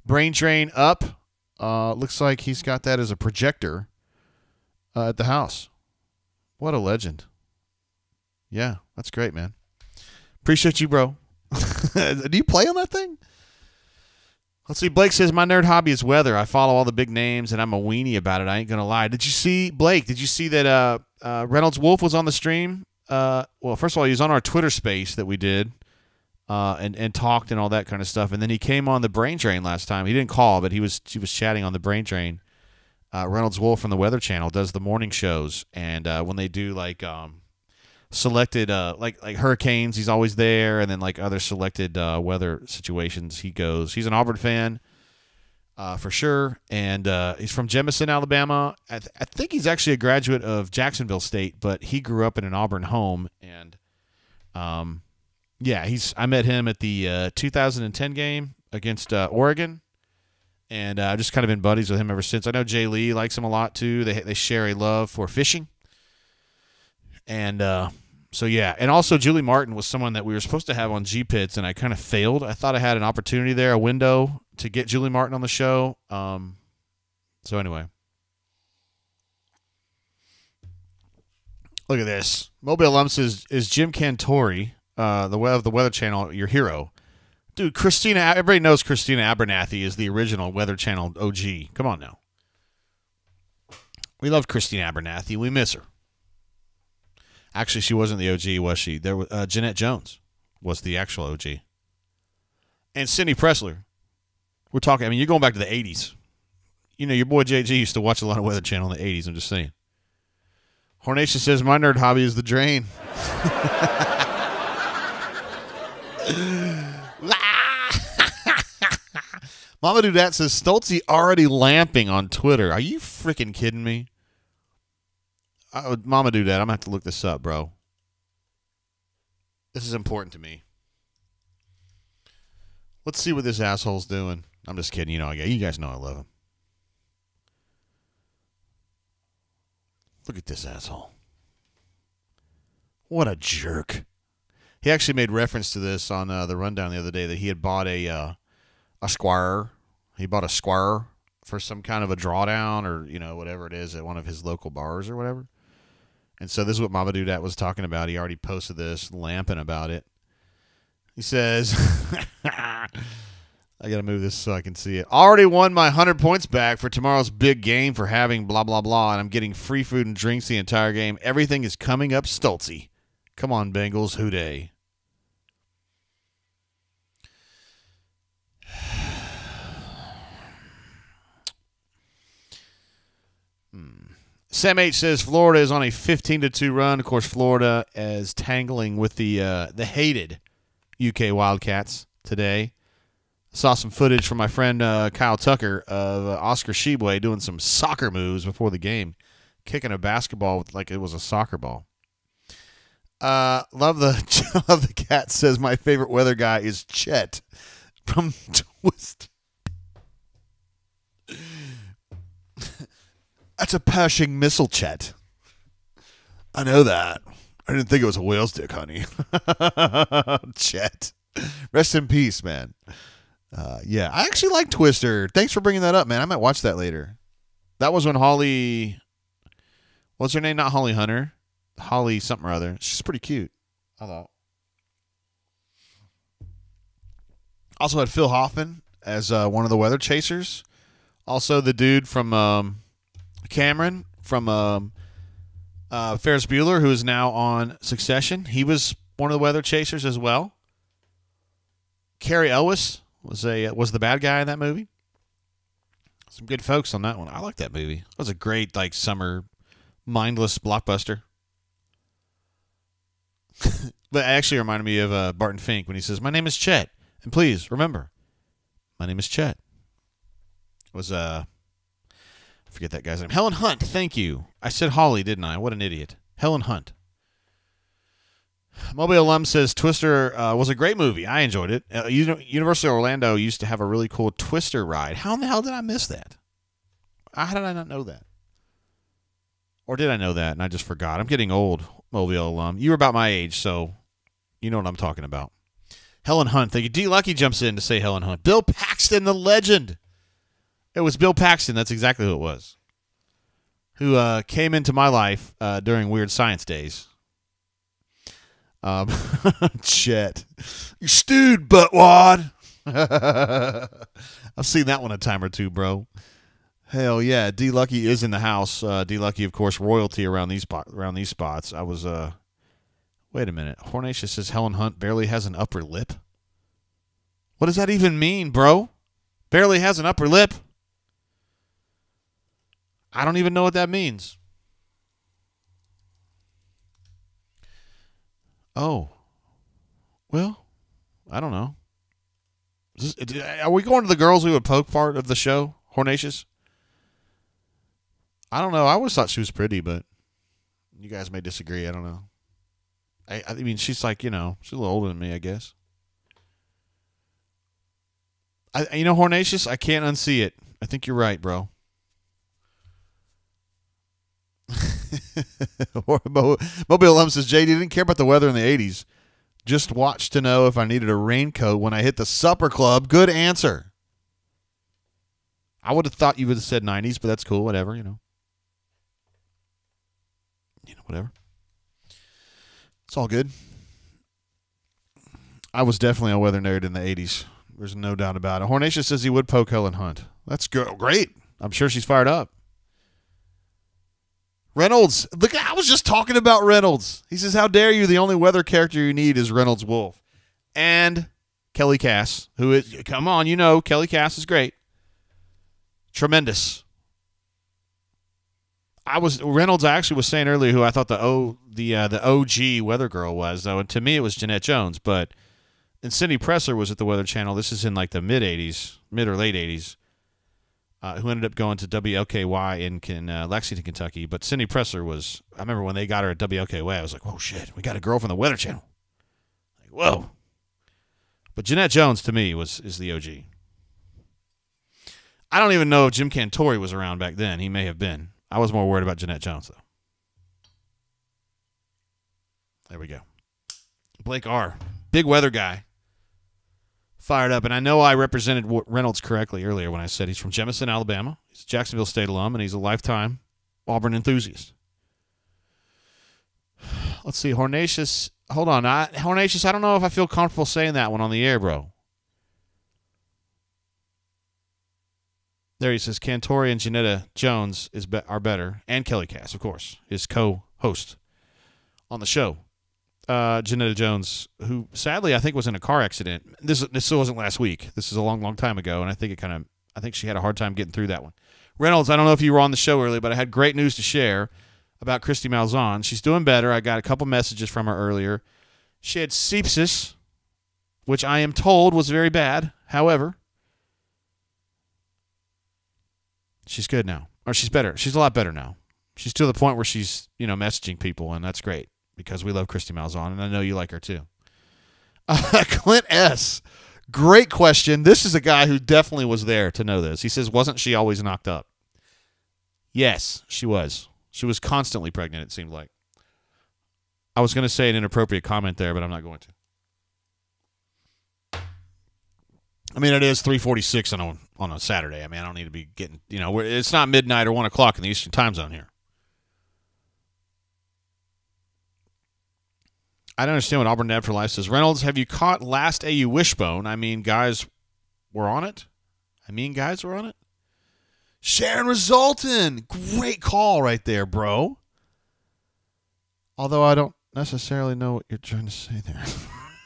brain drain up. Uh, looks like he's got that as a projector uh, at the house. What a legend. Yeah, that's great, man. Appreciate you, bro. [LAUGHS] Do you play on that thing? Let's see. Blake says my nerd hobby is weather. I follow all the big names, and I'm a weenie about it. I ain't gonna lie. Did you see Blake? Did you see that uh, uh, Reynolds Wolf was on the stream? Uh, well, first of all, he was on our Twitter space that we did, uh, and and talked and all that kind of stuff. And then he came on the Brain Drain last time. He didn't call, but he was he was chatting on the Brain Drain. Uh, Reynolds Wolf from the Weather Channel does the morning shows, and uh, when they do like um, selected uh, like like hurricanes, he's always there, and then like other selected uh, weather situations, he goes. He's an Auburn fan. Uh, for sure, and uh, he's from Jemison, Alabama. I, th- I think he's actually a graduate of Jacksonville State, but he grew up in an Auburn home, and um, yeah, he's. I met him at the uh, 2010 game against uh, Oregon, and uh, I've just kind of been buddies with him ever since. I know Jay Lee likes him a lot too. They they share a love for fishing, and uh, so yeah, and also Julie Martin was someone that we were supposed to have on G Pits, and I kind of failed. I thought I had an opportunity there, a window to get Julie Martin on the show. Um, so anyway, look at this. Mobile Lumps is is Jim Cantore, uh, the of the Weather Channel, your hero. Dude, Christina, everybody knows Christina Abernathy is the original Weather Channel OG. Come on now. We love Christina Abernathy. We miss her. Actually, she wasn't the OG, was she? There was uh, Jeanette Jones was the actual OG, and Cindy Preszler. We're talking. I mean, you're going back to the '80s. You know, your boy JG used to watch a lot of Weather Channel in the '80s. I'm just saying. Hornation says my nerd hobby is the drain. [LAUGHS] Mama that says Stoltzy already lamping on Twitter. Are you freaking kidding me? I, would Mama do that. I'm gonna have to look this up, bro. This is important to me. Let's see what this asshole's doing. I'm just kidding. You know, you guys know I love him. Look at this asshole. What a jerk. He actually made reference to this on uh, the rundown the other day that he had bought a uh, a squire. He bought a squire for some kind of a drawdown or you know whatever it is at one of his local bars or whatever. And so this is what Mama Dudat was talking about. He already posted this, lamping about it. He says, [LAUGHS] I got to move this so I can see it. Already won my 100 points back for tomorrow's big game for having blah, blah, blah. And I'm getting free food and drinks the entire game. Everything is coming up stoltzy. Come on, Bengals. Who day? Sam H says Florida is on a 15 to 2 run. Of course, Florida is tangling with the uh, the hated UK Wildcats today. Saw some footage from my friend uh, Kyle Tucker of uh, Oscar Tshiebwe doing some soccer moves before the game, kicking a basketball with, like it was a soccer ball. Uh, love the [LAUGHS] love the cat says my favorite weather guy is Chet from [LAUGHS] Twist. That's a Pershing missile, Chet. I know that. I didn't think it was a whale's dick, honey. [LAUGHS] Chet. Rest in peace, man. Uh, yeah, I actually like Twister. Thanks for bringing that up, man. I might watch that later. That was when Holly. What's her name? Not Holly Hunter. Holly something or other. She's pretty cute. I thought. Also had Phil Hoffman as uh, one of the weather chasers. Also the dude from um, Cameron from um, uh, Ferris Bueller, who is now on Succession. He was one of the weather chasers as well. Cary Elwes was a was the bad guy in that movie. Some good folks on that one. I like that movie. It was a great like summer mindless blockbuster. [LAUGHS] but actually reminded me of uh, Barton Fink when he says, "My name is Chet, and please remember, my name is Chet." It was uh, forget that guy's name. Helen Hunt. Thank you. I said Holly, didn't I? What an idiot. Helen Hunt. Mobile alum says Twister uh, was a great movie. I enjoyed it. Uh, Uni- Universal Orlando used to have a really cool Twister ride. How in the hell did I miss that? How did I not know that? Or did I know that and I just forgot? I'm getting old, Mobile alum. You were about my age, so you know what I'm talking about. Helen Hunt. Thank you. D Lucky jumps in to say Helen Hunt. Bill Paxton, the legend. It was Bill Paxton. That's exactly who it was. Who uh, came into my life uh, during Weird Science days. Um, [LAUGHS] Chet. You stewed, buttwad. [LAUGHS] I've seen that one a time or two, bro. Hell yeah, D Lucky is in the house. Uh, D Lucky, of course, royalty around these spot around these spots. I was uh, wait a minute. Hornatius says Helen Hunt barely has an upper lip. What does that even mean, bro? Barely has an upper lip. I don't even know what that means. Oh, well, I don't know. Is this, are we going to the girls who would poke part of the show, Hornatius? I don't know. I always thought she was pretty, but you guys may disagree. I don't know. I, I mean, she's like you know, she's a little older than me, I guess. I, you know, Hornatius, I can't unsee it. I think you're right, bro. [LAUGHS] Mobile Lum says JD didn't care about the weather in the 80s. Just watched to know if I needed a raincoat when I hit the supper club. Good answer. I would have thought you would have said 90s, but that's cool. Whatever, you know. You know, whatever. It's all good. I was definitely a weather nerd in the 80s. There's no doubt about it. Hornatius says he would poke Helen Hunt. That's good. Great. I'm sure she's fired up. Reynolds, look, I was just talking about Reynolds. He says, How dare you? The only weather character you need is Reynolds Wolf. And Kelly Cass, who is, come on, you know, Kelly Cass is great. Tremendous. I was Reynolds. I actually was saying earlier who I thought the O the uh, the OG weather girl was though, and to me it was Jeanette Jones. But and Cindy Preszler was at the Weather Channel. This is in like the mid '80s, mid or late '80s uh, who ended up going to WLKY in, in uh, Lexington, Kentucky. But Cindy Preszler was, I remember when they got her at WLKY, I was like, oh shit, we got a girl from the Weather Channel. Like, whoa. But Jeanette Jones to me was is the OG. I don't even know if Jim Cantore was around back then. He may have been. I was more worried about Jeanette Jones though. There we go. Blake R. Big weather guy fired up. And I know I represented Reynolds correctly earlier when I said he's from Jemison, Alabama. He's a Jacksonville State alum, and he's a lifetime Auburn enthusiast. [SIGHS] Let's see, Hornatius. Hold on, I. I don't know if I feel comfortable saying that one on the air, bro. There he says Cantore and Jeanetta Jones is be- are better, and Kelly Cass, of course, his co-host on the show uh, Jeanetta Jones, who sadly I think was in a car accident. This this wasn't last week. This is a long, long time ago, and I think it kind of I think she had a hard time getting through that one. Reynolds, I don't know if you were on the show earlier, but I had great news to share about Kristi Malzahn. She's doing better. I got a couple messages from her earlier. She had sepsis, which I am told was very bad. However, she's good now, or she's better. She's a lot better now. She's to the point where she's you know messaging people, and that's great because we love Kristi Malzahn, and I know you like her too. Uh, [LAUGHS] Clint S. Great question. This is a guy who definitely was there to know this. He says, Wasn't she always knocked up? Yes, she was. She was constantly pregnant, it seemed like. I was going to say an inappropriate comment there, but I'm not going to. I mean, it is 3:46 on a on a Saturday. I mean, I don't need to be getting you know, it's not midnight or one o'clock in the Eastern Time Zone here. I don't understand what Auburn Dad for Life says. Reynolds, have you caught last AU Wishbone? I mean, guys were on it. I mean, guys were on it. Sharon Resultan, great call right there, bro. Although I don't necessarily know what you're trying to say there.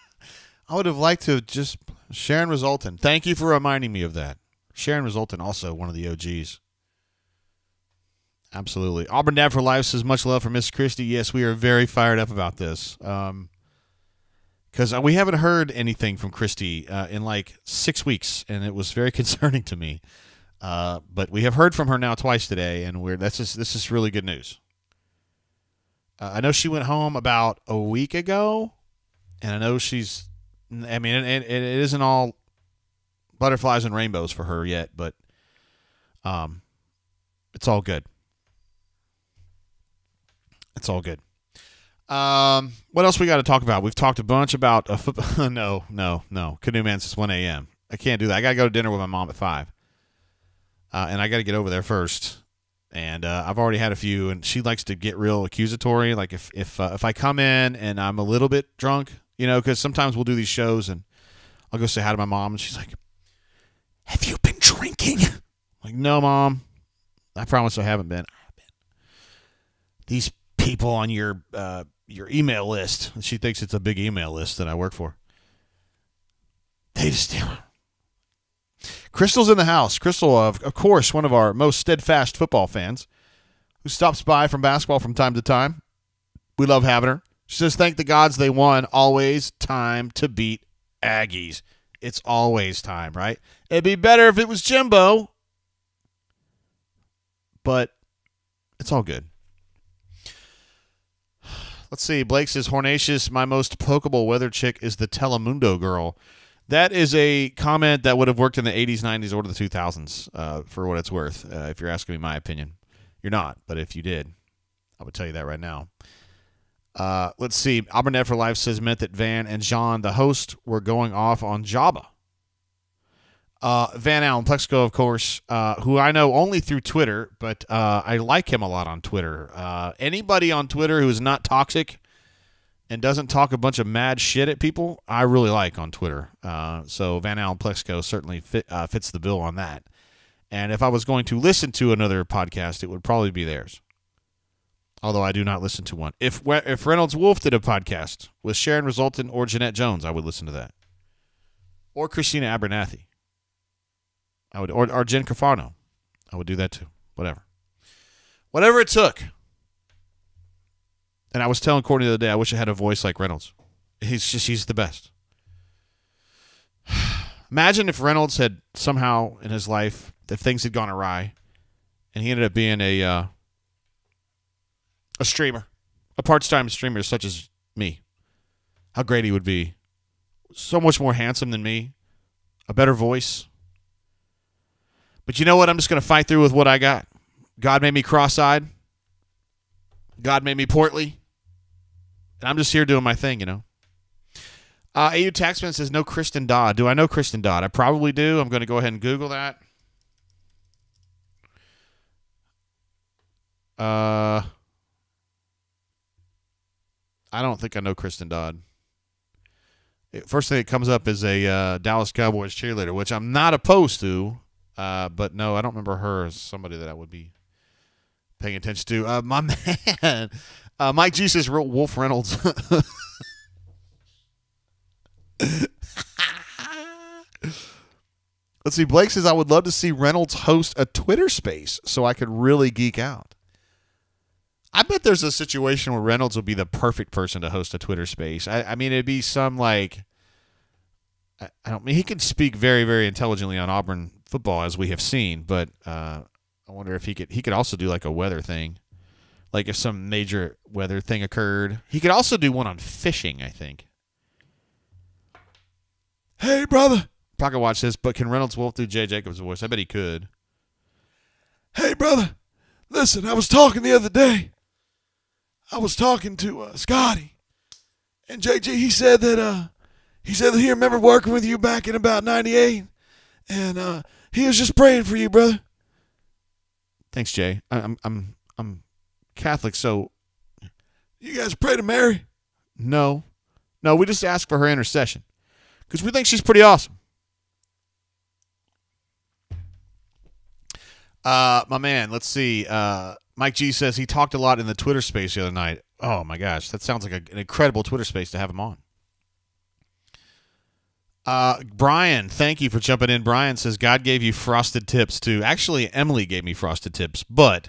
[LAUGHS] I would have liked to have just Sharon Resultan. Thank you for reminding me of that. Sharon Resultan, also one of the OGs. Absolutely. Auburn Dad for Life says much love for Miss Kristi. Yes, we are very fired up about this. Um, because we haven't heard anything from Kristi uh, in like six weeks, and it was very [LAUGHS] concerning to me. Uh, but we have heard from her now twice today, and we're that's just this is really good news. Uh, I know she went home about a week ago, and I know she's. I mean, it, it, it isn't all butterflies and rainbows for her yet, but um, it's all good. It's all good. Um, what else we got to talk about? We've talked a bunch about a football. [LAUGHS] no, no, no. Canoe Man since 1 a.m. I can't do that. I got to go to dinner with my mom at 5. Uh, and I got to get over there first. And uh, I've already had a few, and she likes to get real accusatory. Like if if uh, if I come in and I'm a little bit drunk, you know, because sometimes we'll do these shows and I'll go say hi to my mom, and she's like, "Have you been drinking?" I'm [LAUGHS] like, no, mom, I promise I haven't been. I have been. These people on your uh, your email list. She thinks it's a big email list that I work for. They just Crystal's in the house. Crystal, of, of course, one of our most steadfast football fans who stops by from basketball from time to time. We love having her. She says, Thank the gods they won. Always time to beat Aggies. It's always time, right? It'd be better if it was Jimbo, but it's all good. Let's see. Blake says, Hornatius, my most pokeable weather chick is the Telemundo girl. That is a comment that would have worked in the 80s, 90s, or the 2000s, uh, for what it's worth, uh, if you're asking me my opinion. You're not, but if you did, I would tell you that right now. Uh, let's see. Auburn for Life says meant that Van and John, the host, were going off on Jabba. Uh, Van Allen Plexico, of course, uh, who I know only through Twitter, but uh, I like him a lot on Twitter. Uh, anybody on Twitter who is not toxic and doesn't talk a bunch of mad shit at people, I really like on Twitter. Uh, so Van Allen Plexico certainly fit, uh, fits the bill on that. And if I was going to listen to another podcast, it would probably be theirs. Although I do not listen to one. If if Reynolds Wolf did a podcast with Sharon Resultan or Jeanette Jones, I would listen to that. Or Christina Abernathy. I would or, or Jen Carfagno. I would do that too. Whatever. Whatever it took. And I was telling Courtney the other day, I wish I had a voice like Reynolds. He's just he's the best. [SIGHS] Imagine if Reynolds had somehow in his life, if things had gone awry, and he ended up being a uh, a streamer, a part-time streamer such as me. How great he would be. So much more handsome than me, a better voice. But you know what? I'm just going to fight through with what I got. God made me cross-eyed. God made me portly. And I'm just here doing my thing, you know. Uh, AU Taxman says no Kristen Dodd. Do I know Kristen Dodd? I probably do. I'm going to go ahead and Google that. Uh, I don't think I know Kristen Dodd. First thing that comes up is a uh, Dallas Cowboys cheerleader, which I'm not opposed to. Uh, but no, I don't remember her as somebody that I would be paying attention to. Uh, my [LAUGHS] man, uh, Mike G says Wolf Reynolds. [LAUGHS] Let's see. Blake says I would love to see Reynolds host a Twitter space so I could really geek out. I bet there's a situation where Reynolds would be the perfect person to host a Twitter space. I, I mean, it'd be some like I don't mean he can speak very very intelligently on Auburn football as we have seen, but uh, I wonder if he could he could also do like a weather thing. Like if some major weather thing occurred. He could also do one on fishing, I think. Hey brother. Probably watch this, but can Reynolds Wolf do Jay Jacobs' voice? I bet he could. Hey brother. Listen, I was talking the other day. I was talking to uh, Scotty. And JJ. he said that uh he said that he remembered working with you back in about 98 and uh he was just praying for you, brother. Thanks, Jay. I'm I'm I'm Catholic, so you guys pray to Mary? No. No, we just ask for her intercession because we think she's pretty awesome. Uh, my man, let's see. Uh, Mike G says he talked a lot in the Twitter space the other night. Oh my gosh, that sounds like a, an incredible Twitter space to have him on. Uh, Brian, thank you for jumping in. Brian says God gave you frosted tips too. Actually, Emily gave me frosted tips, but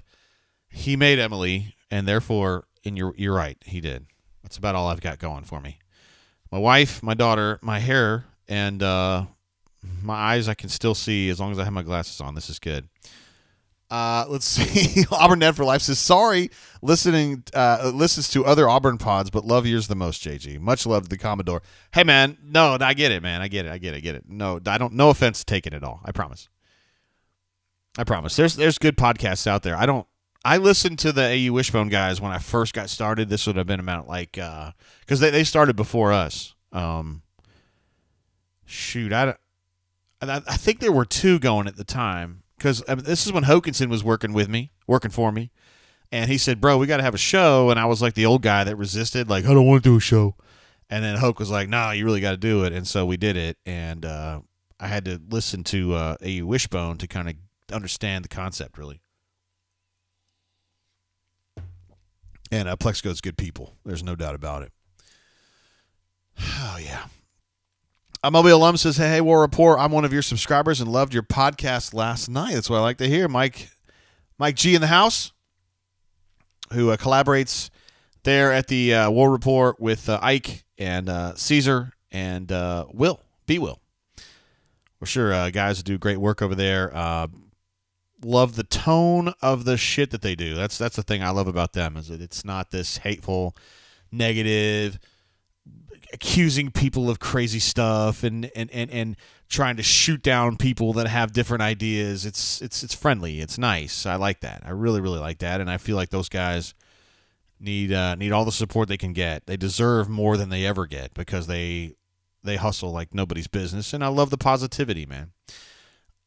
he made Emily, and therefore, and you're you're right, he did. That's about all I've got going for me. My wife, my daughter, my hair, and uh, My eyes I can still see as long as I have my glasses on. This is good. Uh, let's [LAUGHS] see. Auburn Dad for Life says, "Sorry, listening uh, listens to other Auburn pods, but love yours the most." JG, much love to the Commodore. Hey man, no, I get it, man. I get it. I get it. I get it. No, I don't. No offense taken at all. I promise. I promise. There's there's good podcasts out there. I don't. I listened to the AU Wishbone guys when I first got started. This would have been about like because they they started before us. Um, shoot, I, don't. I, I think there were two going at the time because I mean, this is when Hokinson was working with me, working for me, and he said, "Bro, we got to have a show." And I was like the old guy that resisted, like, "I don't want to do a show." And then Hoke was like, "No, nah, you really got to do it." And so we did it, and uh, I had to listen to uh, AU Wishbone to kind of understand the concept, really. And uh, Plexco's good people. There's no doubt about it. [SIGHS] Oh yeah. A Mobile alum says, "Hey, hey, War Report. I'm one of your subscribers and loved your podcast last night. That's what I like to hear." Mike, Mike G in the house, who uh, collaborates there at the uh, War Report with uh, Ike and uh, Caesar and uh, Will B. Will. We're sure uh, guys do great work over there. love the tone of the shit that they do. That's that's the thing I love about them is that it's not this hateful, negative accusing people of crazy stuff and, and, and, and trying to shoot down people that have different ideas. It's it's it's friendly. It's nice. I like that. I really really like that, and I feel like those guys need uh, need all the support they can get. They deserve more than they ever get because they they hustle like nobody's business, and I love the positivity, man.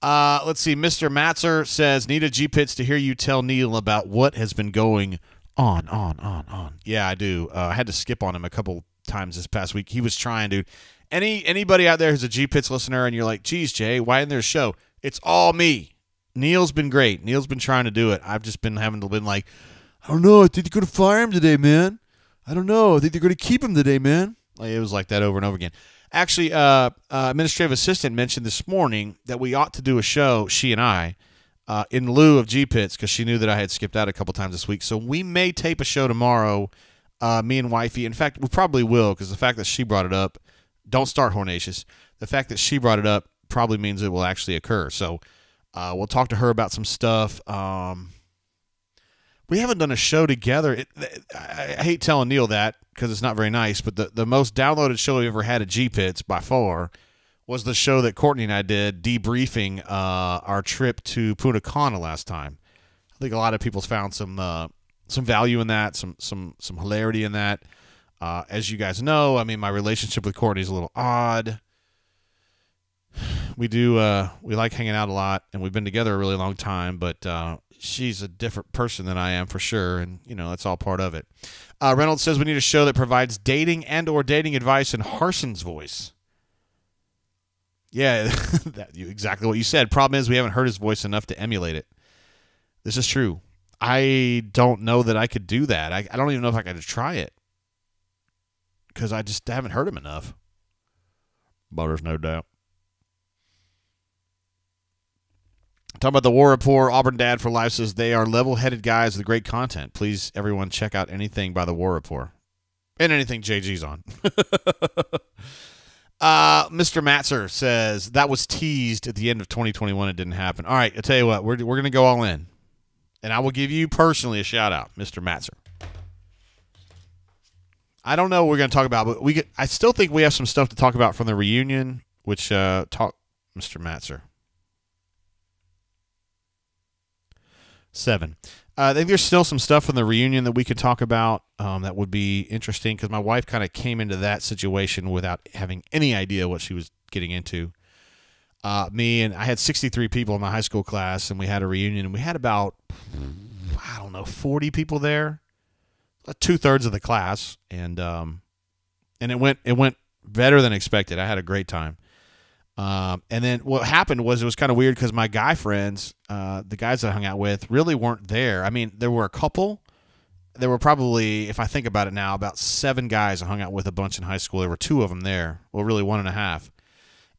Uh, let's see. Mr. Matzer says, "Need a G Pits to hear you tell Neil about what has been going on, on, on, on." Yeah, I do. Uh, I had to skip on him a couple times this past week. He was trying, dude. Any anybody out there who's a G Pits listener and you're like, geez, Jay, why isn't there a show? It's all me. Neil's been great. Neil's been trying to do it. I've just been having to been like, I don't know. I think they're gonna fire him today, man. I don't know. I think they're gonna keep him today, man. Like, it was like that over and over again. Actually, uh, uh, administrative assistant mentioned this morning that we ought to do a show, she and I, uh, in lieu of G Pits, because she knew that I had skipped out a couple times this week. So we may tape a show tomorrow uh, me and wifey. In fact, we probably will because the fact that she brought it up, don't start Hornacious. The fact that she brought it up probably means it will actually occur. So uh, we'll talk to her about some stuff. Um, we haven't done a show together. It, I, I hate telling Neil that because it's not very nice, but the, the most downloaded show we ever had at G Pits by far was the show that Courtney and I did debriefing uh, our trip to Punta Cana last time. I think a lot of people found some uh, some value in that, some some some hilarity in that. Uh, as you guys know, I mean, my relationship with Courtney is a little odd. [SIGHS] We do uh, we like hanging out a lot, and we've been together a really long time. But uh, she's a different person than I am for sure, and you know that's all part of it. Uh, Reynolds says we need a show that provides dating and or dating advice in Harsin's voice. Yeah, [LAUGHS] that, you, exactly what you said. Problem is we haven't heard his voice enough to emulate it. This is true. I don't know that I could do that. I, I don't even know if I could try it because I just haven't heard him enough. But there's no doubt. Talking about the War Report, Auburn Dad for Life says they are level headed guys with great content. Please, everyone, check out anything by the War Report and anything JG's on. [LAUGHS] uh, Mr. Matzer says that was teased at the end of 2021. It didn't happen. All right, I'll tell you what, we're, we're going to go all in and I will give you personally a shout out, Mr. Matzer. I don't know what we're going to talk about, but we get, I still think we have some stuff to talk about from the reunion, which uh, talk Mr. Matzer. Seven. Uh, I think there's still some stuff from the reunion that we could talk about um, that would be interesting because my wife kind of came into that situation without having any idea what she was getting into uh, me and I had 63 people in my high school class, and we had a reunion, and we had about I don't know 40 people there, two thirds of the class, and um, and it went it went better than expected. I had a great time. Um, and then what happened was it was kind of weird because my guy friends, uh, the guys that I hung out with, really weren't there. I mean, there were a couple. There were probably, if I think about it now, about seven guys I hung out with a bunch in high school. There were two of them there. Well, really one and a half.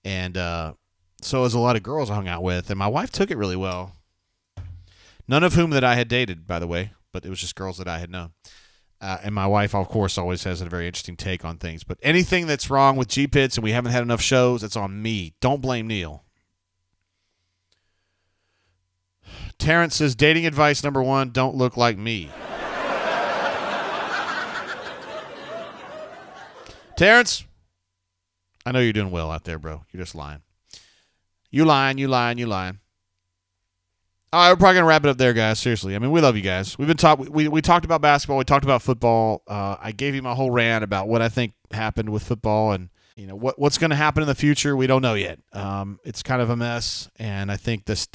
And uh, so was a lot of girls I hung out with, and my wife took it really well. None of whom that I had dated, by the way, but it was just girls that I had known. Uh, and my wife, of course, always has a very interesting take on things. But anything that's wrong with G Pits and we haven't had enough shows, it's on me. Don't blame Neil. Terrence says dating advice number one: don't look like me. [LAUGHS] Terrence, I know you're doing well out there, bro. You're just lying. You lying, you lying, you lying. All right, we're probably gonna wrap it up there, guys. Seriously, I mean, we love you guys. We've been talk we we talked about basketball, we talked about football. Uh, I gave you my whole rant about what I think happened with football, and you know what what's going to happen in the future. We don't know yet. Um, it's kind of a mess, and I think this,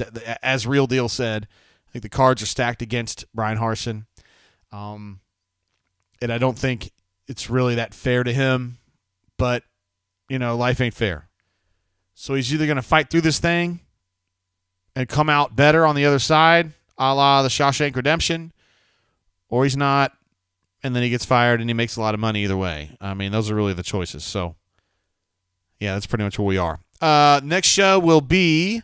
as Real Deal said, I think the cards are stacked against Bryan Harsin, um, and I don't think it's really that fair to him. But you know, life ain't fair. So he's either going to fight through this thing and come out better on the other side, a la the Shawshank Redemption, or he's not, and then he gets fired and he makes a lot of money either way. I mean, those are really the choices. So, yeah, that's pretty much where we are. Uh, next show will be.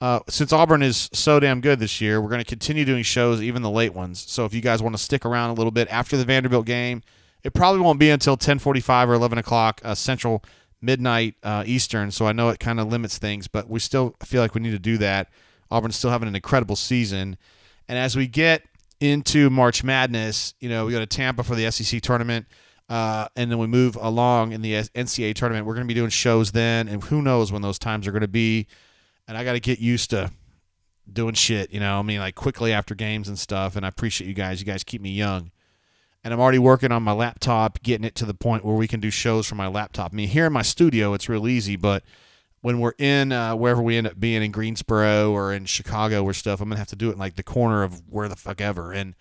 Uh, since Auburn is so damn good this year, we're going to continue doing shows, even the late ones. So if you guys want to stick around a little bit after the Vanderbilt game, it probably won't be until 10:45 or 11 o'clock uh, Central midnight uh, Eastern, so I know it kind of limits things, but we still feel like we need to do that. Auburn's still having an incredible season, and as we get into March Madness, you know, we go to Tampa for the SEC tournament, uh, and then we move along in the NCAA tournament. We're going to be doing shows then, and who knows when those times are going to be. And I got to get used to doing shit, you know. I mean, like quickly after games and stuff. And I appreciate you guys. You guys keep me young and I'm already working on my laptop, getting it to the point where we can do shows from my laptop. I mean, here in my studio, it's real easy, but when we're in uh, wherever we end up being in Greensboro or in Chicago or stuff, I'm gonna have to do it in like the corner of where the fuck ever, and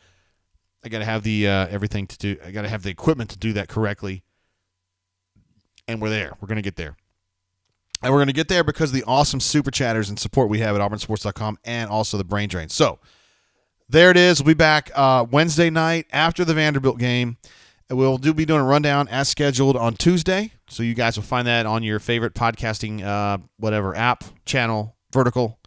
I gotta have the uh, everything to do. I gotta have the equipment to do that correctly, and we're there. We're gonna get there. And we're going to get there because of the awesome super chatters and support we have at auburnsports.com and also the brain drain. So, there it is. We'll be back uh, Wednesday night after the Vanderbilt game. We'll do be doing a rundown as scheduled on Tuesday, so you guys will find that on your favorite podcasting uh, whatever app channel vertical.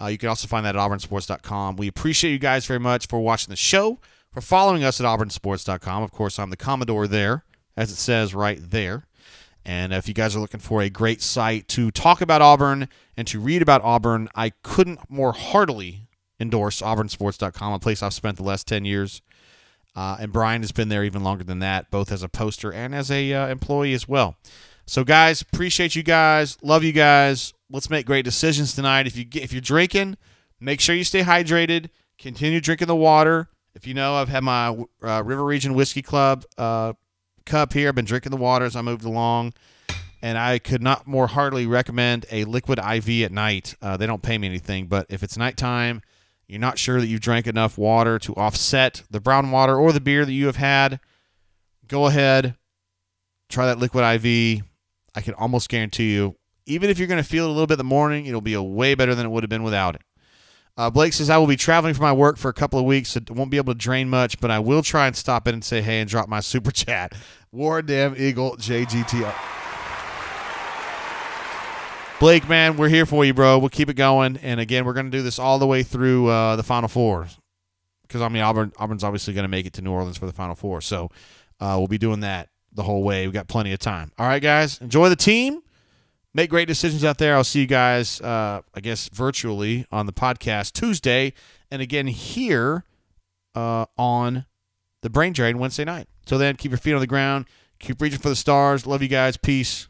Uh, you can also find that at auburnsports.com. We appreciate you guys very much for watching the show, for following us at auburnsports.com. Of course, I'm the Commodore there, as it says right there. And if you guys are looking for a great site to talk about Auburn and to read about Auburn, I couldn't more heartily endorse auburnsports.com, a place I've spent the last 10 years. Uh, and Brian has been there even longer than that, both as a poster and as a uh, employee as well. So, guys, appreciate you guys. Love you guys. Let's make great decisions tonight. If you get, if you're drinking, make sure you stay hydrated. Continue drinking the water. If you know, I've had my uh, River Region Whiskey Club uh, cup here. I've been drinking the water as I moved along, and I could not more heartily recommend a liquid IV at night. Uh, they don't pay me anything, but if it's nighttime you're not sure that you've drank enough water to offset the brown water or the beer that you have had, go ahead, try that liquid IV. I can almost guarantee you, even if you're going to feel it a little bit in the morning, it'll be a way better than it would have been without it. Uh, Blake says, I will be traveling for my work for a couple of weeks. So won't be able to drain much, but I will try and stop in and say hey and drop my super [LAUGHS] chat. War Damn Eagle JGTR. Blake, man, we're here for you, bro. We'll keep it going. And again, we're going to do this all the way through uh, the Final Four because I mean Auburn, Auburn's obviously going to make it to New Orleans for the Final Four, so uh, we'll be doing that the whole way. We got plenty of time. All right, guys, enjoy the team. Make great decisions out there. I'll see you guys, uh, I guess, virtually on the podcast Tuesday, and again here uh, on the Brain Drain Wednesday night. So then, keep your feet on the ground. Keep reaching for the stars. Love you guys. Peace.